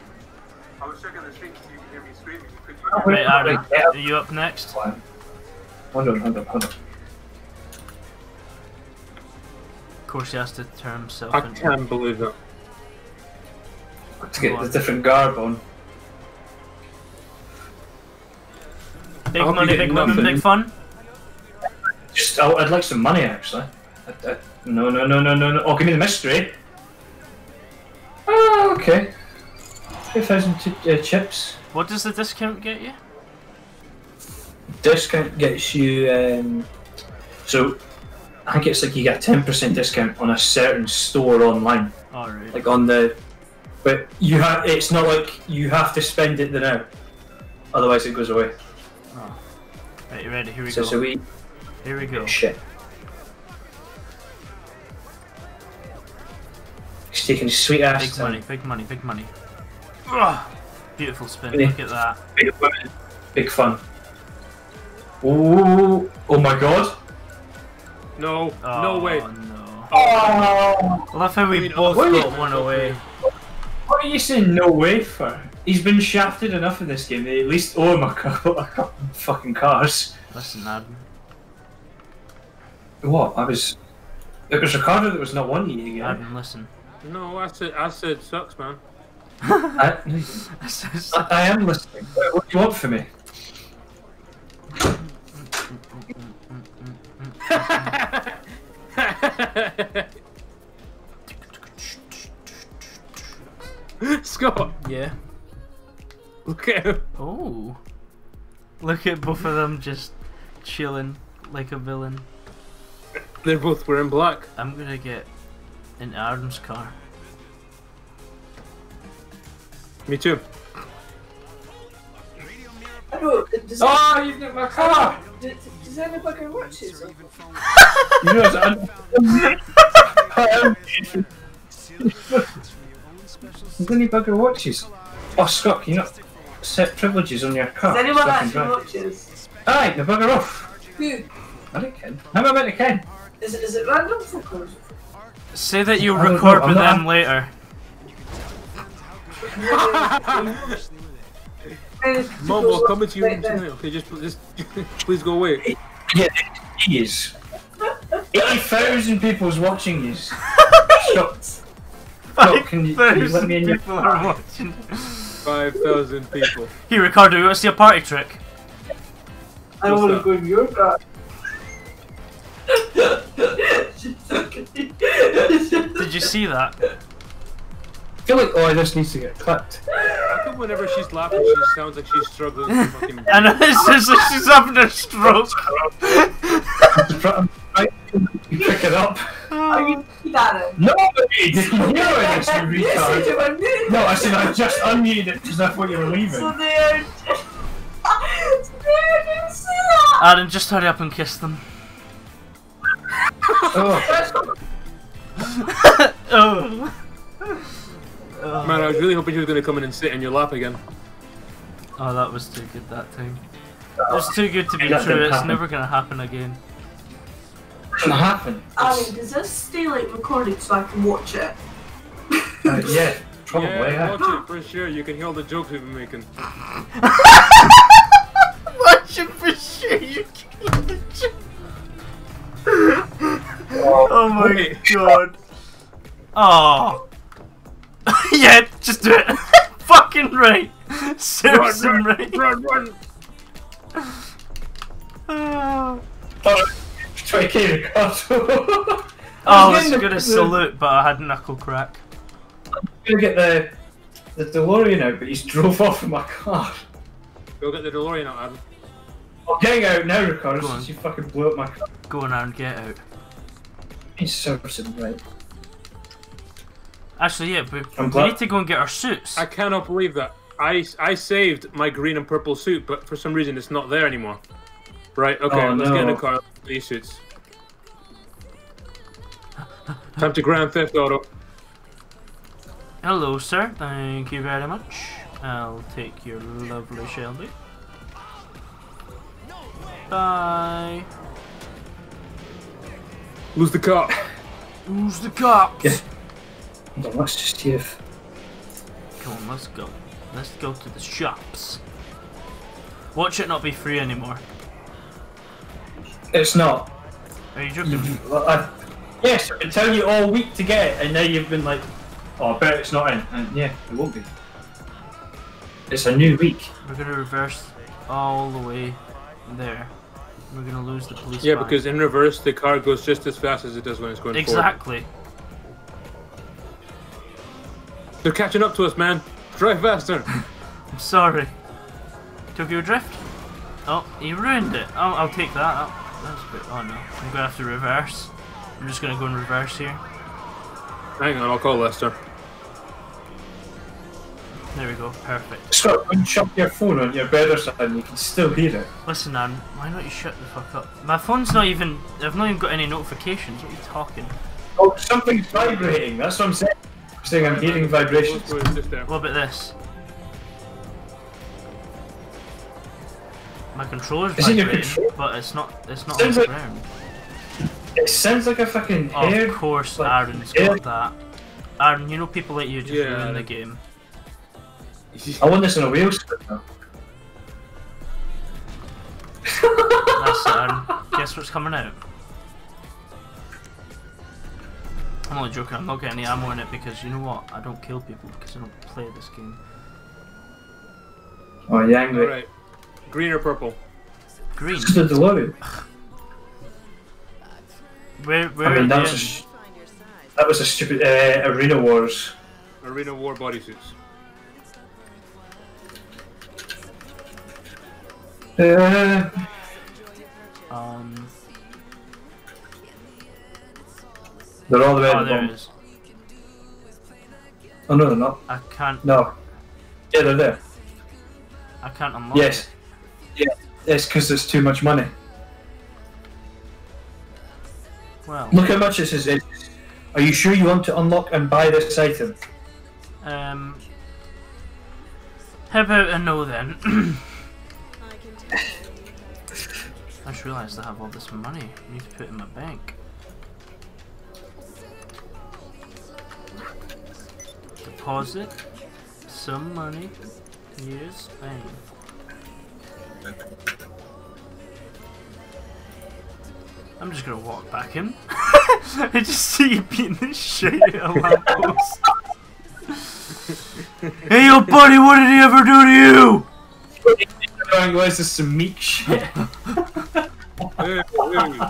I was checking the stream to see if you could hear me scream, and you couldn't Oh, Right, Aaron, Yeah. are you up next? Hold on, hold on, hold on. Of course, he has to turn himself I into. can't believe that. To get the different garb on. Big I hope money, get big women, big fun. Just, I, I'd like some money actually. No, no, no, no, no, no. Oh, give me the mystery. Oh, okay. 3,000 uh, chips. What does the discount get you? Discount gets you. Um, so, I think it's like you get a 10% discount on a certain store online. Alright. Like on the. But you have. It's not like you have to spend it the now. Otherwise, it goes away. Oh. Right, you ready? Here we So, go. so we. Here we go. Shit. He's taking sweet ass Big time. money, big money, big money. Ugh. Beautiful spin. Really? Look at that. Big big fun. Ooh, oh my god. No. Oh, no way. No. Oh, I love how we I mean, both what you- got one away. what are you saying no way for? He's been shafted enough in this game. They at least owe him a couple, a couple fucking cars. Listen, Adam. What? I was. It was Ricardo that was not wanting you again. Adam, listen. No, I said, I said, sucks, man. I, I, I am listening. What, what do you want from me? Scott, yeah. look at him. Oh. Look at both of them just chilling like a villain. They're both wearing black. I'm gonna get in Adam's car. Me too. I don't, does, Oh, you've got my car! does, does anybody watch this? You know, it's un- Does any bugger watches? Oh, Scott, can you not set privileges on your car? Does anyone can actually drive? watch this? Aye, the bugger off. Who? I don't ken. How am I meant to ken? Is it, is it random folk or is it Say that you'll I record with them later. Mobile coming to you Right there. tonight. Okay, just, just, please go away. Yeah, he is. 80,000 people's watching you. Scott, Five can you- can you let me in your people are watching. Five thousand people. Here, Ricardo, you want to see a party trick? I want to go in your car. Did you see that? I feel like, oh, this needs to get clipped. How come whenever she's laughing, she sounds like she's struggling to fucking. I know it's just like she's having a stroke. Right, you pick it up. Are you Darren? Nobody did you hear this, you Yes, I retard? do, I No, I said I just unmuted it because I thought you were leaving. So they are. so they didn't see that. Aaron, just hurry up and kiss them. Oh, Oh. Man, I was really hoping she was going to come in and sit in your lap again. Oh, that was too good that time. It was too good to be That true. It's happen. never gonna happen again. doesn't happen. Alan, does this stay like recorded so I can watch it? Uh, yeah, probably. yeah, Yeah, watch it for sure. You can hear all the jokes we've been making. Watch it for sure. You can. Oh, oh my Wait. god. Oh. yeah, just do it. Fucking right. Serves him right. run, run! Ah. Oh, Oh, 20k I was gonna the- salute, but I had knuckle crack. I'm gonna get the the DeLorean out, but he's drove off in my car. Go get the DeLorean out, Adam. I'm getting out now, Ricardo, Go on. since you fucking blew up my car. Go on and get out. He's servicing right. Actually, yeah, but I'm we glad- need to go and get our suits. I cannot believe that. I, I saved my green and purple suit, but for some reason it's not there anymore. Right, okay, Oh, let's get in the no. car. These suits. Time to Grand Theft Auto. Hello, sir. Thank you very much. I'll take your lovely Shelby. Bye. Lose the cop? Who's the cops? Yeah. Hold on, let's just see if. Come on, let's go. Let's go to the shops. Watch it not be free anymore. It's not. Are you joking? Well, I, yes, I've been telling you all week to get it, and now you've been like, oh, I bet it's not in. And yeah, it won't be. It's a new week. We're gonna reverse all the way there. We're gonna lose the police. Yeah, van. because in reverse the car goes just as fast as it does when it's going forward. exactly. They're catching up to us, man. Drive faster. I'm sorry. took Tokyo Drift. Oh, he ruined it. Oh, I'll take that. Oh, that's a bit. Oh no, I'm gonna have to reverse. I'm just gonna go in reverse here. Hang on, I'll call Lester. There we go. Perfect. Scott, when you shut your phone on your bed or something, you can still hear it. Listen, Anne, why don't you shut the fuck up? My phone's not even. I've not even got any notifications. What are you talking? Oh, something's vibrating. That's what I'm saying. I'm saying I'm hearing vibrations. Let's go just there. What about this? My controller's Is it your vibrating, control- but it's not. It's not on the like- ground. It sounds like a fucking Of air. course, like, Aaron's air- got that. Aaron, you know people like you just Yeah, ruin the game. I want this in a wheel strip now. That's it, Guess what's coming out? I'm only joking. I'm not getting any ammo in it because you know what? I don't kill people because I don't play this game. Oh, you angry? Alright. Green or purple? Green. It's the DeLorean. Where? Where? I mean, are that was a, in? that was a stupid uh, Arena Wars. Arena War bodysuits. Uh, Um. they're all the way Oh, at the there is. Oh, no, they're not. I can't. No. Yeah, they're there. I can't unlock Yes. it. Yeah, it's because there's too much money. Well. Look how much this is. Are you sure you want to unlock and buy this item? Um. How about a no then? I just realised I have all this money. I need to put it in my bank. Deposit some money. Here's bank. I'm just gonna walk back in. I just see you beating the shit out of a lamppost. hey, yo, buddy, what did he ever do to you? Going, where's this some meek shit? Hey, hey,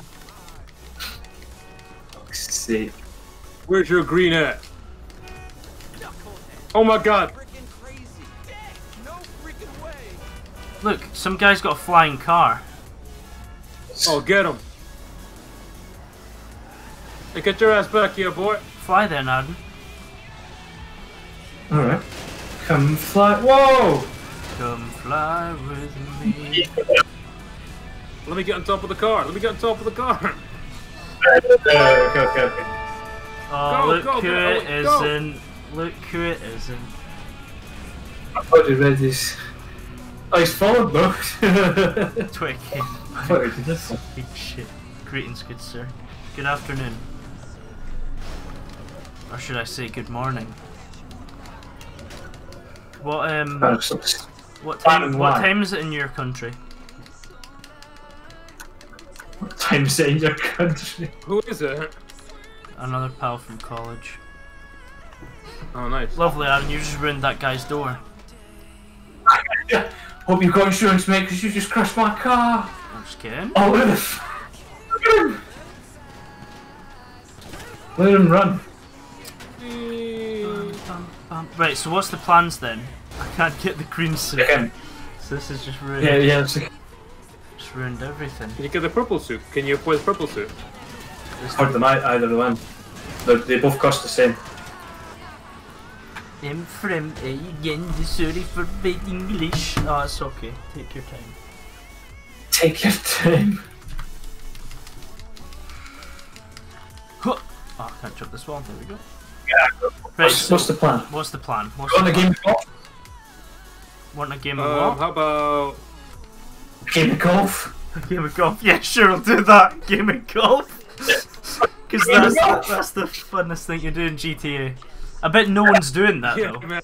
See. where's your green at? Oh my god! Look, some guy's got a flying car. Oh, get him! Hey, get your ass back here, boy! Fly there, Adam. Alright. Come fly. Whoa! Come fly with me. Let me get on top of the car. Let me get on top of the car. Uh, okay, okay, okay. Oh, Go, look go, who go, it go. isn't. Look who it isn't. I thought you read this. Oh, he's followed both. Twig. What this? Big shit. Greetings, good sir. Good afternoon. Or should I say good morning? What um what time what why? time is it in your country? What time is it in your country? Who is it? another pal from college. Oh, nice. Lovely, Aaron. You just ruined that guy's door. Hope you've got insurance, mate, because you just crashed my car. I'm just kidding. Oh, look at this. Look at him. Let him run. Bum, bum. Right, so what's the plans then? I can't get the green suit. Again. So this is just ruined. Yeah, yeah. It's Just ruined everything. Can you get the purple suit? Can you afford the purple suit? hard them out, either one. They're, they both cost the same. I'm from a again, sorry for bad English. Oh, it's okay. Take your time. Take your time. Oh, I can't jump this wall. There we go. Yeah. Right, What's, so what's the plan? what's the plan? What's On the game of golf? Want a game of Um, what? how about Game of golf? A game of golf? Yeah, sure, I'll do that. Game of golf. Because that's, golf. that's the funnest thing you do in GTA. I bet no one's doing that yeah, though. man?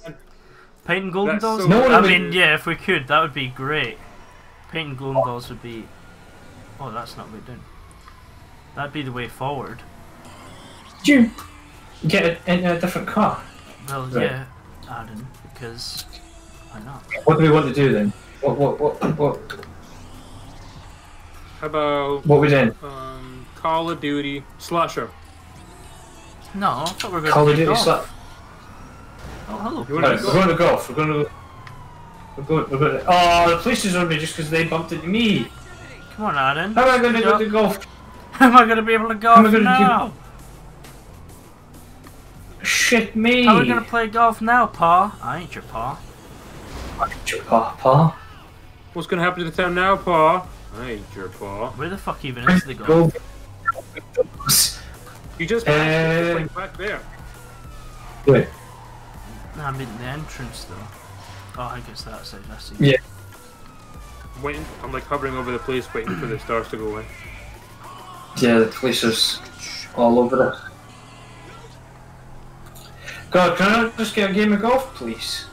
Painting golden That's dolls? so No one I would- mean, yeah, if we could, that would be great. Painting golden dolls would be. Oh, that's not what we're doing. That'd be the way forward. Did you get it in a different car? Well, Right. yeah, Adam, because why not? What do we want to do then? What what what what How about what we doing? um, Call of Duty slasher? No, I thought we were going Call to Call of Duty golf. slap. Oh, hello. You wanna go? we're going to golf. We're going to. We're going. We're going. To, oh, the police is on me just because they bumped into me. Come on, Aaron. How am I going to go Yeah. to golf? Am I going to be able to golf am I gonna do- Shit me. How are we going to play golf now, Pa? I ain't your Pa. Pa, pa. What's gonna happen to the town now, Pa? I ain't your Pa. Where the fuck even is the golf? You just, Uh, just like back there. Wait. Nah, I mean the entrance though. Oh, I guess that's it. I see. Yeah. Waiting. I'm like hovering over the place, waiting for the stars to go in. Yeah, the place is all over it. God, can I just get a game of golf, please?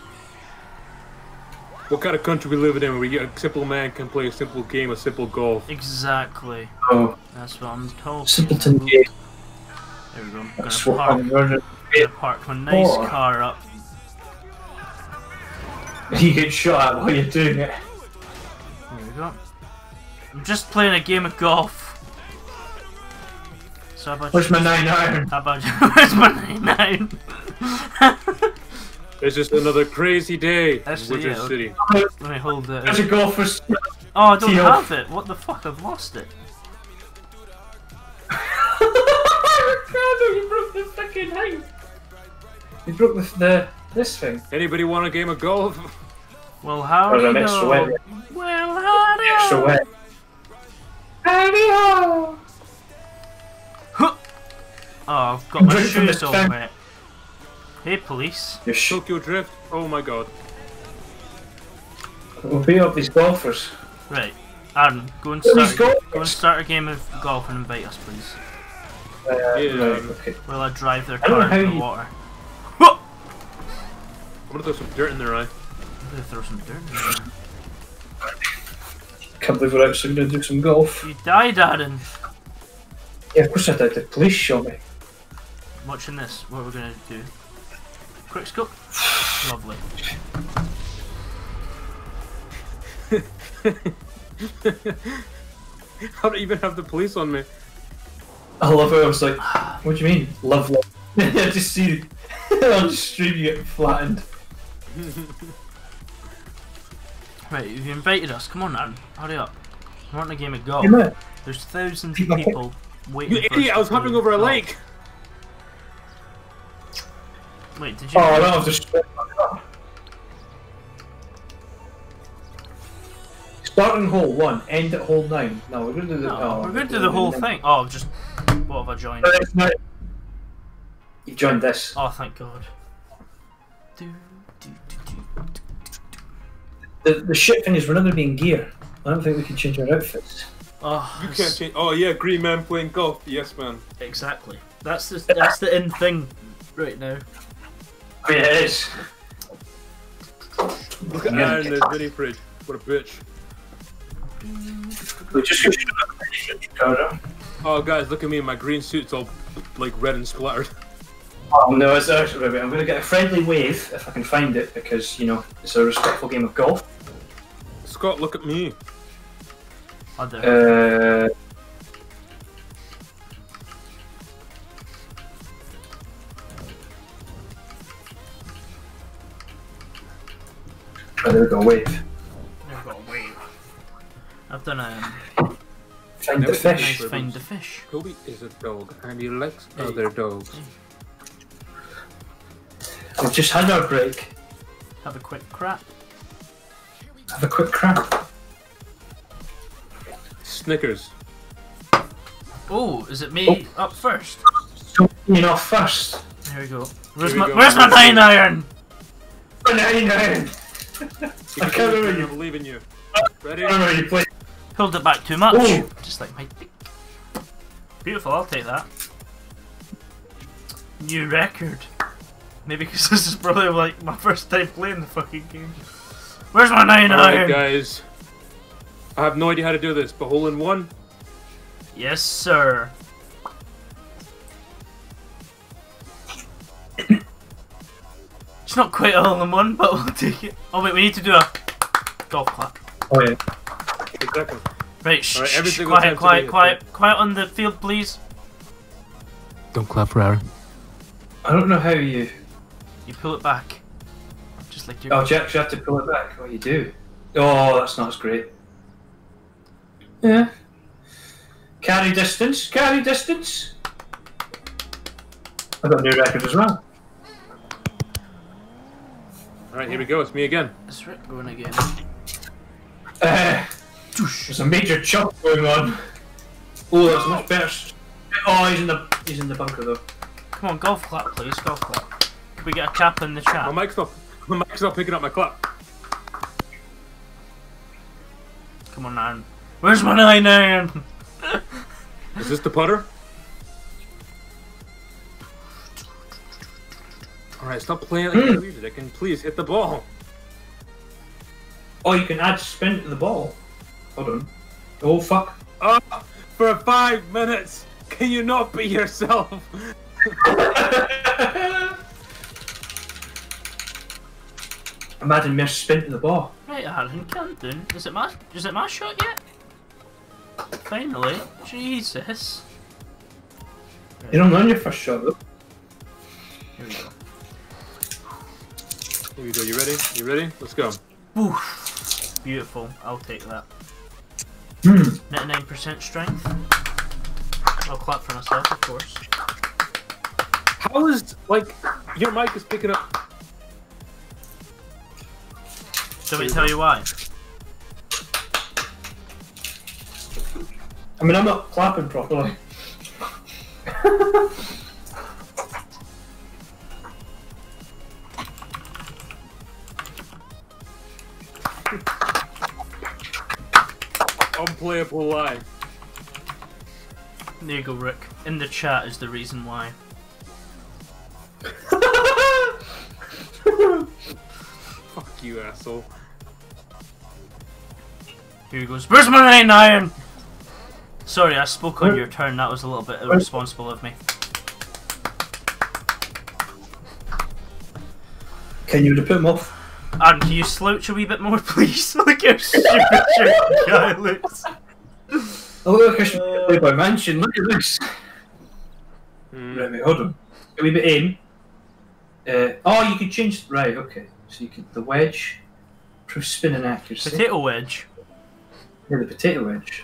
What kind of country we live in where a simple man can play a simple game of simple golf? Exactly. Oh, That's what I'm talking simpleton about. game. There we go. I'm That's gonna what park, I'm gonna park my nice Oh. car up. You get shot at while you're doing it. There we go. I'm just playing a game of golf. So how about Where's you? my nine iron? How about you? Where's my nine? It's just another crazy day Actually, in Wizard yeah, City. Let me hold it. There's a golfer. Oh, I don't Tee off. have it. What the fuck? I've lost it. Ricardo, you broke the fucking thing. You broke the, the this thing. Anybody want a game of golf? Well, how There's do an you know? wet. Well, how do you Extra know? wet. Howdy-ho! Huh. Oh, I've got my Drink from shoes the all tank. wet. Hey, police. Your sh- Tokyo Drift? Oh my god. We'll beat up these golfers. Right, Aaron, go and Who is start. golf? Go and start a game of golf and invite us, please. Uh, Yeah. right, okay. While I drive their car know into the you- water. I'm gonna throw some dirt in their eye. I'm gonna throw some dirt in there. Can't believe we're actually going to do some golf. You died, Aaron. Yeah, of course I did. The police shot me. Watching this, what are we gonna do? Quick scope. Lovely. How do I even have the police on me? I love it. I was like, what do you mean? Lovely. I just see on the stream you get flattened. Right, you've invited us. Come on, Aaron. Hurry up. I want a game of golf. You know, There's thousands of People- people waiting You for us idiot! I was play hovering over a golf. lake! Wait, did you? Oh, I don't have to split my car. Starting hole one, end at hole nine. No, we're going to do the. No, oh, we're going to do the whole thing. Oh, just what have I joined? Not. You joined this. Oh, thank God. Do, do, do, do. The, the shit thing is we're not going to be in gear. I don't think we can change our outfits. Oh, You can't change. Oh yeah, green man playing golf. Yes, man. exactly. That's the that's the in thing right now. Oh, yeah, it is. Look at Yeah. Aaron in the mini fridge. What a bitch. We just go shoot up the Ricardo. Oh, guys, look at me. My green suit's all like red and splattered. Oh no, it's actually I'm going to get a friendly wave if I can find it because you know it's a respectful game of golf. Scott, look at me. Other. Uh, oh, there we go, wave. I've got a wave. I've done a Find the Never fish. nice find the fish. Kobe is a dog, and he likes other dogs. We've just had our break. Have a quick crap. Have a quick crap. Snickers. Oh, is it me oh. up first? So, you know, first. There we go. Where's we my go. Where's my nine iron? Nine, nine. You I can't remember you. believe in you. Ready? I remember you played. Pulled it back too much. Ooh. Just like my dick. Beautiful. I'll take that. New record. Maybe because this is probably like my first time playing the fucking game. Where's my nine Alright, iron? guys. I have no idea how to do this, but hole in one. Yes, sir. It's not quite all in one, but we'll take it. Oh wait, we need to do a golf clap. Oh yeah. Exactly. Right, shh, Alright, every shh, quiet, quiet, somebody quiet, quiet on the field, please. Don't clap for Aaron. I don't know how you. You pull it back, just like your. Oh, Jack, you actually have to pull it back. What you do? Oh, that's not as great. Yeah. Carry distance. Carry distance. I've got a new record as well. Alright, here we go. It's me again. It's Rick going again. Uh, there's a major chop going on. Oh, that's much better. Oh, he's in the he's in the bunker though. Come on, golf clap, please, golf clap. Can we get a cap in the chat? My mic's not. My mic's not picking up my clap. Come on, Aaron. Where's my nine iron? Is this the putter? Alright, stop playing like hmm. a music and please hit the ball. Oh, you can add spin to the ball. Hold on. Oh fuck. Oh, for five minutes! Can you not be yourself? I'm adding more spin to the ball. Right, Aaron, Camden. Is it my is it my shot yet? Finally, Jesus. You don't learn your first shot though. Here we go. Here we go. You ready? You ready? Let's go. Oof. Beautiful. I'll take that. Hmm. 99% strength. I'll clap for myself, of course. How is like your mic is picking up? Do we tell you why? I mean, I'm not clapping properly. Unplayable line. There you go, Rick. In the chat is the reason why. Fuck you, asshole. Here he goes. Where's my nine iron? Sorry, I spoke on your turn. That was a little bit irresponsible of me. Can you put him off? Aaron, can you slouch a wee bit more, please? Look how stupid your guy looks. Oh look, I should play by mansion. Look at this. Hmm. Right, wait, hold on. A wee bit in. Uh, oh, you can change. Right, okay. So you can the wedge, proof spin and accuracy. Potato wedge. Yeah, the potato wedge.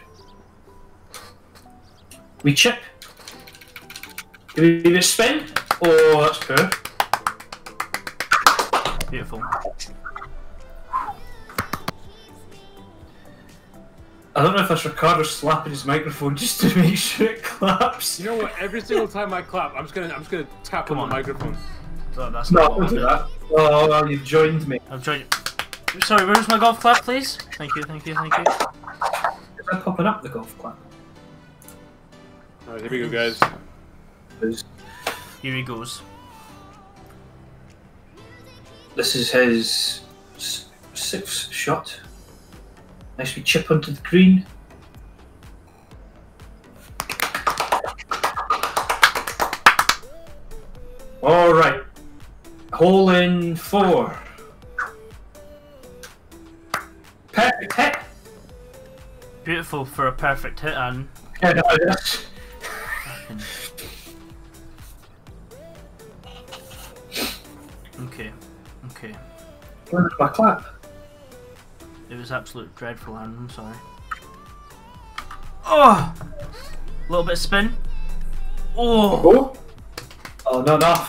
We chip. Do we leave it spin? Oh, that's poor. Beautiful. I don't know if that's Ricardo slapping his microphone just to make sure it claps. You know what? Every single time I clap, I'm just gonna I'm just gonna tap Come on, on. the microphone. Oh, that's No, not what don't I do that. Oh, well, you've joined me. I'm trying. Sorry, where's my golf clap, please? Thank you, thank you, thank you. Is that popping up the golf clap? Alright, here we go, guys. Here he goes. This is his sixth shot. Nice wee chip onto the green. All right, hole in four. Perfect hit. Beautiful for a perfect hit, Anne. Okay, okay. Where's my clap? It was absolute dreadful, Aaron. I'm sorry. Oh, a little bit of spin. Oh, Oh. Oh no no.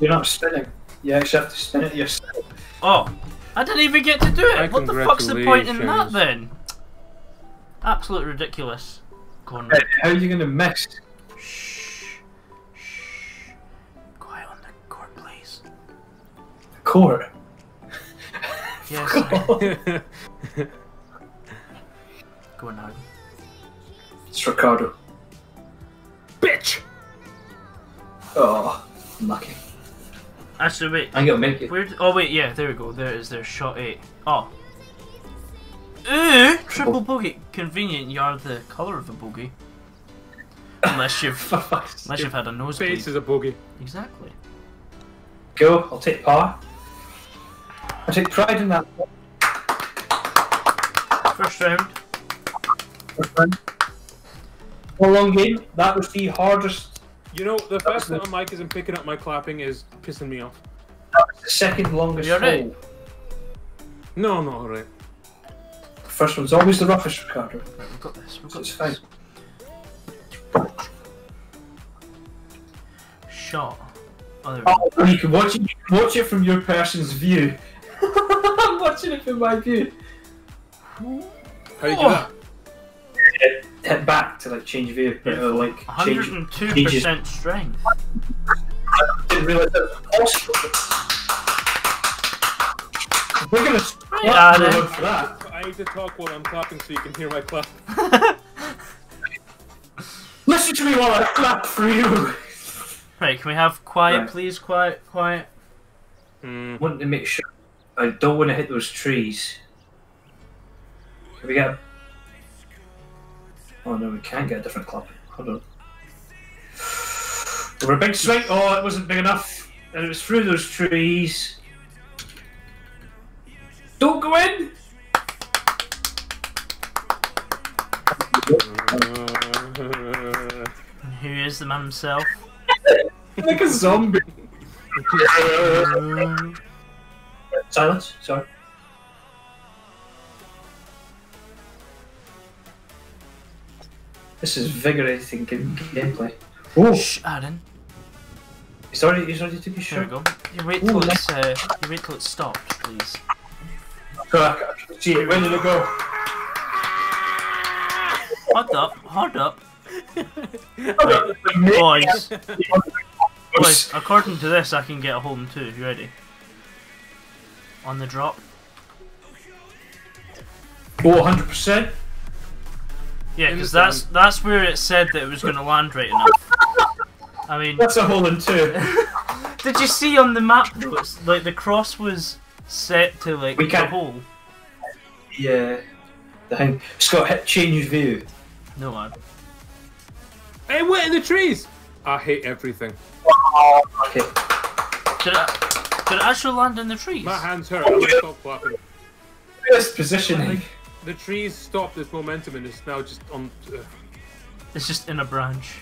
You're not spinning. You actually have to spin it yourself. oh! I didn't even get to do it. Hi, what the fuck's the point in that then? Absolute ridiculous. Go. Hey, How are you gonna miss? Shh. Shh. Quiet on the court, please. Court. Yes. Go on, Aaron. It's Ricardo. Bitch! Oh, lucky. Actually, wait. I'm gonna make it. Where? d- Oh wait, yeah. There we go. There is their shot eight. Oh. Ooh, triple bogey. Convenient. You are the color of a bogey. Unless you've unless you've had a Face nosebleed. is a bogey. Exactly. Go. I'll take par. I take pride in that. First round. A long game. That was the hardest. You know, the fact that my mic isn't picking up my clapping is pissing me off. That was the second longest You're right. hole. No, no, alright. First one's always the roughest, Ricardo. Right, we've got this. We've So got it's this. fine. Shot. Oh, there we go. Oh, you can watch it. You can watch it from your person's view. I'm watching it from my view. How do you do Oh. that? Hit, hit back to like change view. It'll, like change. 102% strength. Didn't realize that was possible. We're gonna Right, slap for that. I need to talk while I'm clapping so you can hear my clap. Listen to me while I clap for you. Right, can we have quiet, Right. please? Quiet, quiet. Mm. want to make sure I don't want to hit those trees. Can we get? Oh no, we can't get a different club. Hold on. We're a big swing. Oh, it wasn't big enough, and it was through those trees. Don't go in. And who is the man himself? like a zombie. Silence. Sorry. This is vigorating game- gameplay. Oh, Shh, Aaron. he's already he's already took his Here we shot. go. You wait till it's uh, you wait till it stops, please. So I can see it. Where did it go? Hold up, hold up, boys. Boys, according to this, I can get a home too. You ready? On the drop. Oh, 100%. Yeah, because that's that's where it said that it was going to land right enough. I mean, That's a hole in two. did you see on the map though? Like the cross was set to like We the can't- hole. Yeah. The thing. Scott, hit change view. No man. hey, wait in the trees! I hate everything. Okay. Did it, did it actually land in the trees? My hands hurt. I'm gonna stop clapping. This positioning. The trees stopped this momentum and it's now just on. Uh, It's just in a branch.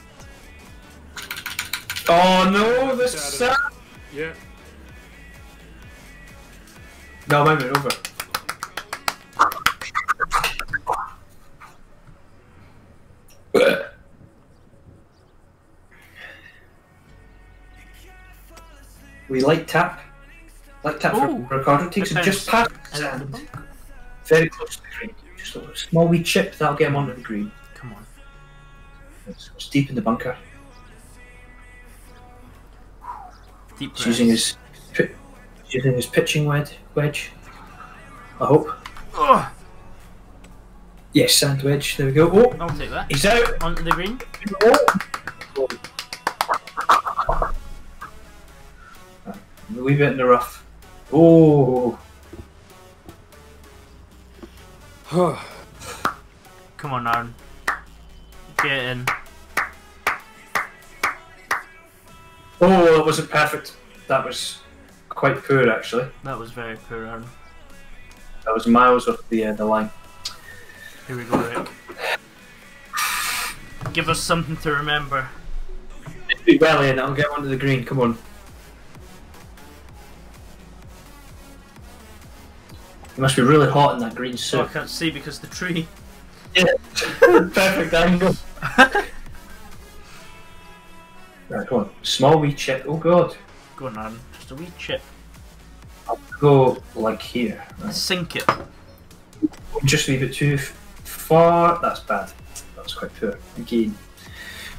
Oh no, this Sad. sad. yeah. No, mine went over. We light tap. Light tap for Ricardo takes it just past the Out of the sand. Very close to the green. Just a small wee chip, that'll get him onto the green. Come on. It's, it's deep in the bunker. Deep He's using his using his pitching wedge. Wedge. I hope. Yes, sand wedge. There we go. Oh, I'll take that. he's out. Onto the green. Oh. A wee bit in the rough. Oh, Come on, Aaron. Get in. Oh, that wasn't perfect. That was quite poor, actually. That was very poor, Aaron. That was miles off the uh, the line. Here we go, Rick. Give us something to remember. Be well in. I'll get onto the green. Come on. It must be really hot in that green So I can't see because the tree. Yeah. Perfect angle. Right, come on. Small wee chip. Oh god. Go on, Aaron. Just a wee chip. I'll Go like here. Right. Sink it. Just leave it too far. That's bad. That's quite poor. Again.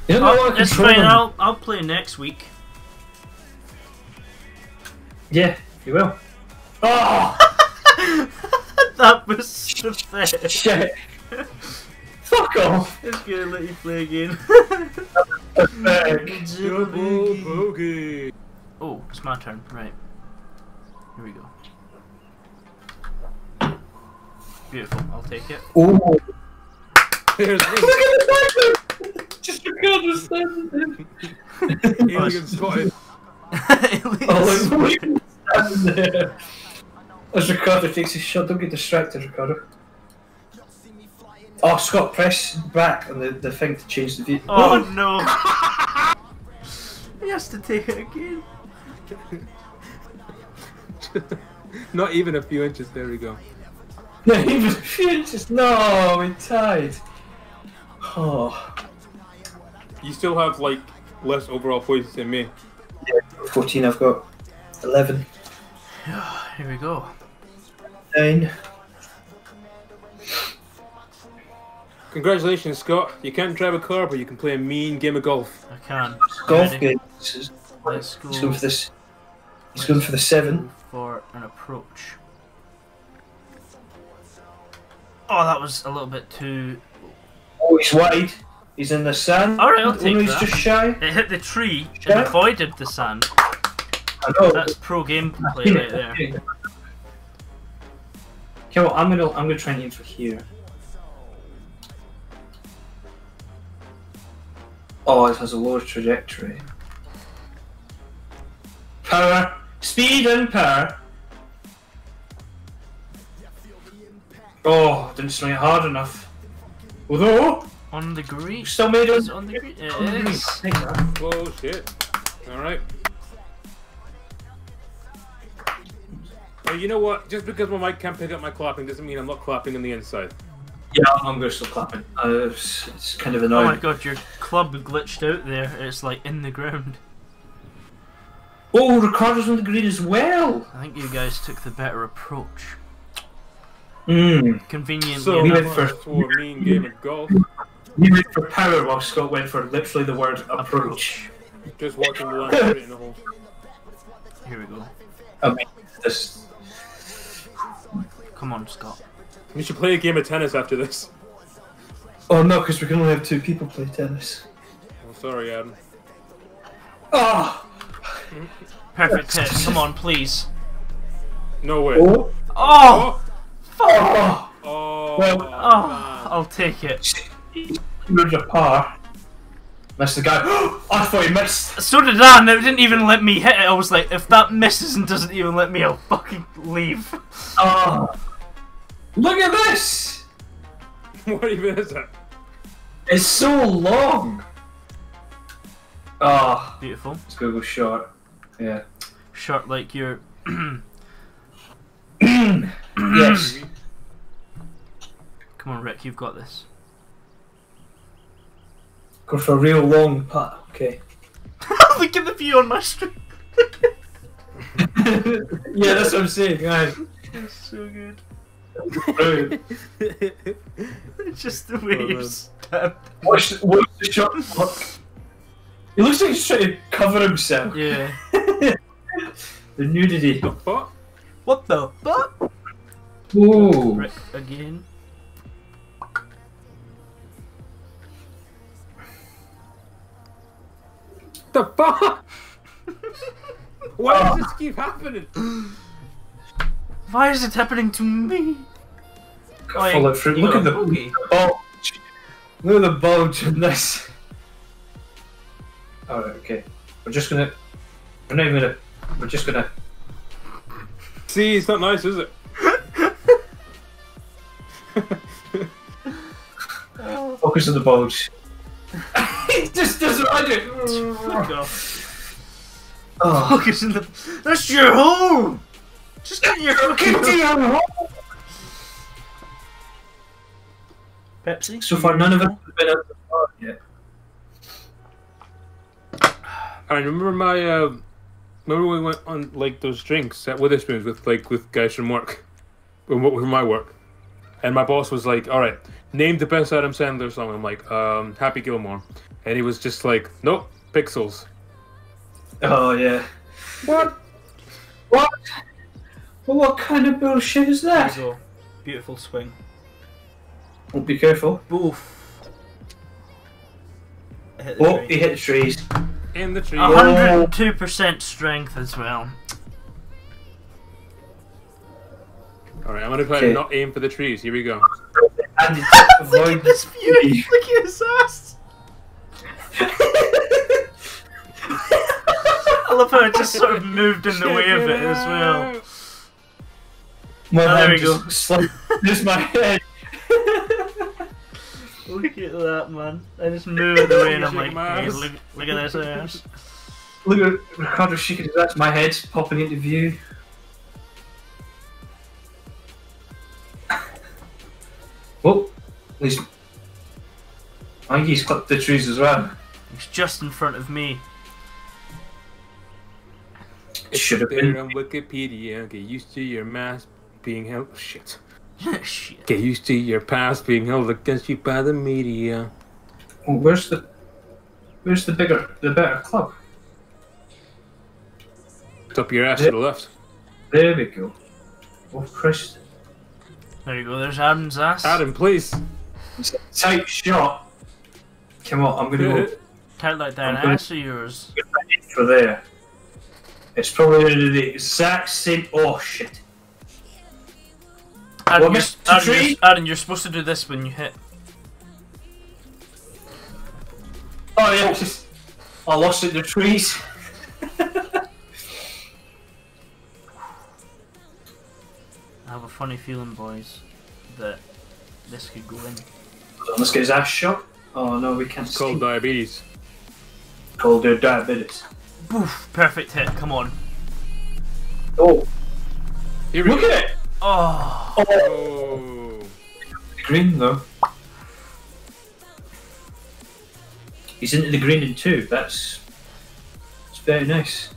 You know Oh, it's fine. I'll I'll play next week. Yeah, you will. Oh that was pathetic. shit! Fuck off! It's gonna let you play again. Double bogey. oh, it's my turn. Right. Here we go. Beautiful. I'll take it. Oh, There's look at the timer! Just record the standing there. Alien spotted. Oh, look, look, standing there. As Ricardo takes his shot, don't get distracted, Ricardo. Oh, Scott, press back on the, the thing to change the view. oh no! he has to take it again. Not even a few inches. There we go. No, he was just no, we tied. Oh, You still have like less overall points than me. Yeah, 14, I've got 11. Here we go. 9. Congratulations, Scott. You can't drive a car, but you can play a mean game of golf. I can. Golf Ready? game. This is- Let's go. He's going for this. He's going for the 7. for an approach. Oh, that was a little bit too. Oh, he's wide. He's in the sand. Alright, I'll Oh, take no, he's that. just shy. It hit the tree and avoided the sand. I know. That's pro gameplay right there. Okay, well, I'm gonna I'm gonna try and aim for here. Oh, it has a lower trajectory. Power, speed, and power. Oh, didn't swing it hard enough. Although, On the green. still made it on the green? on. It is. Take that. Oh shit. Alright. Oh, you know what? Just because my mic can't pick up my clapping doesn't mean I'm not clapping on the inside. Yeah, I'm gonna still clapping. Uh, it's, it's kind of annoying. Oh my god, your club glitched out there. It's like in the ground. Oh, Ricardo's on the green as well. I think you guys took the better approach. Hmm. Conveniently So, we enough. went for- for a mean game of golf. You went for power while Scott went for literally the word approach. Just watching the line in the hole. Here we go. I mean, this. Come on, Scott. We should play a game of tennis after this. Oh no, because we can only have two people play tennis. Oh, sorry, Adam. Oh! Perfect hit. Come on, please. No way. Oh! Oh! Oh! Ah. Oh, Well- Oh! I'll take it. You're a par. Missed the guy. I thought he missed. So did I, and it didn't even let me hit it. I was like, if that misses and doesn't even let me, I'll fucking leave. Oh! Look at this! what even is that? It's so long! Oh, Beautiful. let's go go short. Yeah. Short like your. yes. Come on, Rick, you've got this. Go for a real long putt. Okay. Look at the view on my stream. yeah, that's what I'm saying, guys. It's so good. Brilliant. Just the way Oh, you man. stand. Watch, the- watch the shot clock. He looks like he's trying to cover himself. Yeah. The nudity. What? What the fuck? Ooh. Rick again. The fuck? Why does this keep happening? Why is it happening to me? Oh, Follow through. you Look at the a bulge. Look at the bulge in this. Alright, okay. We're just gonna We're not even gonna. We're just gonna. See, it's not nice, is it? Focus on the bulge. it just doesn't like it. Fuck off. Oh. Focus in the. That's your home! Just get your fucking Pepsi? So far, none of us have been out the bar yet. I remember my. Uh, remember when we went on like those drinks at Wetherspoons with like with guys from work, from, wo- from my work, and my boss was like, "All right, name the best Adam Sandler song." I'm like, um, "Happy Gilmore," and he was just like, "Nope, Pixels." Oh yeah. What? What? Well, what kind of bullshit is that? go. Beautiful swing. Oh, be careful. Oof. I hit the Oh, he hit the trees. In the tree. A hundred and two percent strength as well. All right, I'm gonna try Okay. to not aim for the trees. Here we go. And he Look at avoid this view! Look at his ass! I love how it just sort of moved in the way of it as well. My Oh, there hand we go. just slipped. Just my head. Look at that, man. I just moved it away and I'm like, hey, ass. look, look at this ass. Look at Ricardo shaking his ass. My head's popping into view. Oh, he's. I think he's clipped the trees as well. It's just in front of me. It should have There been. on Wikipedia. Get used to your mask being held. Oh, shit. Shit. Get used to your past being held against you by the media. Oh, where's the? Where's the bigger, the better club? It's up your ass to the left. There we go. Oh Christ! There you go, there's Adam's ass. Adam, please. Tight shot. Come on, I'm gonna go Tight like that I'm gonna- ass of yours. for there. It's probably the exact same. Oh shit! Adam, you're, Mr. Adam, you're, Tree? Adam, you're supposed to do this when you hit. Oh yeah, it's just I lost it in the trees. I have a funny feeling, boys, that this could go in. Let's get his ass shot. Oh no, we can't. It's called diabetes. Called their diabetes. Boof! Perfect hit, come on. Oh, Here we look go. at it! Oh! Oh, Oh. green though. He's into the green in two. That's it's very nice.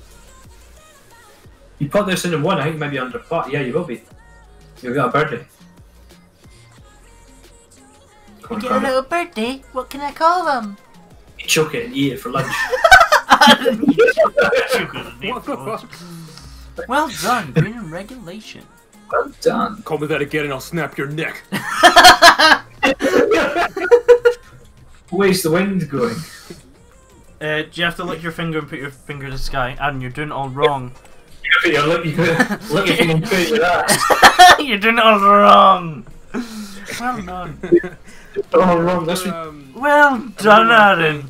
You put this in in one, I think maybe under pot. Yeah, you will be. You'll get a birdie. Come on, a little birdie. What can I call them? You choke it and eat it for lunch. What the well done, green in regulation. well done. Call me that again and I'll snap your neck. Where's the wind going? Uh, do you have to lick your finger and put your finger in the sky? Adam, you're doing it all wrong. You're looking, you're looking and put your ass. you're doing it all wrong. Well done. Oh, wrong. This one. Um, Well done, Adam.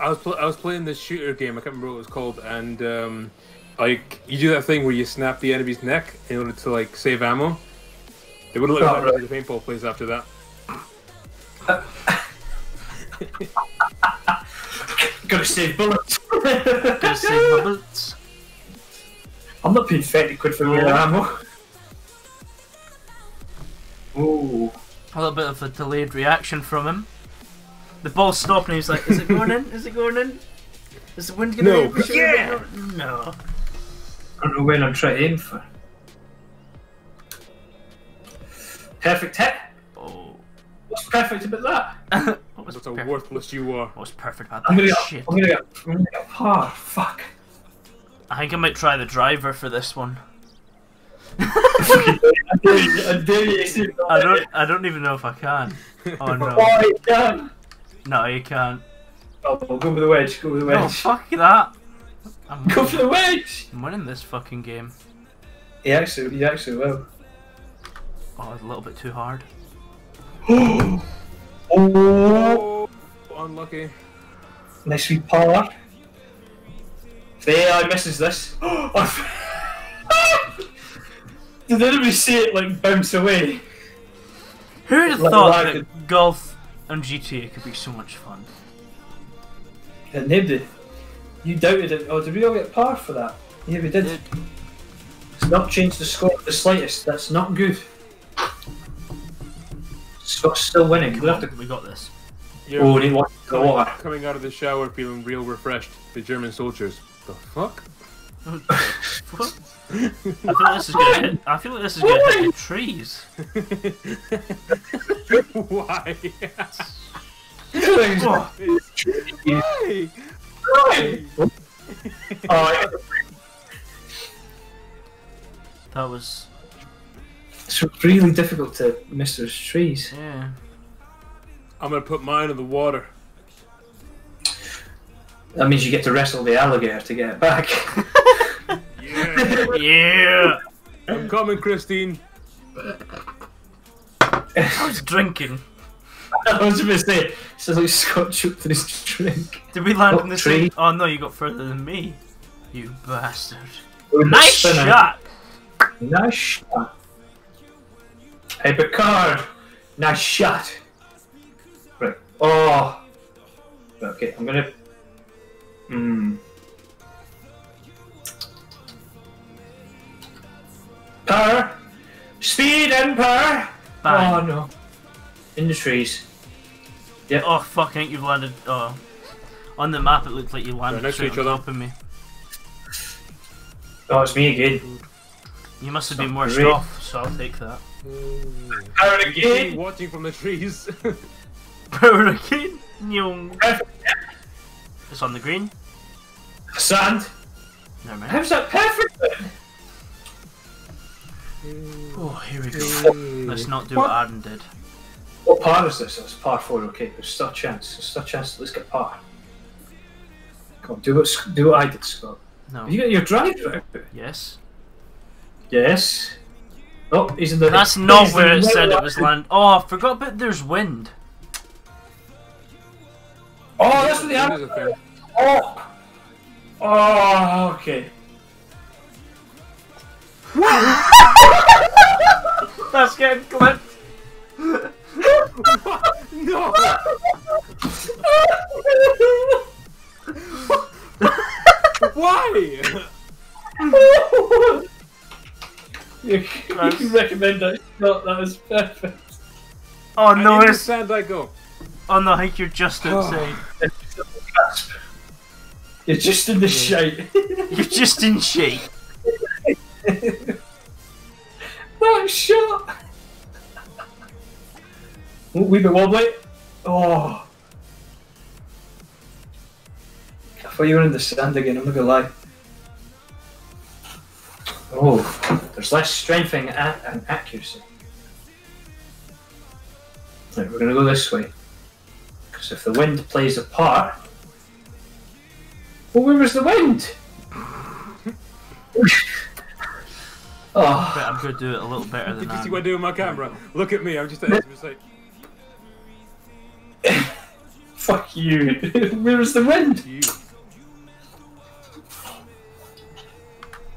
I was pl- I was playing this shooter game. I can't remember what it was called, and um, like you do that thing where you snap the enemy's neck in order to like save ammo. It would have looked Oh, like right. the paintball plays after that. Gotta save bullets. Gotta save bullets. I'm not paying 30 quid for more ammo. Ooh. A little bit of a delayed reaction from him. The ball's stopping. He's like, "Is it going in? Is it going in? Is the wind gonna No. hit? Yeah. No. I don't know when I'm trying to aim for. Perfect hit. Oh. What's perfect about that? what was That's how worthless you are. What was perfect about I'm that gonna get, shit? I'm gonna get, I'm gonna get a ah, par. Fuck. I think I might try the driver for this one. I dare you, I dare you to see I don't. I don't even know if I can. Oh no. Oh, you can. No, you can't. Oh, well, go with the wedge. Go with the No, wedge. fuck that. I'm Go winning, for the wedge. I'm winning this fucking game. He actually, he actually will. Oh, it's a little bit too hard. oh, Oh, unlucky. nice wee par. The AI misses this. Did anybody see it like bounce away? Who'd have Like thought ragged. that golf and GTA could be so much fun? And nobody. You doubted it. Oh, did we all get par for that? Yeah, we did. Did. It's not changed the score the slightest. That's not good. Scott's still winning. We have to. We got this. You're Oh, need one. Coming, coming out of the shower feeling real refreshed. The German soldiers. The fuck? What? I feel like this is gonna hit. I feel like this is gonna hit the trees. Why? Oh, Why? Oh, that was it's really difficult to miss those trees. yeah. I'm gonna put mine in the water. That means you get to wrestle the alligator to get it back. Yeah. Yeah. I'm coming, Christine. I was drinking. I was going to say, sounds like Scott choked in his drink. Did we land on the tree. Oh no, you got further than me. You bastard. Nice spinner. shot. Nice shot. Hey, Picard. Nice shot. Right. Oh. Okay, I'm gonna. Hmm. Power. Speed and power. Bang. Oh no. In the trees. Oh fuck! I think you've landed. Oh, on the map it looked like you landed next to straight each on other. top of me. Oh, it's me again. You must have been Some more off, so I'll take that. Power You again. watching from the trees. Hurricane. Nyong. It's on the green. Sand. No man. How's that perfect? Oh, here we go. Let's not do what Arden did. What par is this? It's par four. Okay, there's still a chance. There's still a chance. Let's get par. Come on, do what do what I did, Scott. No. Have you got your driver? Yes. Yes. Oh, he's in the. That's not where it said it was land. Oh, I forgot about there's wind. Oh, that's what they That is a thing. Oh. Oh, okay. That's getting clipped. No! Why? you, you can recommend that shot. That was perfect. Oh no, it's. sand I go. Oh no, you're just. Gasp. You're just in the shite. You're just in shape. that shot. Wee bit wobbly. Oh. I thought you were in the sand again, I'm not gonna lie. Oh, there's less strength and, and accuracy. Right, we're gonna go this way. Because if the wind plays a part. Well, where was the wind? Ah. oh, But I'm gonna do it a little better than Did you see that. what I do with my camera? Look at me, I'm just, I'm just like, fuck you. where was the wind? you.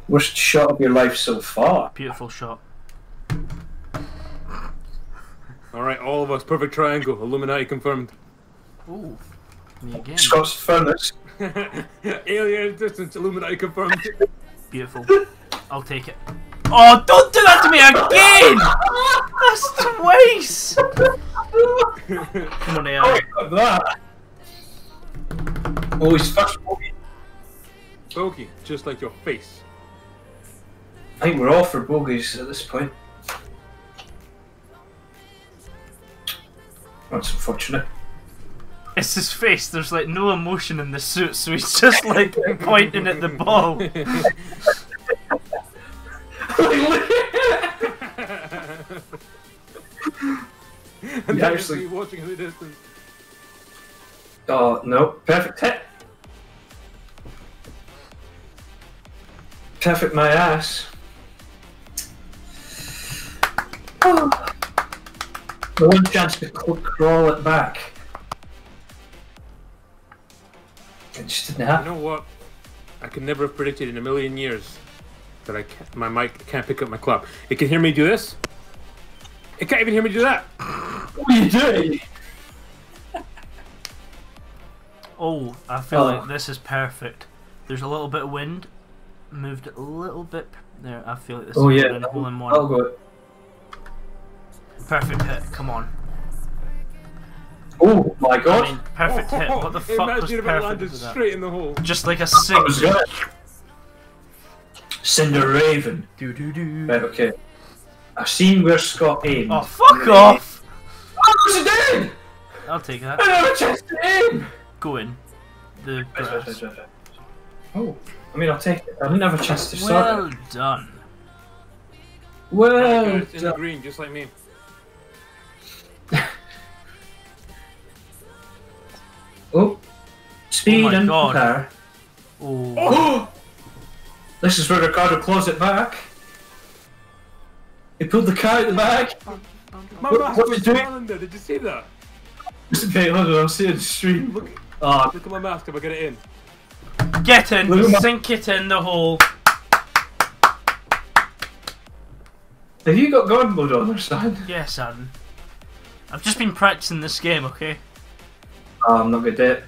Worst shot of your life so far. Beautiful shot. Alright, all of us, perfect triangle, Illuminati confirmed. Ooh. Me again. Scott's furnace. Alien distance, Illuminati confirmed. Beautiful. I'll take it. Oh, don't do that to me again! That's twice! Come on, Oh, AI. he got that. Oh, he's first bogey. Bogey, just like your face. I think we're all for bogeys at this point. That's unfortunate. It's his face. There's like no emotion in the suit, so he's just like pointing at the ball. and Yeah, actually actually- watching in the distance. oh, no. Perfect hit. Perfect my ass. Oh. The one chance to crawl it back. It just didn't You know what? I could never have predicted in a million years that I can't, my mic can't pick up my clap. It can hear me do this. It can't even hear me do that. What are you doing? Oh, I feel Oh. like this is perfect. There's a little bit of wind. Moved it a little bit. There, I feel like this Oh is yeah, in hole in I'll one. Oh, go. Perfect hit. Come on. Oh my I god! mean, perfect hit. What the fuck was Imagine if it perfect landed that? straight in the hole. Just like a That was six. good. Cinder Raven. Do do do. Right, okay. I've seen where Scott aimed. Oh fuck off! Oh, was it doing? I'll take I that. don't have a chance to aim. Go in. The Right, right, grass. right, right, right. Oh, I mean, I'll take it. I didn't have a chance to start. Well it. done. Well, It's in the green, just like me. oh, speed Oh and God. power. Oh. Oh, this is where Ricardo claws it back. He pulled the car out the back. My What- mask what was you doing? smiling there. Did you see that? Okay, hold on, I'll see it in the stream. Look, Ah, look at my mask. If I get it in. Get in. Look at Sink it in the hole. have you got God mode on or something? Yes, Adam. I've just been practicing this game, okay? Oh, I'm not good at it.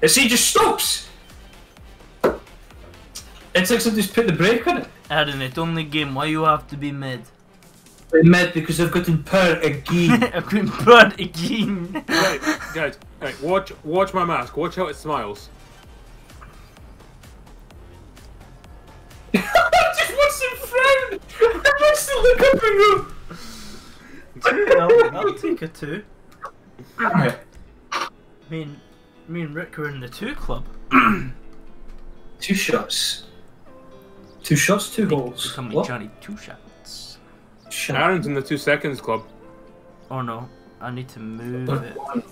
It's he just stops. It's like somebody's put the brake on it. Aaron, it's only game. Why you have to be mid? They mad because I've gotten power again. I've been burned again. Right, guys. Right, watch, watch my mask. Watch how it smiles. I just watched him frown. I watched him look up and go. I'll, I'll take a two. Right. Me and, me and Rick were in the two club. Two shots. Two shots, two goals. Become me What? Johnny two shots. Shot. Aaron's in the two seconds club. Oh no, I need to move One.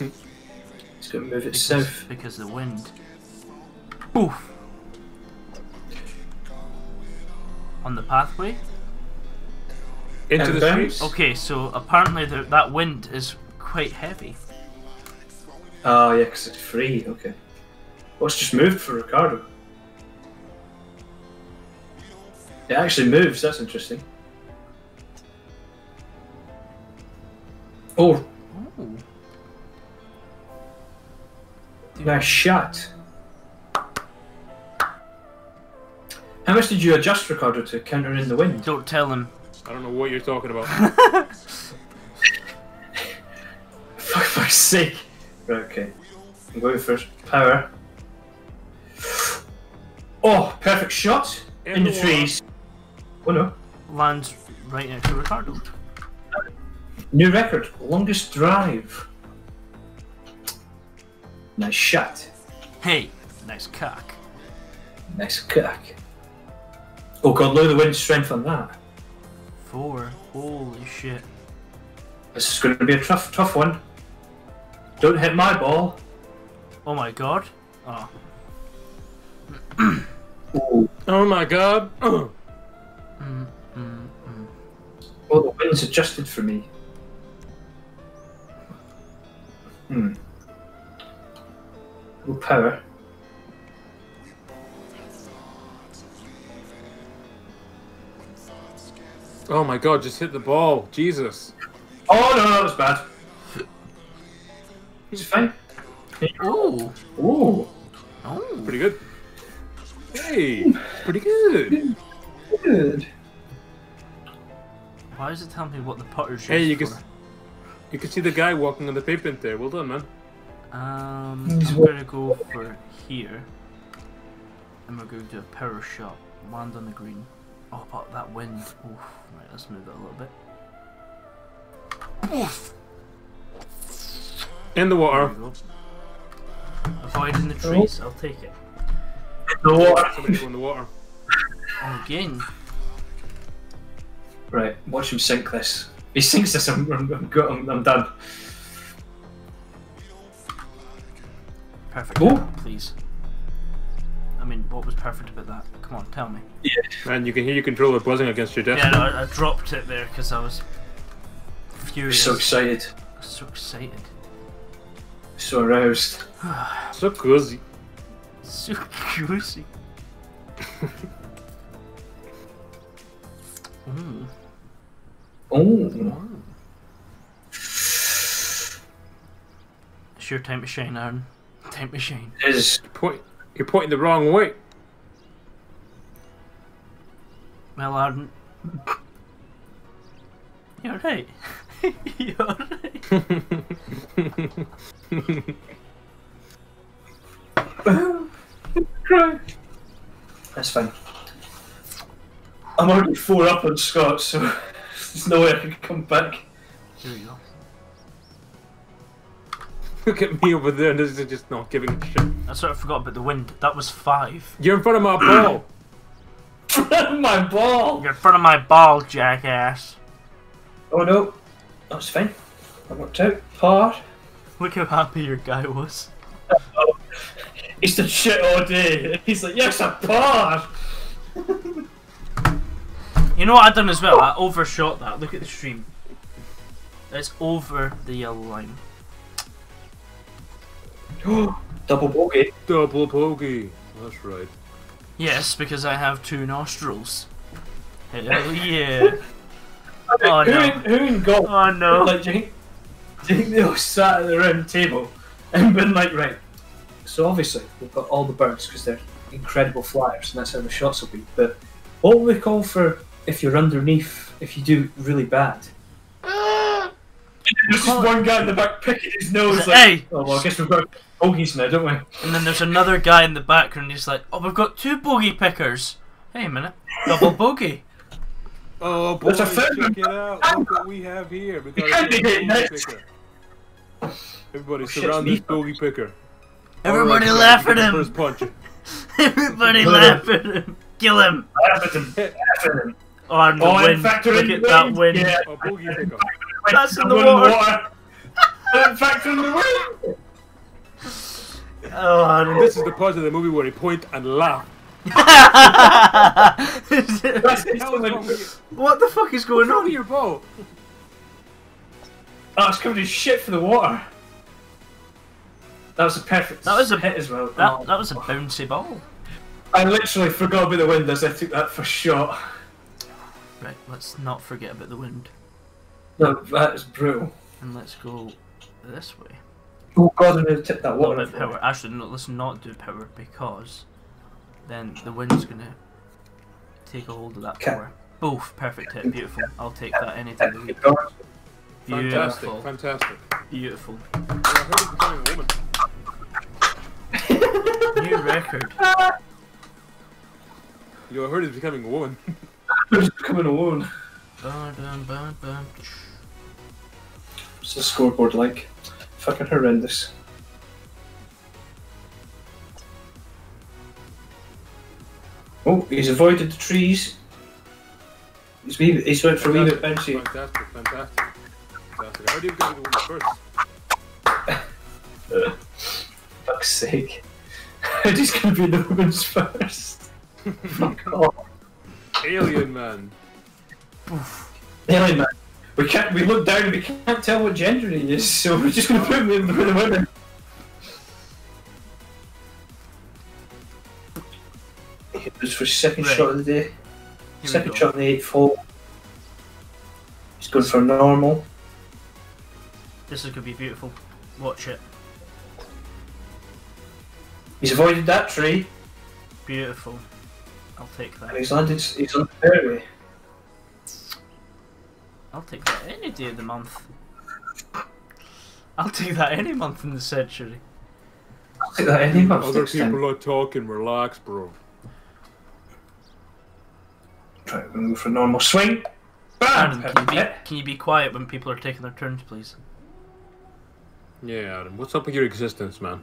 it It's gonna move it because, south. because the wind. Boof. On the pathway. Into And the bounce. streets. Okay, so apparently the, that wind is quite heavy. Oh yeah, because it's free. Okay. Well, it's just moved for Ricardo. It actually moves. That's interesting. Oh, Ooh. nice shot. How much did you adjust Ricardo to counter in the wind? Don't tell him. I don't know what you're talking about. For fuck's sake. Okay. I'm going for power. Oh, perfect shot in, In the, the trees. Oh no. Lands right next to Ricardo. New record. Longest drive. Nice shot. Hey, nice cock. Nice cock. Oh god, look at the wind strength on that. Four. Holy shit. This is going to be a tough, tough one. Don't hit my ball. Oh my god. Oh. Oh, oh my god. Mm, mm, mm. oh the wind's adjusted for me. Hmm. Well, power. Oh my god, just hit the ball. Jesus. Oh no, that was bad. He's fine. Oh. Oh, Oh. Pretty good. Hey, pretty good. good. Why does it tell me what the putter's Hey, you used can, you can see the guy walking on the pavement there. Well done, man. Um, He's I'm gonna go for here. And we're going to do a power shot. Land on the green. Oh, but that wind. Oof. Right, let's move it a little bit. Oof. In the water. we go. Avoiding the trees. I'll take it. In The water. Somebody go in the water. Oh, again. Right, watch him sink this. If he sinks this, I'm, I'm, I'm, I'm, I'm done. Perfect. Oh. Please. I mean, what was perfect about that? Come on, tell me. Yeah. And you can hear your controller buzzing against your desk. Yeah, no, I, I dropped it there because I was furious. So excited, so excited. So aroused. So cozy. So juicy. Mm. Oh. It's your time to shine, Aaron. Time to shine. It is. Point. You're pointing the wrong way. Well, Aaron. You're right. You're right. That's fine. I'm already four up on Scott, so there's no way I can come back. Here we go. Look at me over there, and this is just not giving a shit. I sort of forgot about the wind. That was five. You're in front of my ball. My ball! You're in front of my ball, jackass. Oh no, that's fine. That worked out. Par. Look how happy your guy was. He's done shit all day. He's like, yes, a par! You know what I done as well? I overshot that. Look at the stream. It's over the yellow line. Double bogey. Double bogey. That's right. Yes, because I have two nostrils. Hell yeah. Oh who, no. in, who in golf? Oh no. Like, do you, think, do you think they all sat at the round table and been like, right, so obviously we've got all the birds because they're incredible flyers and that's how the shots will be. But what will we call for if you're underneath, if you do really bad? There's just one guy in the back picking his nose like, Hey! oh well, I guess we've got bogeys now, don't we? And then there's another guy in the background. He's like, "Oh, we've got two bogey pickers." Hey, a minute, double bogey. Oh boy, That's a check film. it out. Look what we have here. We got can't a be bogey hitting picker. Everybody oh, shit's surround me. this bogey picker. Everybody Alright, laugh at First him. punch. Everybody Look laugh at him. Kill him. Laugh at him, laugh at him. Oh, and the Oh, and wind. factor Look in at the that wind. wind. Yeah. Oh, a bogey picker. That's in the going water. And factor in the wind. Oh, This is the part of the movie where he point and laugh. That's What the hell is wrong with you? what the fuck is going What's wrong with on? your bow? Oh, it's covered in shit for the water. That was a perfect That was a- hit as well. That Oh. that was a bouncy ball. I literally forgot about the wind as I took that first shot. Right, let's not forget about the wind, No, that is brutal. and let's go this way. Oh god, I'm gonna tip that water. about power. Actually, no, let's not do power because then the wind's gonna take a hold of that Okay. power. Both perfect hit, beautiful. I'll take that any day of the week. Fantastic, Beautiful, fantastic. beautiful. Yeah, I heard he's becoming a woman. New record. Yo, I heard he's becoming a woman. I'm just coming alone. Bum, bum, bum, bum. What's the scoreboard like? Fucking horrendous. Oh, he's avoided the trees. He's, wee, he's went for a wee bit bouncy. Fantastic, fantastic. Fantastic. I heard he was going to woman first. Fuck's sake. He's gonna be the woman's first. Fuck off. Alien man. Alien man. We can't. We look down and we can't tell what gender he is, so we're just gonna put him in the women. It was for second Right. shot of the day. Here second shot in the eighth hole. He's going for normal. This is gonna be beautiful. Watch it. He's avoided that tree Beautiful. I'll take and that. he's landed. He's on the fairway. I'll take that any day of the month. I'll take that any month in the century. I'll take that any month Other next time. people are talking. Relax, bro. Right, we're gonna go for a normal swing. Adam, can you, be, can you be quiet when people are taking their turns, please? Yeah, Adam. What's up with your existence, man?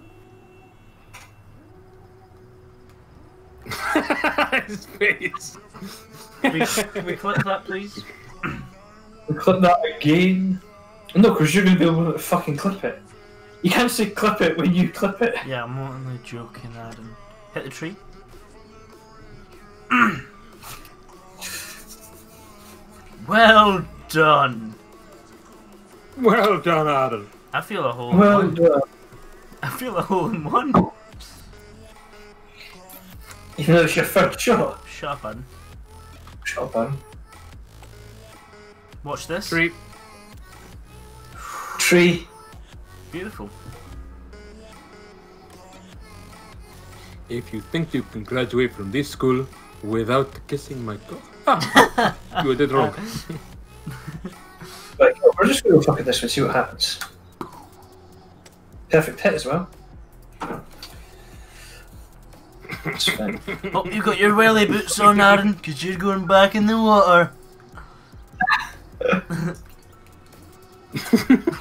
His face. Can we, can we clip that, please? We clip that again. No, because you're gonna be able to fucking clip it. You can't say clip it when you clip it. Yeah, I'm only joking, Adam. Hit the tree. well done. Well done, Adam. I feel a hole in Well one. done. I feel a hole in one. Even though it's your first shot. Shut up, Aaron. Shut up, Aaron. Watch this. Three. Tree. Beautiful. If you think you can graduate from this school without kissing my cock, you did wrong. Right, we're just gonna go fuck at this and see what happens. Perfect hit as well. It's fine. Oh, you got your welly boots on, Aaron, because you're going back in the water.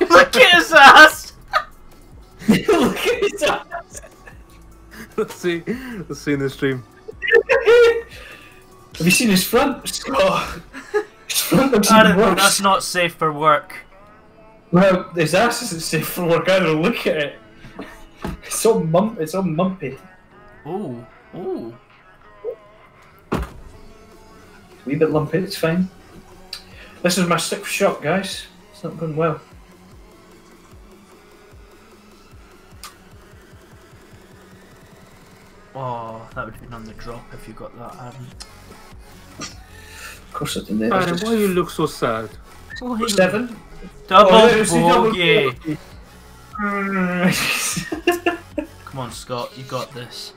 Look at his ass! Look at his ass. let's see. Let's see in the stream. Have you seen his front? Scott? His front looks even worse. that's not safe for work. Well, his ass isn't safe for work either. Look at it. It's all mump. It's all mumpy. Oh, oh. Wee bit lumpy. It's fine. This is my sixth shot, guys. It's not going well. Oh, that would have been on the drop if you got that, Aaron. Of course, I didn't. It Adam, just- why you look so sad? Oh, Seven. Double Oh, there's double bogey! bogey. Come on, Scott, you got this.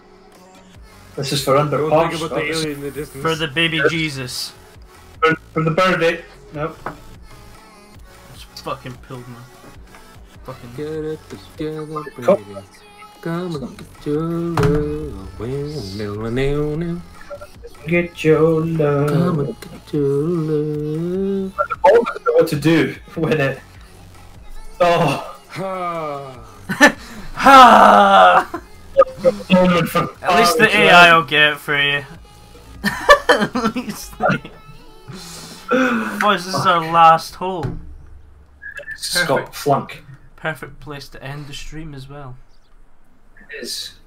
this is for under Don't par. think about the Scott. Alien in the distance. For the baby Jesus. For, for the birdie. Nope. Just fucking pulled me. Fucking. Get it together, Cool. baby. Come and get your love. Well, now, now, Get your Come love. and get your love. The ball doesn't know what to do when it. Oh. Ha! At least the courage, AI will get it for you. At least the... Boys, this is our last hole. Scott Flunk. Perfect place to end the stream as well. It is.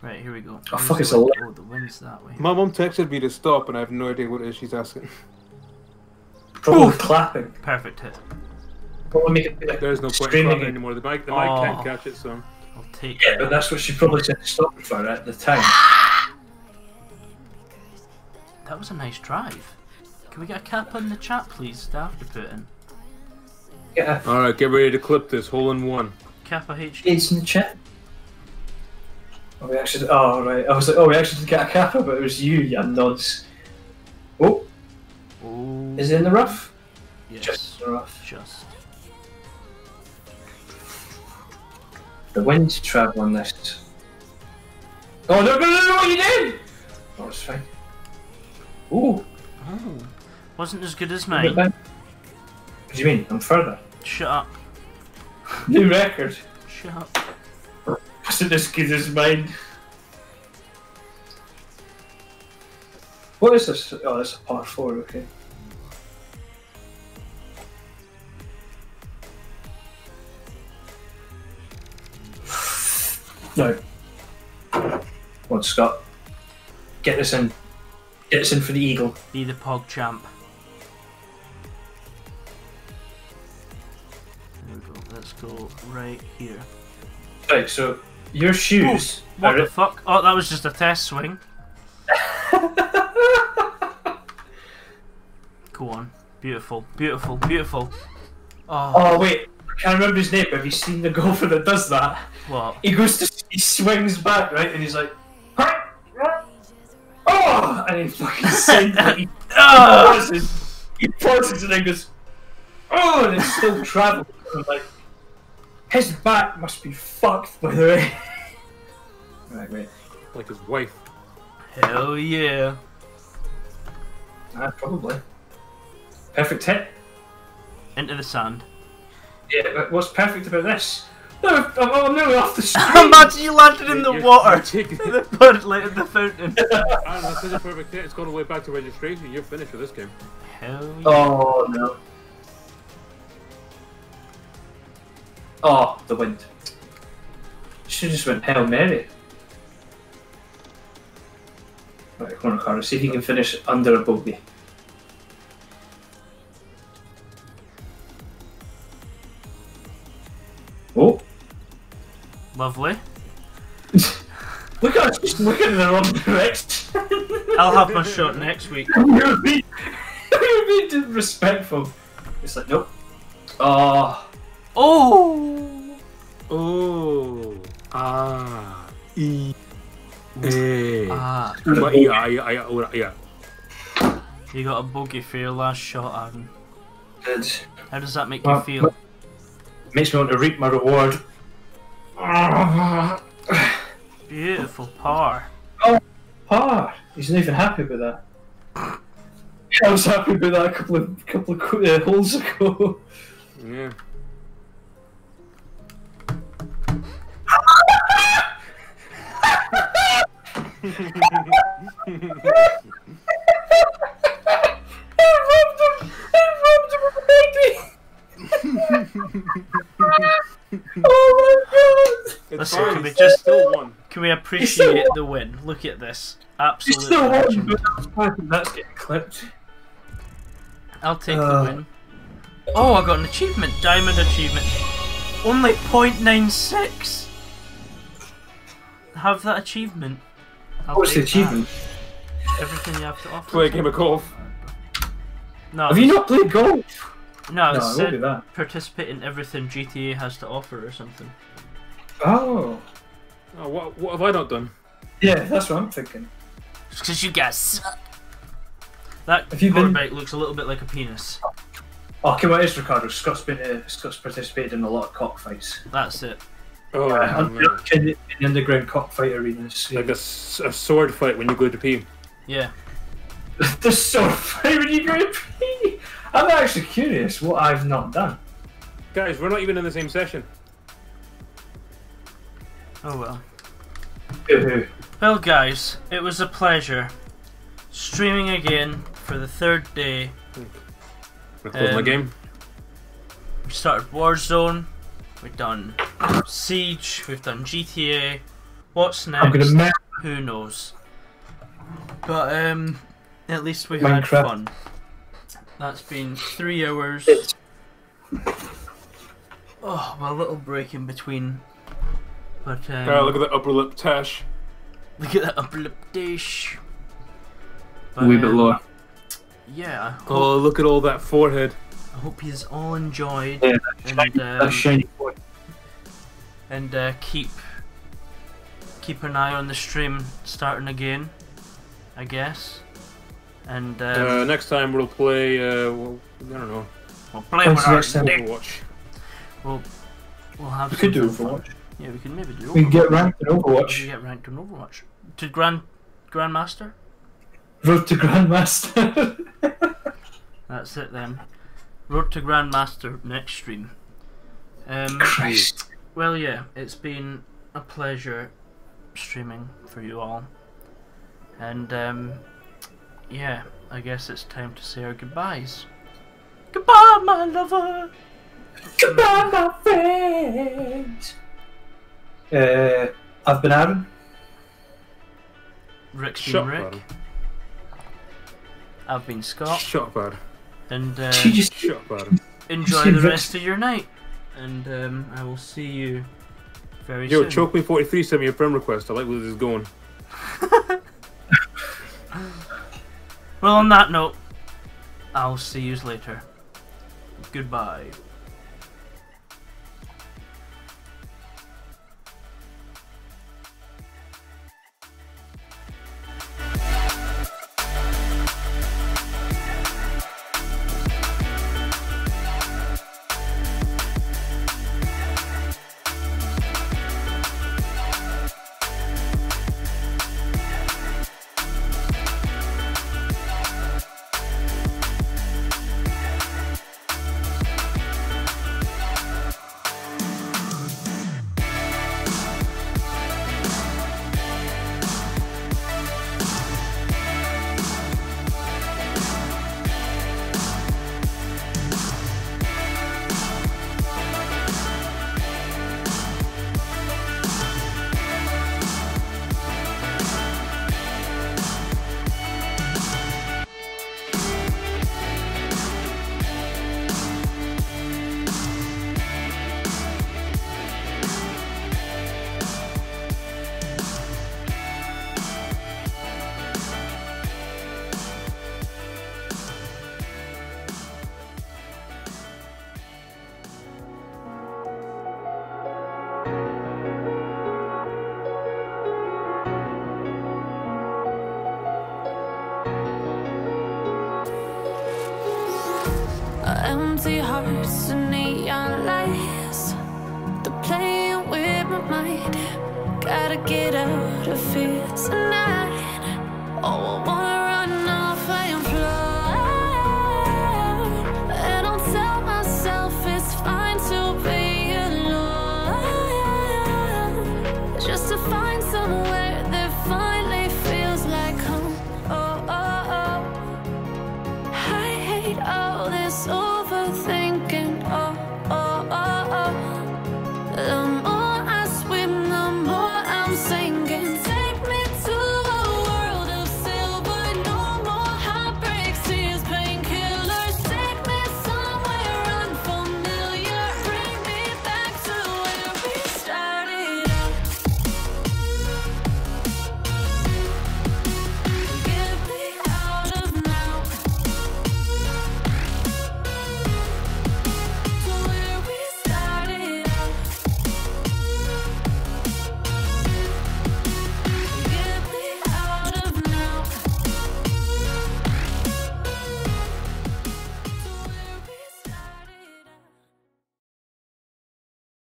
Right, here we go. Oh, fuck, it's a wind? li- Oh, the wind's that way. My mum texted me to stop, and I have no idea what it is she's asking. Probably clapping. Perfect hit. Probably make it be like There's no point in clapping anymore. The mic, the mic Oh. can't catch it, so. I'll take Yeah, it. but that's what she probably said to stop it for at the time. That was a nice drive. Can we get a cap on the chat, please? Staff to put in. Yeah, All right, get ready to clip this hole in one. Kappa HQ. it's in the chat. Oh, we actually. Oh, right. I was like, oh, we actually did get a kappa, but it was you, you nods. Oh, Oh, is it in the rough? yes. Just in the rough. Just. The wind travel on this. Oh, no, no, no, no, what you did? Oh, it's fine. Ooh, Oh. Wasn't as good as mine. What do you mean? I'm further. Shut up. New record. Shut up. Wasn't as good as mine. What is this? Oh, it's a par four, okay. No. Come on, Scott. Get this in. Get this in for the eagle. Be the pog champ. There we go. Let's go right here. Right, so your shoes What are the fuck? Oh, that was just a test swing. Go on. Beautiful, beautiful, beautiful. Oh, Oh wait, I can't remember his name. But have you seen the golfer that does that? what? He goes to, he swings back right, and he's like, oh, and he fucking sends it. He ah! pauses, he pauses, and then goes, oh, and it still travels. I'm like, his back must be fucked, by the way. right, wait, Like his wife. Hell yeah. ah, probably. Perfect hit. Into the sand. Yeah, but what's perfect about this? No, I'm, I'm nearly off the street. Imagine you landed in the You're- water. you're the bird like in the fountain. Ah, that's such a perfect hit. It's gone all the way back to registration. You're finished with this game. Hell yeah. Oh no. Oh, the wind. Should just went Hail Mary. Right, corner car. See if you can finish under a bogey. Oh, Lovely. look at us just looking in the wrong direction. I'll have my shot next week. You're being, you're being disrespectful. It's like, nope. Oh, Oh! Oh. Ah. E. Eh. Ah, But yeah, yeah, yeah, yeah, yeah. you got a bogey for your last shot, Aaron. good. How does that make Well, you feel? Makes me want to reap my reward. Ah, Beautiful par. Oh, par. he's not even happy with that. I was happy with that a couple of couple of uh, holes ago. Yeah. Oh It's Listen, can we just- still one. Can we appreciate the win? Look at this. my god! He's Absolute still one, that's that's getting clipped. I'll take Uh. the win. Oh, I got an achievement. Diamond achievement. Only 0.96. Have that achievement. I'll What's the achievement? that. Everything you have to offer. Play a game of golf. No, Have you not played golf? no, No, it I said do that. participate in everything GTA has to offer or something. Oh, Oh, what, what have I not done? yeah, that's what I'm thinking. Because you guys suck. That Have you been- motorbike looks a little bit like a penis. Oh, come on, it's Ricardo. Scott's been uh, Scott's participated in a lot of cockfights. That's it. Oh, Uh, man. in, in the underground cockfight arenas. Like a, a sword fight when you go to pee. Yeah. the sword fight when you go to pee. I'm actually curious what I've not done. Guys, we're not even in the same session. Oh well. Well, guys, it was a pleasure streaming again for the third day. We're closing the Um, game. We started Warzone. We've done Siege. We've done GTA. What's next? I'm gonna mess. Who knows? But um, at least we Minecraft. had fun. That's been three hours. Oh, well, a little break in between. But um, Ah, look at that upper lip tash. look at that upper lip dish. A wee bit um, lower. Yeah, Oh, look at all that forehead. I hope you all enjoyed Yeah, and um, That shiny boy. and uh, keep keep an eye on the stream starting again, I guess. And um, Uh, next time we'll play, uh, well, I don't know, we'll play with our next time? Overwatch. We'll we'll have. We could do something fun. Overwatch. Yeah, we could maybe do. We can get ranked in We Overwatch. get ranked in Overwatch. To Grand Grandmaster. Road to Grandmaster. That's it then. Road to Grandmaster next stream. Um, Christ. well, yeah, it's been a pleasure streaming for you all, and um, yeah, I guess it's time to say our goodbyes. Goodbye, my lover. Goodbye, my friend. Uh, I've been Aaron. Rick's been Shut Rick. up, I've been Adam. Scott, Shut up, Adam. And uh, She just Shut up, Adam. enjoy the rest of your night. And um, I will see you very soon. Yo, soon. choke me 43 sent me a friend request. I like where this is going. Well, on that note, I'll see you later. Goodbye.